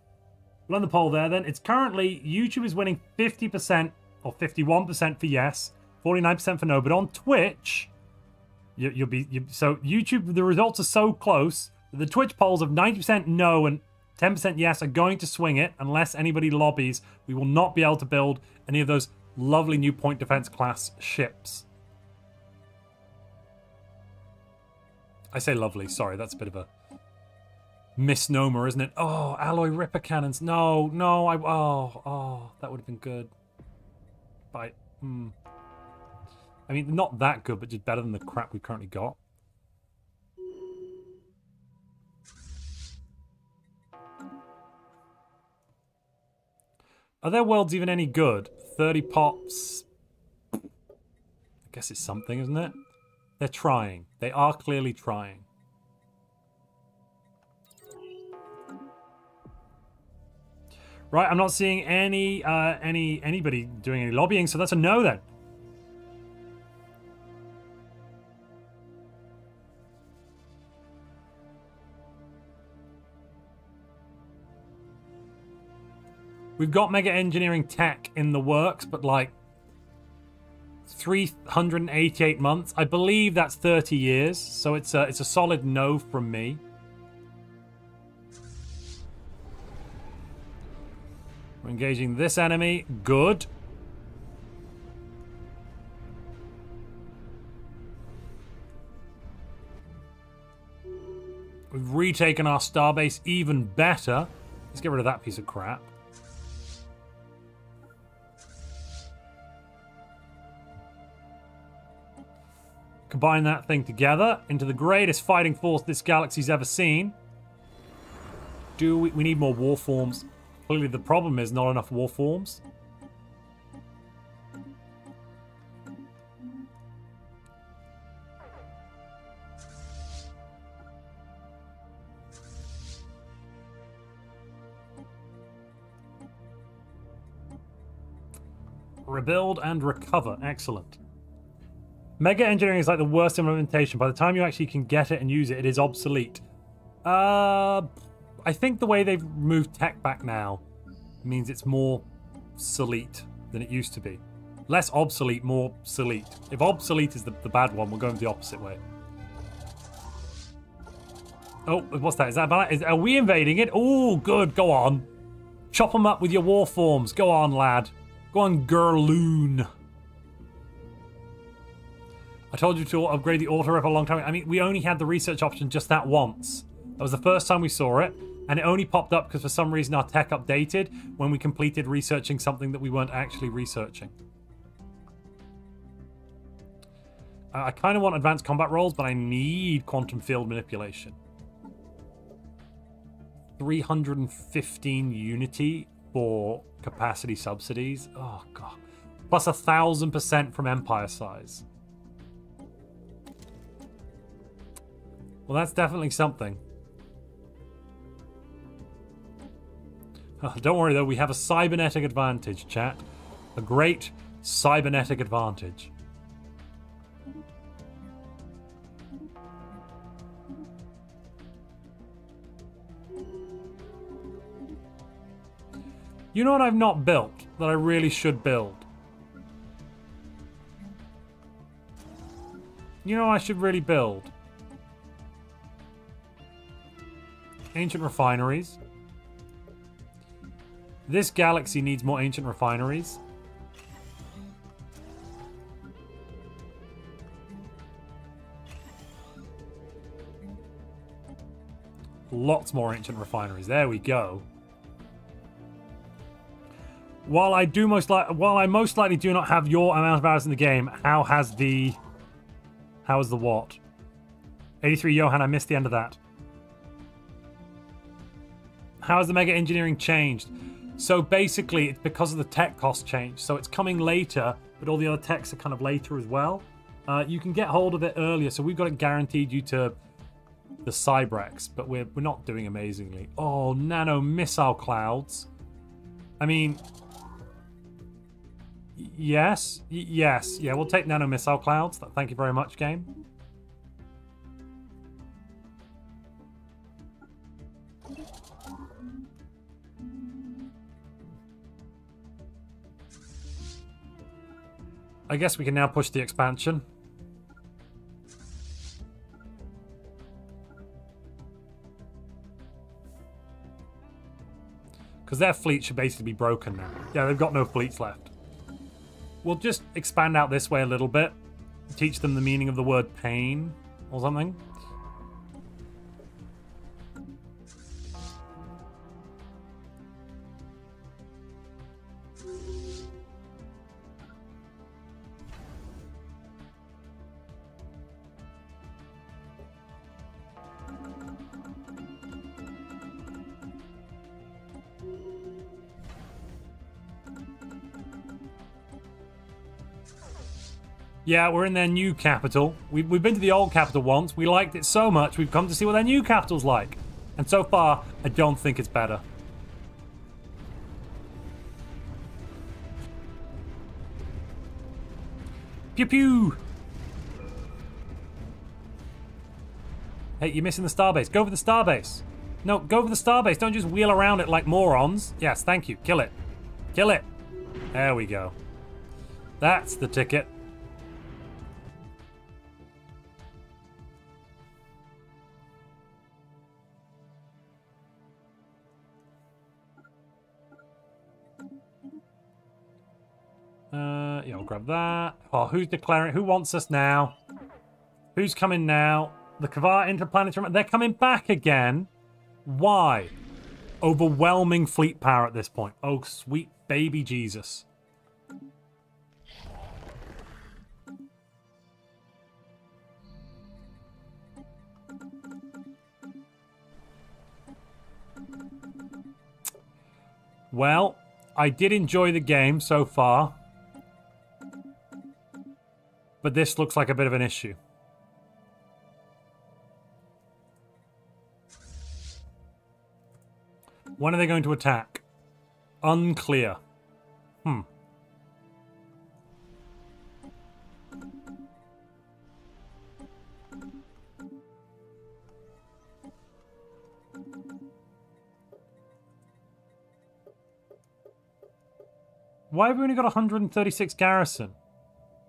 We'll end the poll there then. It's currently, YouTube is winning 50% or 51% for yes, 49% for no. But on Twitch, you, will be, you, so YouTube, the results are so close the Twitch polls of 90% no and 10% yes are going to swing it unless anybody lobbies. We will not be able to build any of those lovely new point defense class ships. I say lovely, sorry, that's a bit of a misnomer, isn't it? Oh, alloy ripper cannons. No, no, I oh, oh, that would have been good. But hmm. I mean, not that good, but just better than the crap we've currently got. Are their worlds even any good? 30 pops. I guess it's something, isn't it? They're trying. They are clearly trying. Right, I'm not seeing any uh, any anybody doing any lobbying, so that's a no then. We've got Mega Engineering Tech in the works, but like 388 months. I believe that's 30 years, so it's a, it's a solid no from me. We're engaging this enemy. Good. We've retaken our starbase even better. Let's get rid of that piece of crap. Combine that thing together into the greatest fighting force this galaxy's ever seen. Do we, we need more warforms? Clearly the problem is not enough warforms. Rebuild and recover. Excellent. Mega engineering is like the worst implementation. By the time you actually can get it and use it, it is obsolete. Uh, I think the way they've moved tech back now means it's more obsolete than it used to be. Less obsolete, more obsolete. If obsolete is the, the bad one, we're going the opposite way. Oh, what's that? Is that bad? Is, are we invading it? Oh, good. Go on. Chop them up with your warforms. Go on, lad. Go on, girloon. I told you to upgrade the auto rip a long time. Ago. I mean, we only had the research option just that once. That was the first time we saw it, and it only popped up because for some reason our tech updated when we completed researching something that we weren't actually researching. I kind of want advanced combat rolls, but I need quantum field manipulation. 315 unity for capacity subsidies. Oh, God. Plus a thousand percent from empire size. Well, that's definitely something. Oh, don't worry, though. We have a cybernetic advantage, chat. A great cybernetic advantage. You know what I've not built that I really should build? You know I should really build? Ancient refineries. This galaxy needs more ancient refineries. Lots more ancient refineries. There we go. While I do most like, while I most likely do not have your amount of hours in the game, how has the, how is the what? 83 Johan, I missed the end of that. How has the mega engineering changed? So basically, it's because of the tech cost change. So it's coming later, but all the other techs are kind of later as well. Uh, you can get hold of it earlier, so we've got it guaranteed you to the Cybrex, but we're, we're not doing amazingly. Oh, nano missile clouds. I mean, yes, yes, yeah, we'll take nano missile clouds. Thank you very much, game. I guess we can now push the expansion. Because their fleet should basically be broken now. Yeah, they've got no fleets left. We'll just expand out this way a little bit. Teach them the meaning of the word pain or something. Yeah, we're in their new capital. We've, we've been to the old capital once. We liked it so much, we've come to see what their new capital's like. And so far, I don't think it's better. Pew pew! Hey, you're missing the starbase. Go for the starbase. No, go for the starbase. Don't just wheel around it like morons. Yes, thank you. Kill it. Kill it. There we go. That's the ticket. Uh, yeah, I'll grab that. Oh, who's declaring? Who wants us now? Who's coming now? The Kavar Interplanetary... They're coming back again. Why? Overwhelming fleet power at this point. Oh, sweet baby Jesus. Well, I did enjoy the game so far. But this looks like a bit of an issue. When are they going to attack? Unclear. Hmm. Why have we only got 136 garrison?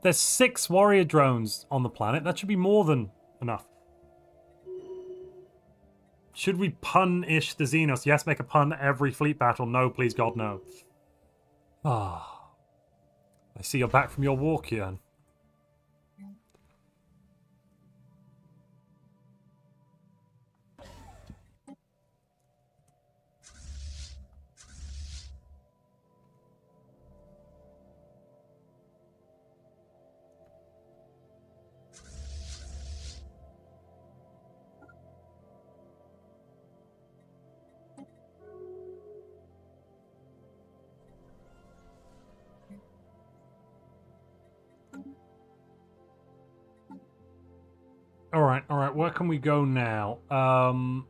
There's six warrior drones on the planet. That should be more than enough. Should we pun-ish the Xenos? Yes, make a pun every fleet battle. No, please God, no. Ah. I see you're back from your walk, Jörn. All right, all right. Where can we go now? Um...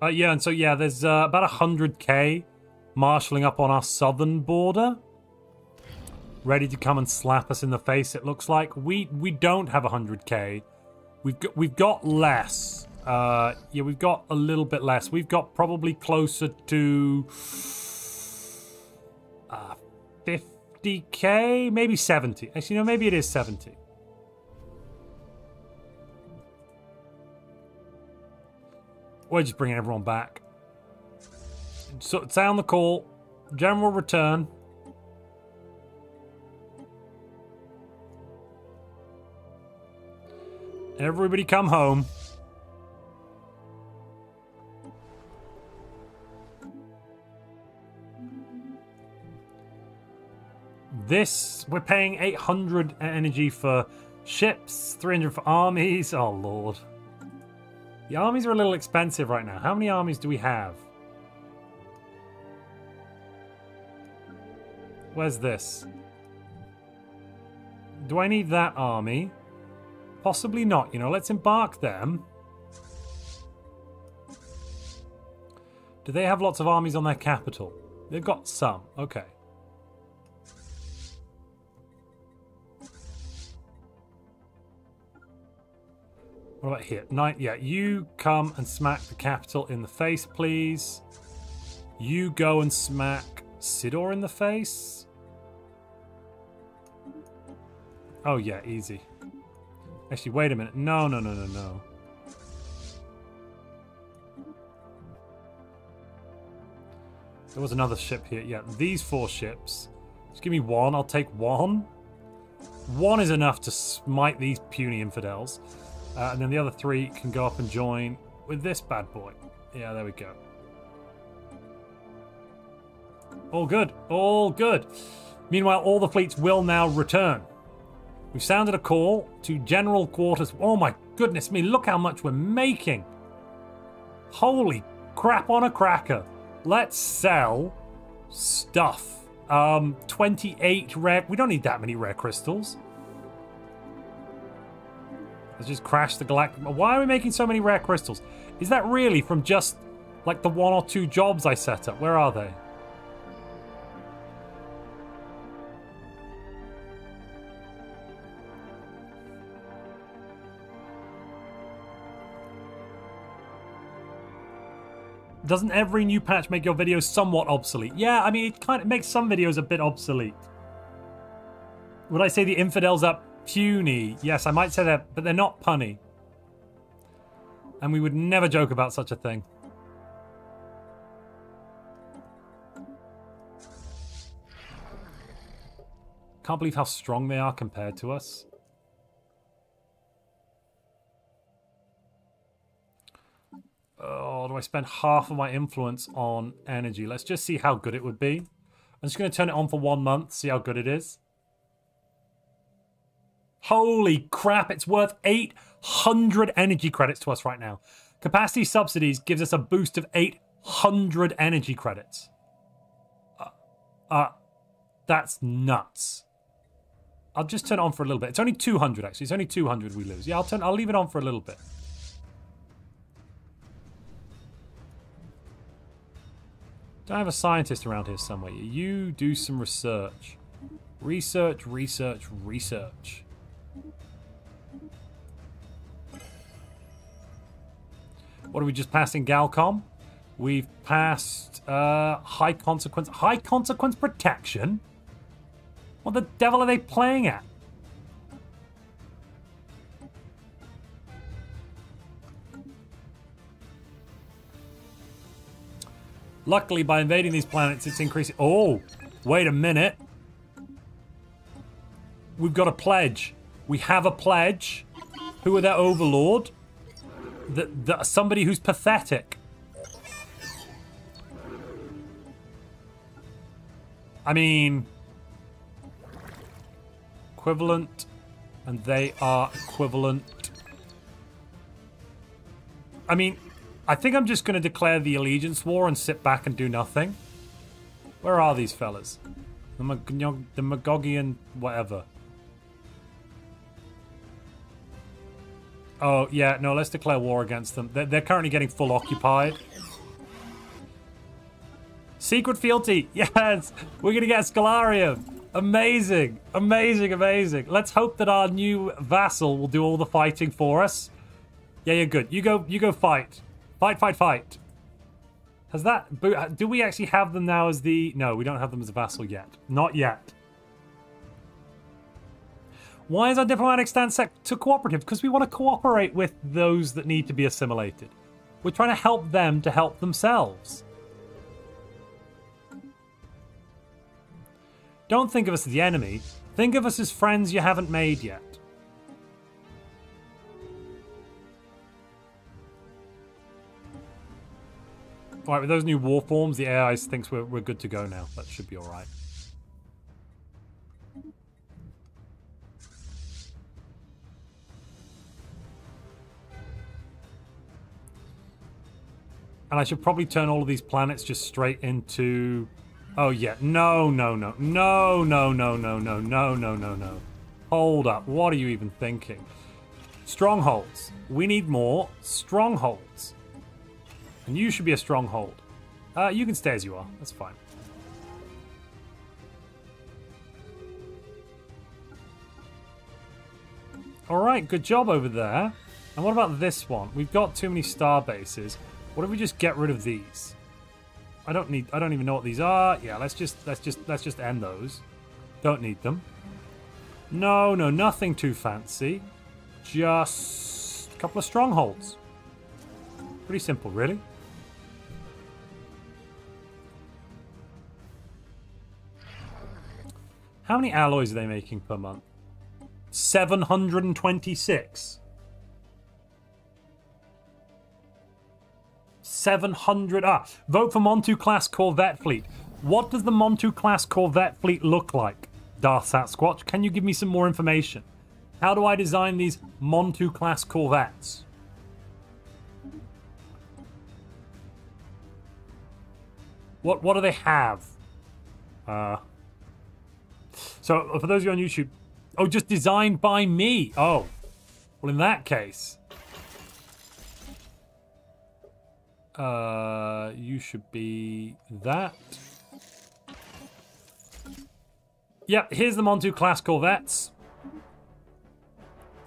Uh, yeah, and so yeah, there's uh, about 100k marshalling up on our southern border ready to come and slap us in the face. It looks like we we don't have 100k. We've got we've got less. Uh, yeah, we've got a little bit less. We've got probably closer to uh, 50k, maybe 70. Actually, no, maybe it is 70. We're just bringing everyone back. So, sound the call. General return. Everybody come home. This, we're paying 800 energy for ships, 300 for armies. Oh, Lord. The armies are a little expensive right now. How many armies do we have? Where's this? Do I need that army? Possibly not, you know. Let's embark them. Do they have lots of armies on their capital? They've got some. Okay. What about here? Nine. Yeah, you come and smack the capital in the face, please. You go and smack Sidor in the face. Oh yeah, easy. Actually, wait a minute. No, no, no, no, no. There was another ship here. Yeah, these four ships. Just give me one. I'll take one. One is enough to smite these puny infidels. Uh, and then the other three can go up and join with this bad boy. Yeah, there we go. All good. All good. Meanwhile, all the fleets will now return. We've sounded a call to general quarters. Oh my goodness me, look how much we're making. Holy crap on a cracker. Let's sell stuff. Um, 28 rare... We don't need that many rare crystals. Let's just crash the galactic... Why are we making so many rare crystals? Is that really from just, like, the one or two jobs I set up? Where are they? Doesn't every new patch make your videos somewhat obsolete? Yeah, I mean, it kind of makes some videos a bit obsolete. Would I say the infidels are puny? Yes, I might say that, but they're not punny. And we would never joke about such a thing. Can't believe how strong they are compared to us. Oh, do I spend half of my influence on energy? Let's just see how good it would be. I'm just going to turn it on for one month, see how good it is. Holy crap, it's worth 800 energy credits to us right now. Capacity subsidies gives us a boost of 800 energy credits. Uh, uh, that's nuts. I'll just turn it on for a little bit. It's only 200 actually. It's only 200 we lose. Yeah, I'll turn. I'll leave it on for a little bit. Don't have a scientist around here somewhere. You do some research. Research, research, research. What are we just passing Galcom? We've passed uh, high consequence. High consequence protection? What the devil are they playing at? Luckily, by invading these planets, it's increasing... Oh, wait a minute. We've got a pledge. We have a pledge. Who are their overlord? That, that somebody who's pathetic. I mean... Equivalent. And they are equivalent. I mean, I think I'm just going to declare the allegiance war and sit back and do nothing. Where are these fellas? The, Mag the Magogian whatever. Oh, yeah, no, let's declare war against them. They're, they're currently getting full occupied. Secret fealty! Yes! We're going to get Scholarium! Amazing! Amazing, amazing. Let's hope that our new vassal will do all the fighting for us. Yeah, you're good. You go, you go fight. Fight, fight, fight. Has that... Do we actually have them now as the... No, we don't have them as a vassal yet. Not yet. Why is our diplomatic stance set to cooperative? Because we want to cooperate with those that need to be assimilated. We're trying to help them to help themselves. Don't think of us as the enemy. Think of us as friends you haven't made yet. Alright, with those new warforms, the AI thinks we're, we're good to go now. That should be alright. And I should probably turn all of these planets just straight into... Oh, yeah. No, no, no. No, no, no, no, no, no, no, no, no. Hold up. What are you even thinking? Strongholds. We need more strongholds. And you should be a stronghold. Uh, you can stay as you are. That's fine. Alright, good job over there. And what about this one? We've got too many star bases. What if we just get rid of these? I don't need I don't even know what these are. Yeah, let's just let's just let's just end those. Don't need them. No, no, nothing too fancy. Just a couple of strongholds. Pretty simple, really. How many alloys are they making per month? 726. 700. Ah, vote for Montu class Corvette fleet. What does the Montu class Corvette fleet look like? Darth Sasquatch, can you give me some more information? How do I design these Montu class Corvettes? What what do they have? Uh so for those of you on YouTube, oh, just designed by me. Oh, well, in that case, uh, you should be that. Yep, here's the Montu class Corvettes.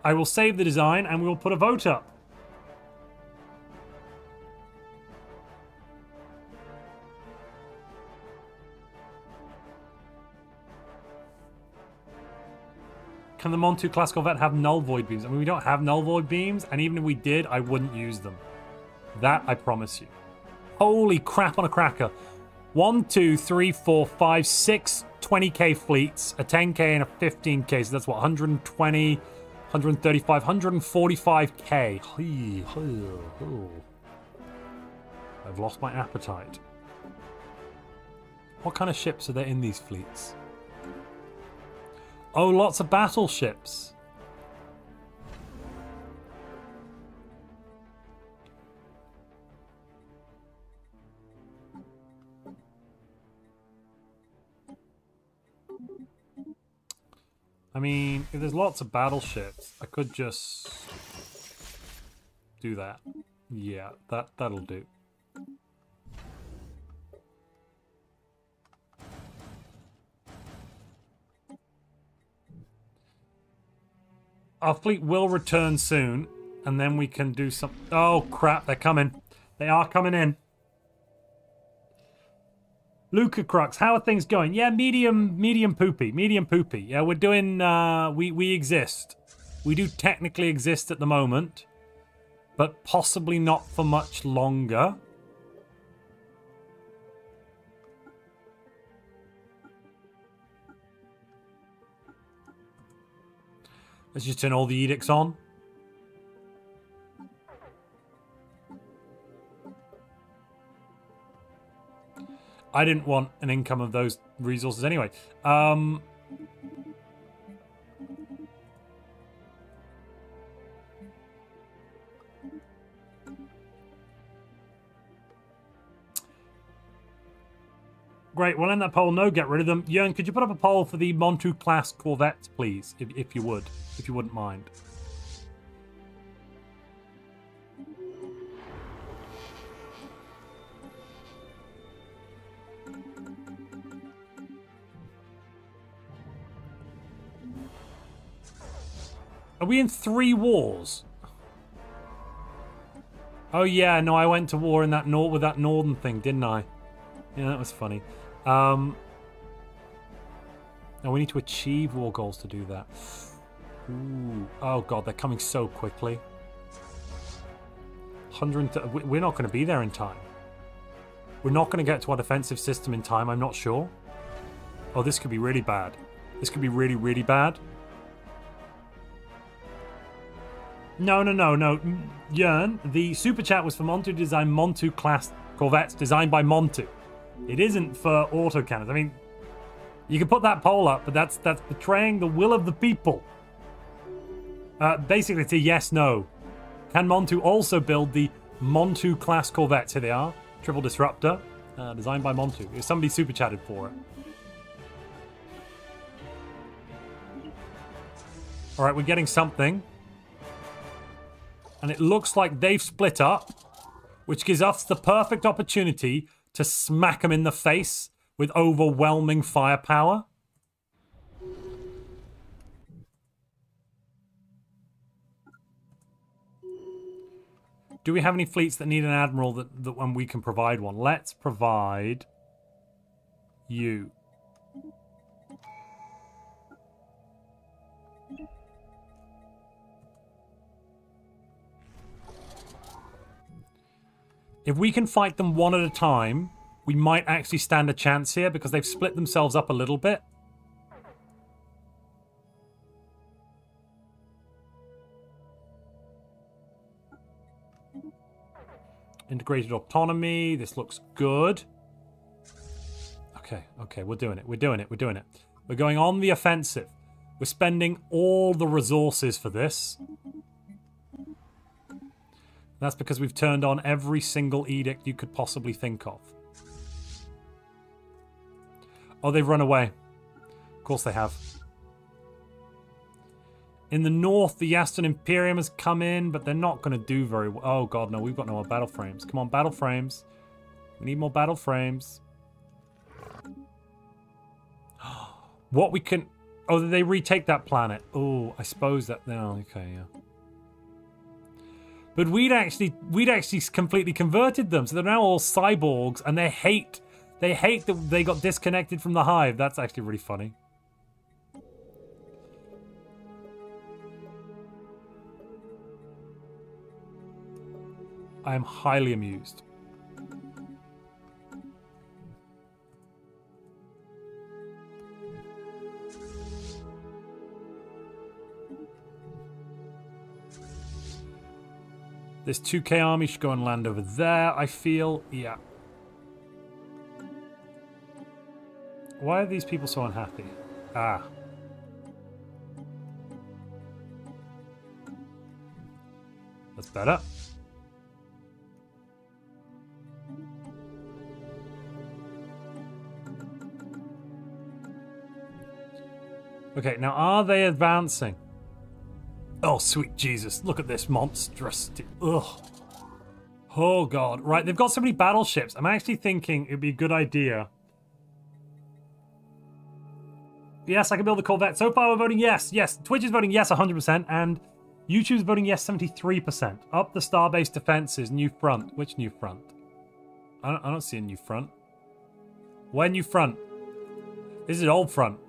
I will save the design and we will put a vote up. Can the Montu class Corvette have null void beams? I mean, we don't have null void beams, and even if we did, I wouldn't use them. That I promise you. Holy crap on a cracker. One, two, three, four, five, six 20k fleets, a 10k and a 15k. So that's what, 120, 135, 145k. I've lost my appetite. What kind of ships are there in these fleets? Oh, lots of battleships. I mean, if there's lots of battleships, I could just do that. Yeah, that that'll do. Our fleet will return soon, and then we can do some... Oh, crap, they're coming. They are coming in. Luca Crux, how are things going? Yeah, medium, medium poopy, medium poopy. Yeah, we're doing, uh, we, we exist. We do technically exist at the moment, but possibly not for much longer. Let's just turn all the edicts on. I didn't want an income of those resources anyway. Um, Great, we'll end that poll. No, get rid of them. Jörn, could you put up a poll for the Montu class Corvettes, please, if, if you would, if you wouldn't mind. Are we in three wars? Oh yeah, no, I went to war in that nor with that northern thing, didn't I? Yeah, that was funny. Um, now we need to achieve war goals to do that. Ooh. Oh god, they're coming so quickly. 100. We're not going to be there in time. We're not going to get to our defensive system in time, I'm not sure. Oh, this could be really bad. This could be really, really bad. No, no, no, no. Jörn, the super chat was for Montu to design Montu class corvettes designed by Montu. It isn't for autocannons. I mean, you can put that poll up, but that's that's betraying the will of the people. Uh, basically, it's a yes-no. Can Montu also build the Montu class corvettes? Here they are. Triple Disruptor, uh, designed by Montu. Somebody super chatted for it. All right, we're getting something. And it looks like they've split up, which gives us the perfect opportunity to smack them in the face with overwhelming firepower. Do we have any fleets that need an admiral that, that when we can provide one? Let's provide you. If we can fight them one at a time, we might actually stand a chance here because they've split themselves up a little bit. Integrated autonomy. This looks good. Okay, okay, we're doing it. We're doing it. We're doing it. We're going on the offensive. We're spending all the resources for this. That's because we've turned on every single edict you could possibly think of. Oh, they've run away. Of course they have. In the north, the Yaston Imperium has come in, but they're not going to do very well. Oh, God, no. We've got no more battle frames. Come on, battle frames. We need more battle frames. what we can... Oh, they retake that planet. Oh, I suppose that... No, okay, yeah. But we'd actually we'd actually completely converted them, so they're now all cyborgs, and they hate they hate that they got disconnected from the hive. That's actually really funny. I am highly amused. This 2k army should go and land over there, I feel. Yeah. Why are these people so unhappy? Ah. That's better. Okay, now are they advancing? Oh, sweet Jesus. Look at this monstrosity. Ugh. Oh, God. Right, they've got so many battleships. I'm actually thinking it'd be a good idea. Yes, I can build the Corvette. So far, we're voting yes. Yes, Twitch is voting yes 100%, and YouTube's voting yes 73%. Up the Starbase defenses, new front. Which new front? I don't, I don't see a new front. Where new front? This is old front.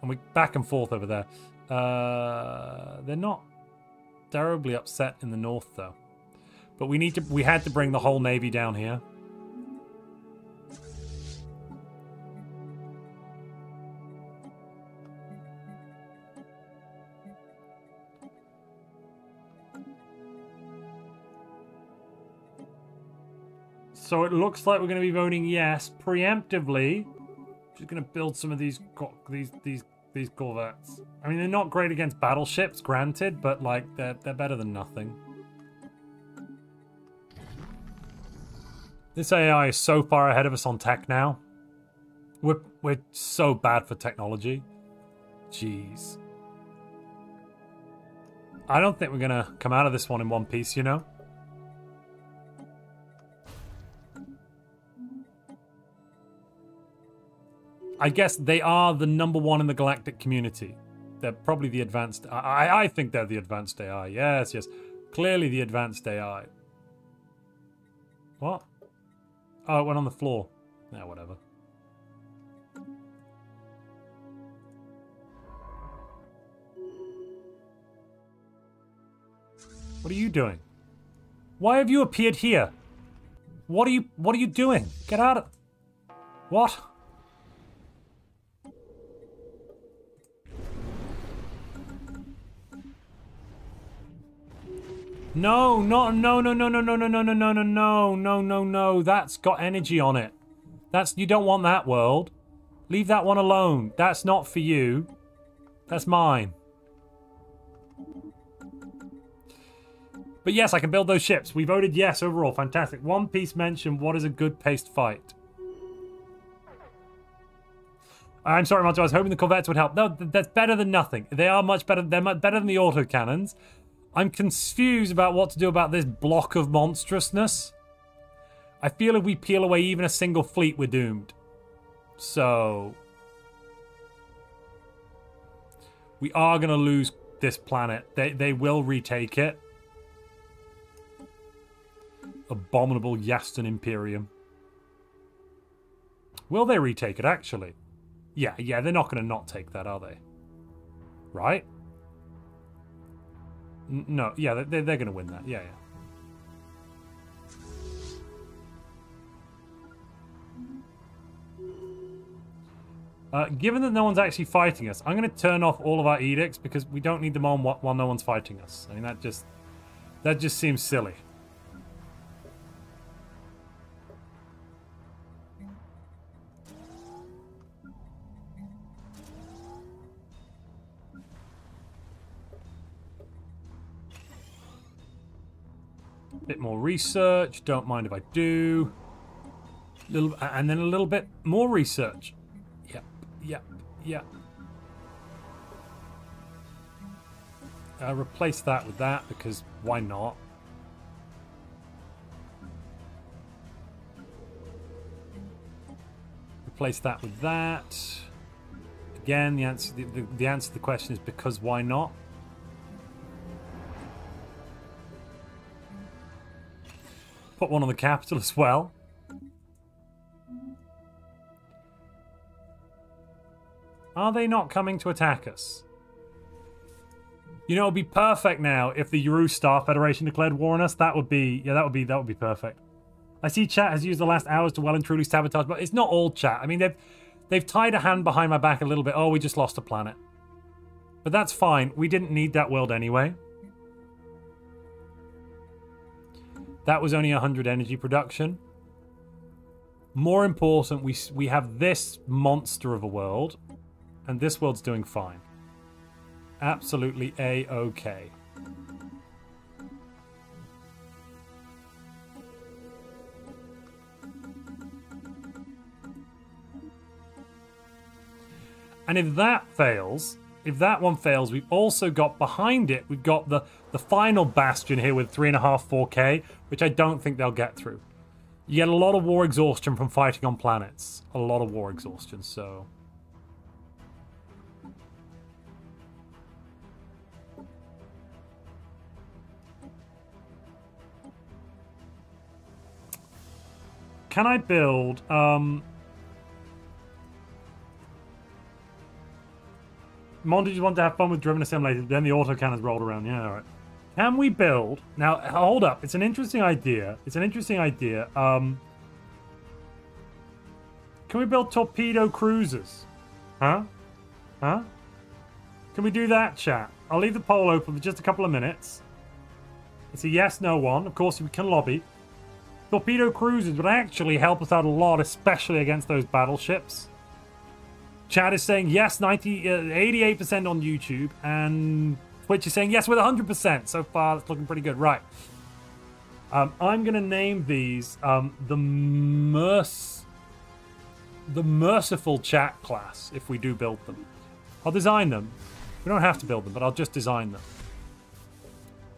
And we back and forth over there. Uh, they're not terribly upset in the north, though. But we need to. We had to bring the whole navy down here. So it looks like we're going to be voting yes preemptively. Just going to build some of these these these these corvettes. I mean, they're not great against battleships, granted, but like they're they're better than nothing. This AI is so far ahead of us on tech now. We're we're so bad for technology. Jeez. I don't think we're gonna come out of this one in one piece, you know? I guess they are the number one in the galactic community. They're probably the advanced. I, I think they're the advanced AI. Yes, yes. Clearly the advanced AI. What? Oh, it went on the floor. Yeah, whatever. What are you doing? Why have you appeared here? What are you what are you doing? Get out of What? No, not no no no no no no no no no no no no no no. That's got energy on it. That's you don't want that world. Leave that one alone. That's not for you. That's mine. But yes, I can build those ships. We voted yes overall. Fantastic. One Piece mentioned what is a good paced fight. I'm sorry, Monty. I was hoping the Corvettes would help. No, that's better than nothing. They are much better. They're much better than the autocannons. I'm confused about what to do about this block of monstrousness. I feel if we peel away even a single fleet, we're doomed. So... We are going to lose this planet. They, they will retake it. Abominable Yaston Imperium. Will they retake it, actually? Yeah, yeah, they're not going to not take that, are they? Right? No, yeah, they're, they're going to win that. Yeah, yeah. Uh, given that no one's actually fighting us, I'm going to turn off all of our edicts because we don't need them on while no one's fighting us. I mean, that just that just seems silly. Bit more research. Don't mind if I do. Little, and then a little bit more research. Yep, yep, yep. Uh, replace that with that because why not? Replace that with that. Again, the answer the, the, the answer to the question is because why not? Put one on the capital as well. Are they not coming to attack us? You know, it'd be perfect now if the Uru Star Federation declared war on us. That would be, yeah, that would be, that would be perfect. I see chat has used the last hours to well and truly sabotage, but it's not all chat. I mean, they've, they've tied a hand behind my back a little bit. Oh, we just lost a planet. But that's fine. We didn't need that world anyway. That was only 100 energy production. More important, we, we have this monster of a world, and this world's doing fine. Absolutely A-okay. And if that fails, if that one fails, we've also got behind it, we've got the, the final bastion here with 3.5 4K, which I don't think they'll get through. You get a lot of war exhaustion from fighting on planets. A lot of war exhaustion, so... Can I build... Um, Monty just wanted to have fun with Driven Assimilated, then the autocannons rolled around. Yeah, all right. Can we build... Now, hold up. It's an interesting idea. It's an interesting idea. Um, can we build torpedo cruisers? Huh? Huh? Can we do that, chat? I'll leave the poll open for just a couple of minutes. It's a yes, no one. Of course, we can lobby. Torpedo cruisers would actually help us out a lot, especially against those battleships. Chad is saying yes, 90, 88% uh, on YouTube, and Twitch is saying yes with 100%. So far, it's looking pretty good. Right. Um, I'm going to name these um, the merc the merciful chat class if we do build them. I'll design them. We don't have to build them, but I'll just design them.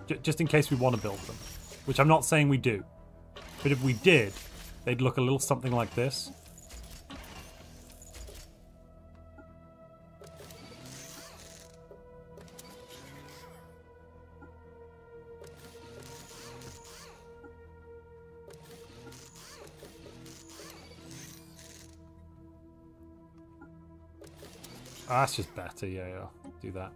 J just in case we want to build them. Which I'm not saying we do. But if we did, they'd look a little something like this. Ah, oh, that's just better. Yeah, yeah. Do that.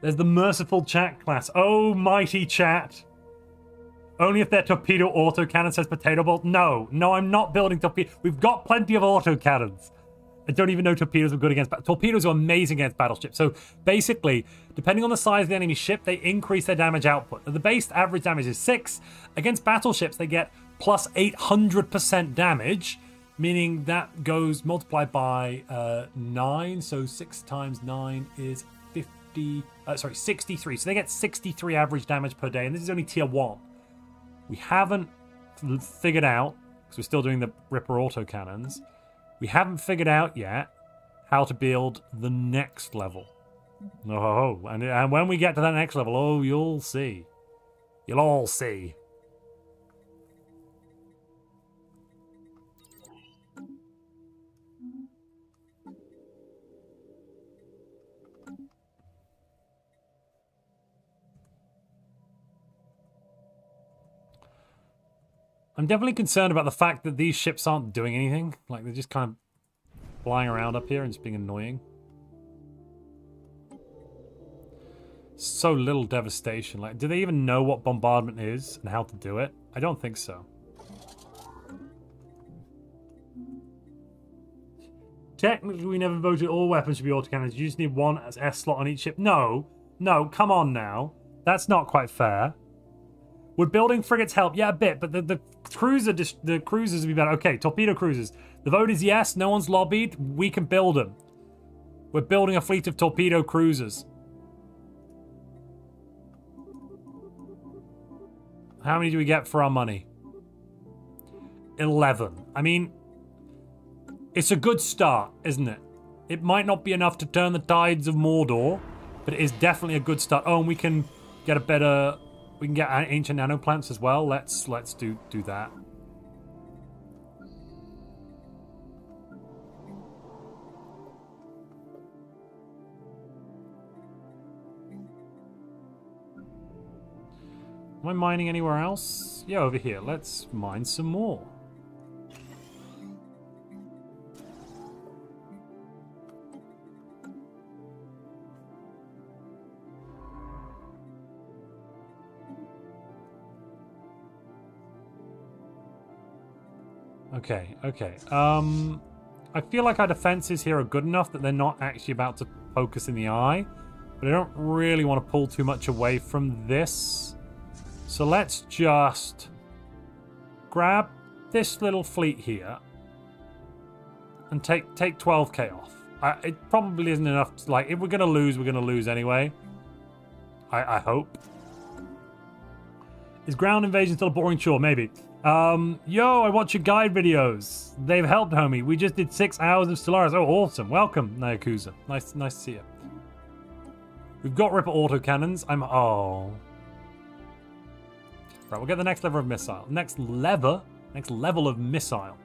There's the merciful chat class. Oh, mighty chat. Only if their torpedo autocannon says potato bolt. No, no, I'm not building torpedo. We've got plenty of autocannons. I don't even know torpedoes are good against... But torpedoes are amazing against battleships. So basically, depending on the size of the enemy ship, they increase their damage output. the base average damage is 6. Against battleships, they get plus 800% damage, meaning that goes multiplied by uh, 9. So 6 times 9 is 50... Uh, sorry, 63. So they get 63 average damage per day, and this is only tier 1. We haven't figured out, because we're still doing the Ripper autocannons, we haven't figured out yet how to build the next level. Oh, and, and when we get to that next level, oh, you'll see. You'll all see. I'm definitely concerned about the fact that these ships aren't doing anything. Like, they're just kind of flying around up here and just being annoying. So little devastation. Like, do they even know what bombardment is and how to do it? I don't think so. Technically, we never voted all weapons should be autocannons. You just need one as S slot on each ship. No, no, come on now. That's not quite fair. Would building frigates help? Yeah, a bit, but the, the cruiser the cruisers would be better. Okay, torpedo cruisers. The vote is yes. No one's lobbied. We can build them. We're building a fleet of torpedo cruisers. How many do we get for our money? 11. I mean, it's a good start, isn't it? It might not be enough to turn the tides of Mordor, but it is definitely a good start. Oh, and we can get a better we can get ancient nanoplants as well. Let's let's do do that. Am I mining anywhere else? Yeah, over here. Let's mine some more. Okay, okay. Um, I feel like our defenses here are good enough that they're not actually about to focus in the eye. But I don't really want to pull too much away from this. So let's just grab this little fleet here and take take 12k off. I, it probably isn't enough. Like, if we're going to lose, we're going to lose anyway. I, I hope. Is ground invasion still a boring chore? Maybe. Um, yo, I watch your guide videos. They've helped, homie. We just did six hours of Stellaris. Oh, awesome. Welcome, Nyakuza. Nice, nice to see you. We've got Ripper autocannons. I'm... Oh. Right, we'll get the next level of missile. Next lever. Next level of missile.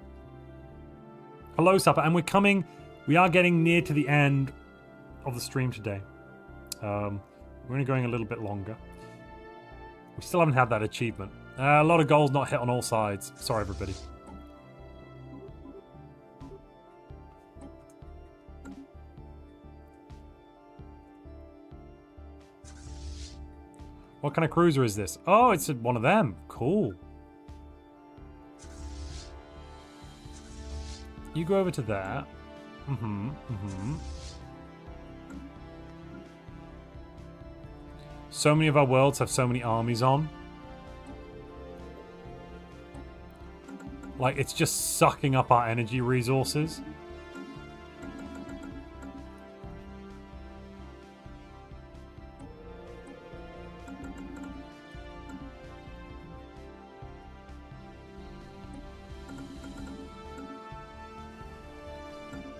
Hello, Supper. And we're coming... We are getting near to the end of the stream today. Um, we're only going a little bit longer. We still haven't had that achievement. Uh, a lot of goals not hit on all sides. Sorry, everybody. What kind of cruiser is this? Oh, it's one of them. Cool. You go over to there. Mm-hmm, mm-hmm. So many of our worlds have so many armies on. Like, it's just sucking up our energy resources.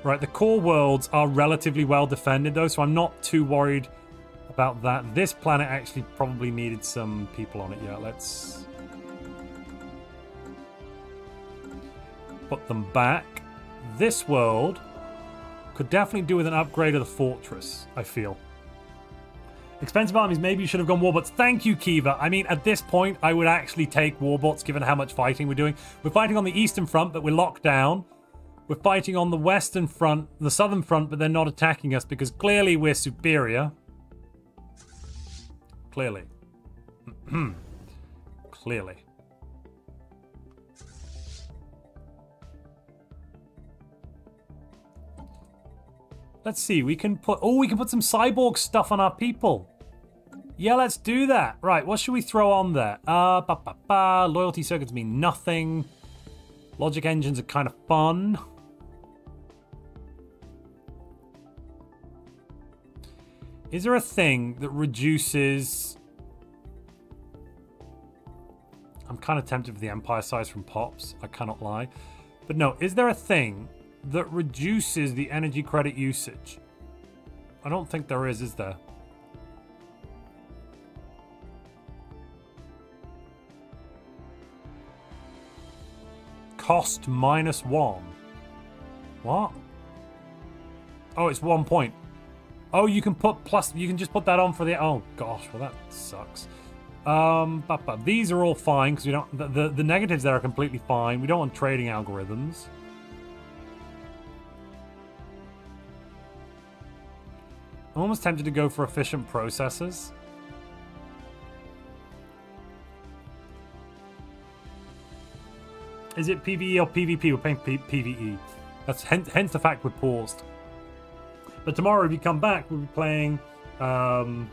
Right, the core worlds are relatively well defended though, so I'm not too worried about that. This planet actually probably needed some people on it. Yeah, let's put them back. This world could definitely do with an upgrade of the fortress, I feel. Expensive armies, maybe you should have gone warbots. Thank you, Kiva. I mean, at this point, I would actually take warbots given how much fighting we're doing. We're fighting on the eastern front, but we're locked down. We're fighting on the western front, the southern front, but they're not attacking us because clearly we're superior. Clearly. clearly. Let's see, we can put... Oh, we can put some cyborg stuff on our people. Yeah, let's do that. Right, what should we throw on there? Uh, ba, ba, ba. Loyalty circuits mean nothing. Logic engines are kind of fun. Is there a thing that reduces... I'm kind of tempted for the Empire size from Pops. I cannot lie. But no, is there a thing that reduces the energy credit usage? I don't think there is, is there? Cost minus one. What? Oh, it's one point. Oh, you can put plus, you can just put that on for the, oh gosh, well that sucks. Um, but, but these are all fine because we don't, the, the, the negatives there are completely fine. We don't want trading algorithms. I'm almost tempted to go for efficient processors. Is it PvE or PvP? We're playing P PvE. That's hence, hence the fact we're paused. But tomorrow, if you come back, we'll be playing um,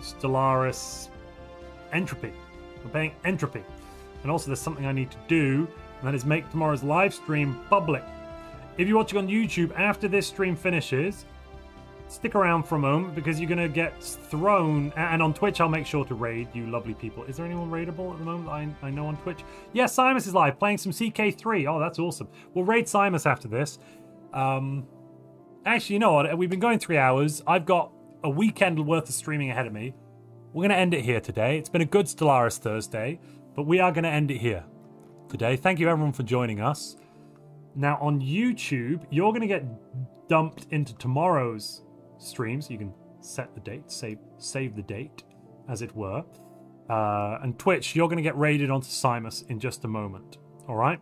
Stellaris Entropy. We're playing Entropy. And also, there's something I need to do, and that is make tomorrow's live stream public. If you're watching on YouTube after this stream finishes, stick around for a moment because you're going to get thrown. And on Twitch, I'll make sure to raid you lovely people. Is there anyone raidable at the moment I, I know on Twitch? Yes, yeah, Simus is live playing some CK3. Oh, that's awesome. We'll raid Simus after this. Um, actually, you know what? We've been going three hours. I've got a weekend worth of streaming ahead of me. We're going to end it here today. It's been a good Stellaris Thursday, but we are going to end it here today. Thank you, everyone, for joining us. Now, on YouTube, you're going to get dumped into tomorrow's stream, so you can set the date, save save the date, as it were. Uh, and Twitch, you're going to get raided onto Simus in just a moment. All right.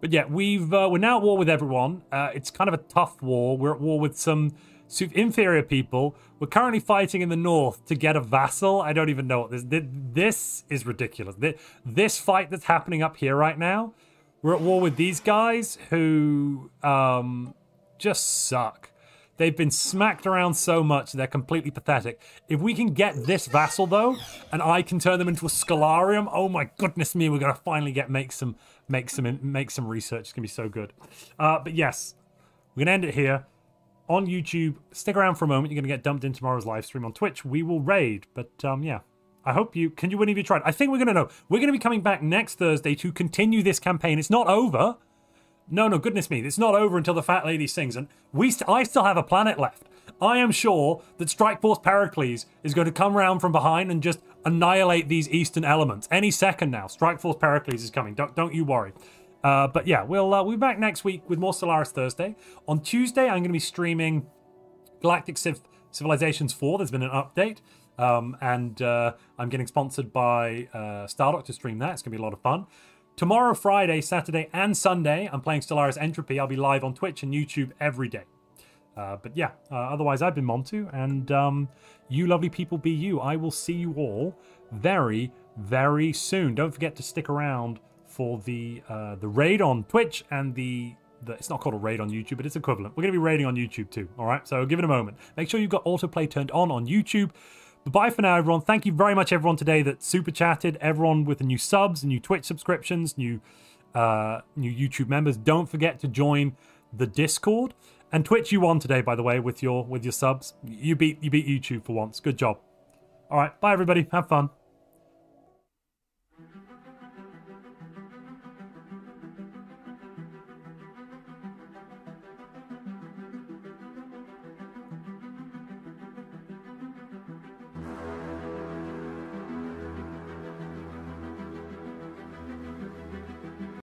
But yeah, we've uh, we're now at war with everyone. Uh, it's kind of a tough war. We're at war with some inferior people. We're currently fighting in the north to get a vassal. I don't even know what this. This is ridiculous. This fight that's happening up here right now. We're at war with these guys who um, just suck. They've been smacked around so much, they're completely pathetic. If we can get this vassal, though, and I can turn them into a Scholarium, oh my goodness me, we're going to finally get make some make some make some research. It's going to be so good. Uh, but yes, we're going to end it here. On YouTube, stick around for a moment. You're going to get dumped in tomorrow's live stream on Twitch. We will raid, but um, yeah. I hope you can you win if you tried. I think we're going to know. We're going to be coming back next Thursday to continue this campaign. It's not over. No, no, goodness me, it's not over until the fat lady sings, and we st I still have a planet left. I am sure that Strike Force Pericles is going to come around from behind and just annihilate these eastern elements any second now. Strike Force Pericles is coming. Don't don't you worry. Uh, but yeah, we'll uh, we'll be back next week with more Stellaris Thursday. On Tuesday, I'm going to be streaming Galactic Civ Civilizations 4. There's been an update. Um, and uh, I'm getting sponsored by uh, Stardock to stream that. It's going to be a lot of fun. Tomorrow, Friday, Saturday, and Sunday, I'm playing Stellaris Entropy. I'll be live on Twitch and YouTube every day. Uh, but yeah, uh, otherwise, I've been Montu, and um, you lovely people be you. I will see you all very, very soon. Don't forget to stick around for the uh, the raid on Twitch and the, the it's not called a raid on YouTube, but it's equivalent. We're going to be raiding on YouTube too. All right, so give it a moment. Make sure you've got autoplay turned on on YouTube. Bye for now, everyone. Thank you very much, everyone, today that super chatted. Everyone with the new subs, new Twitch subscriptions, new uh, new YouTube members. Don't forget to join the Discord. And Twitch, you won today, by the way, with your with your subs. You beat you beat YouTube for once. Good job. All right, bye everybody. Have fun.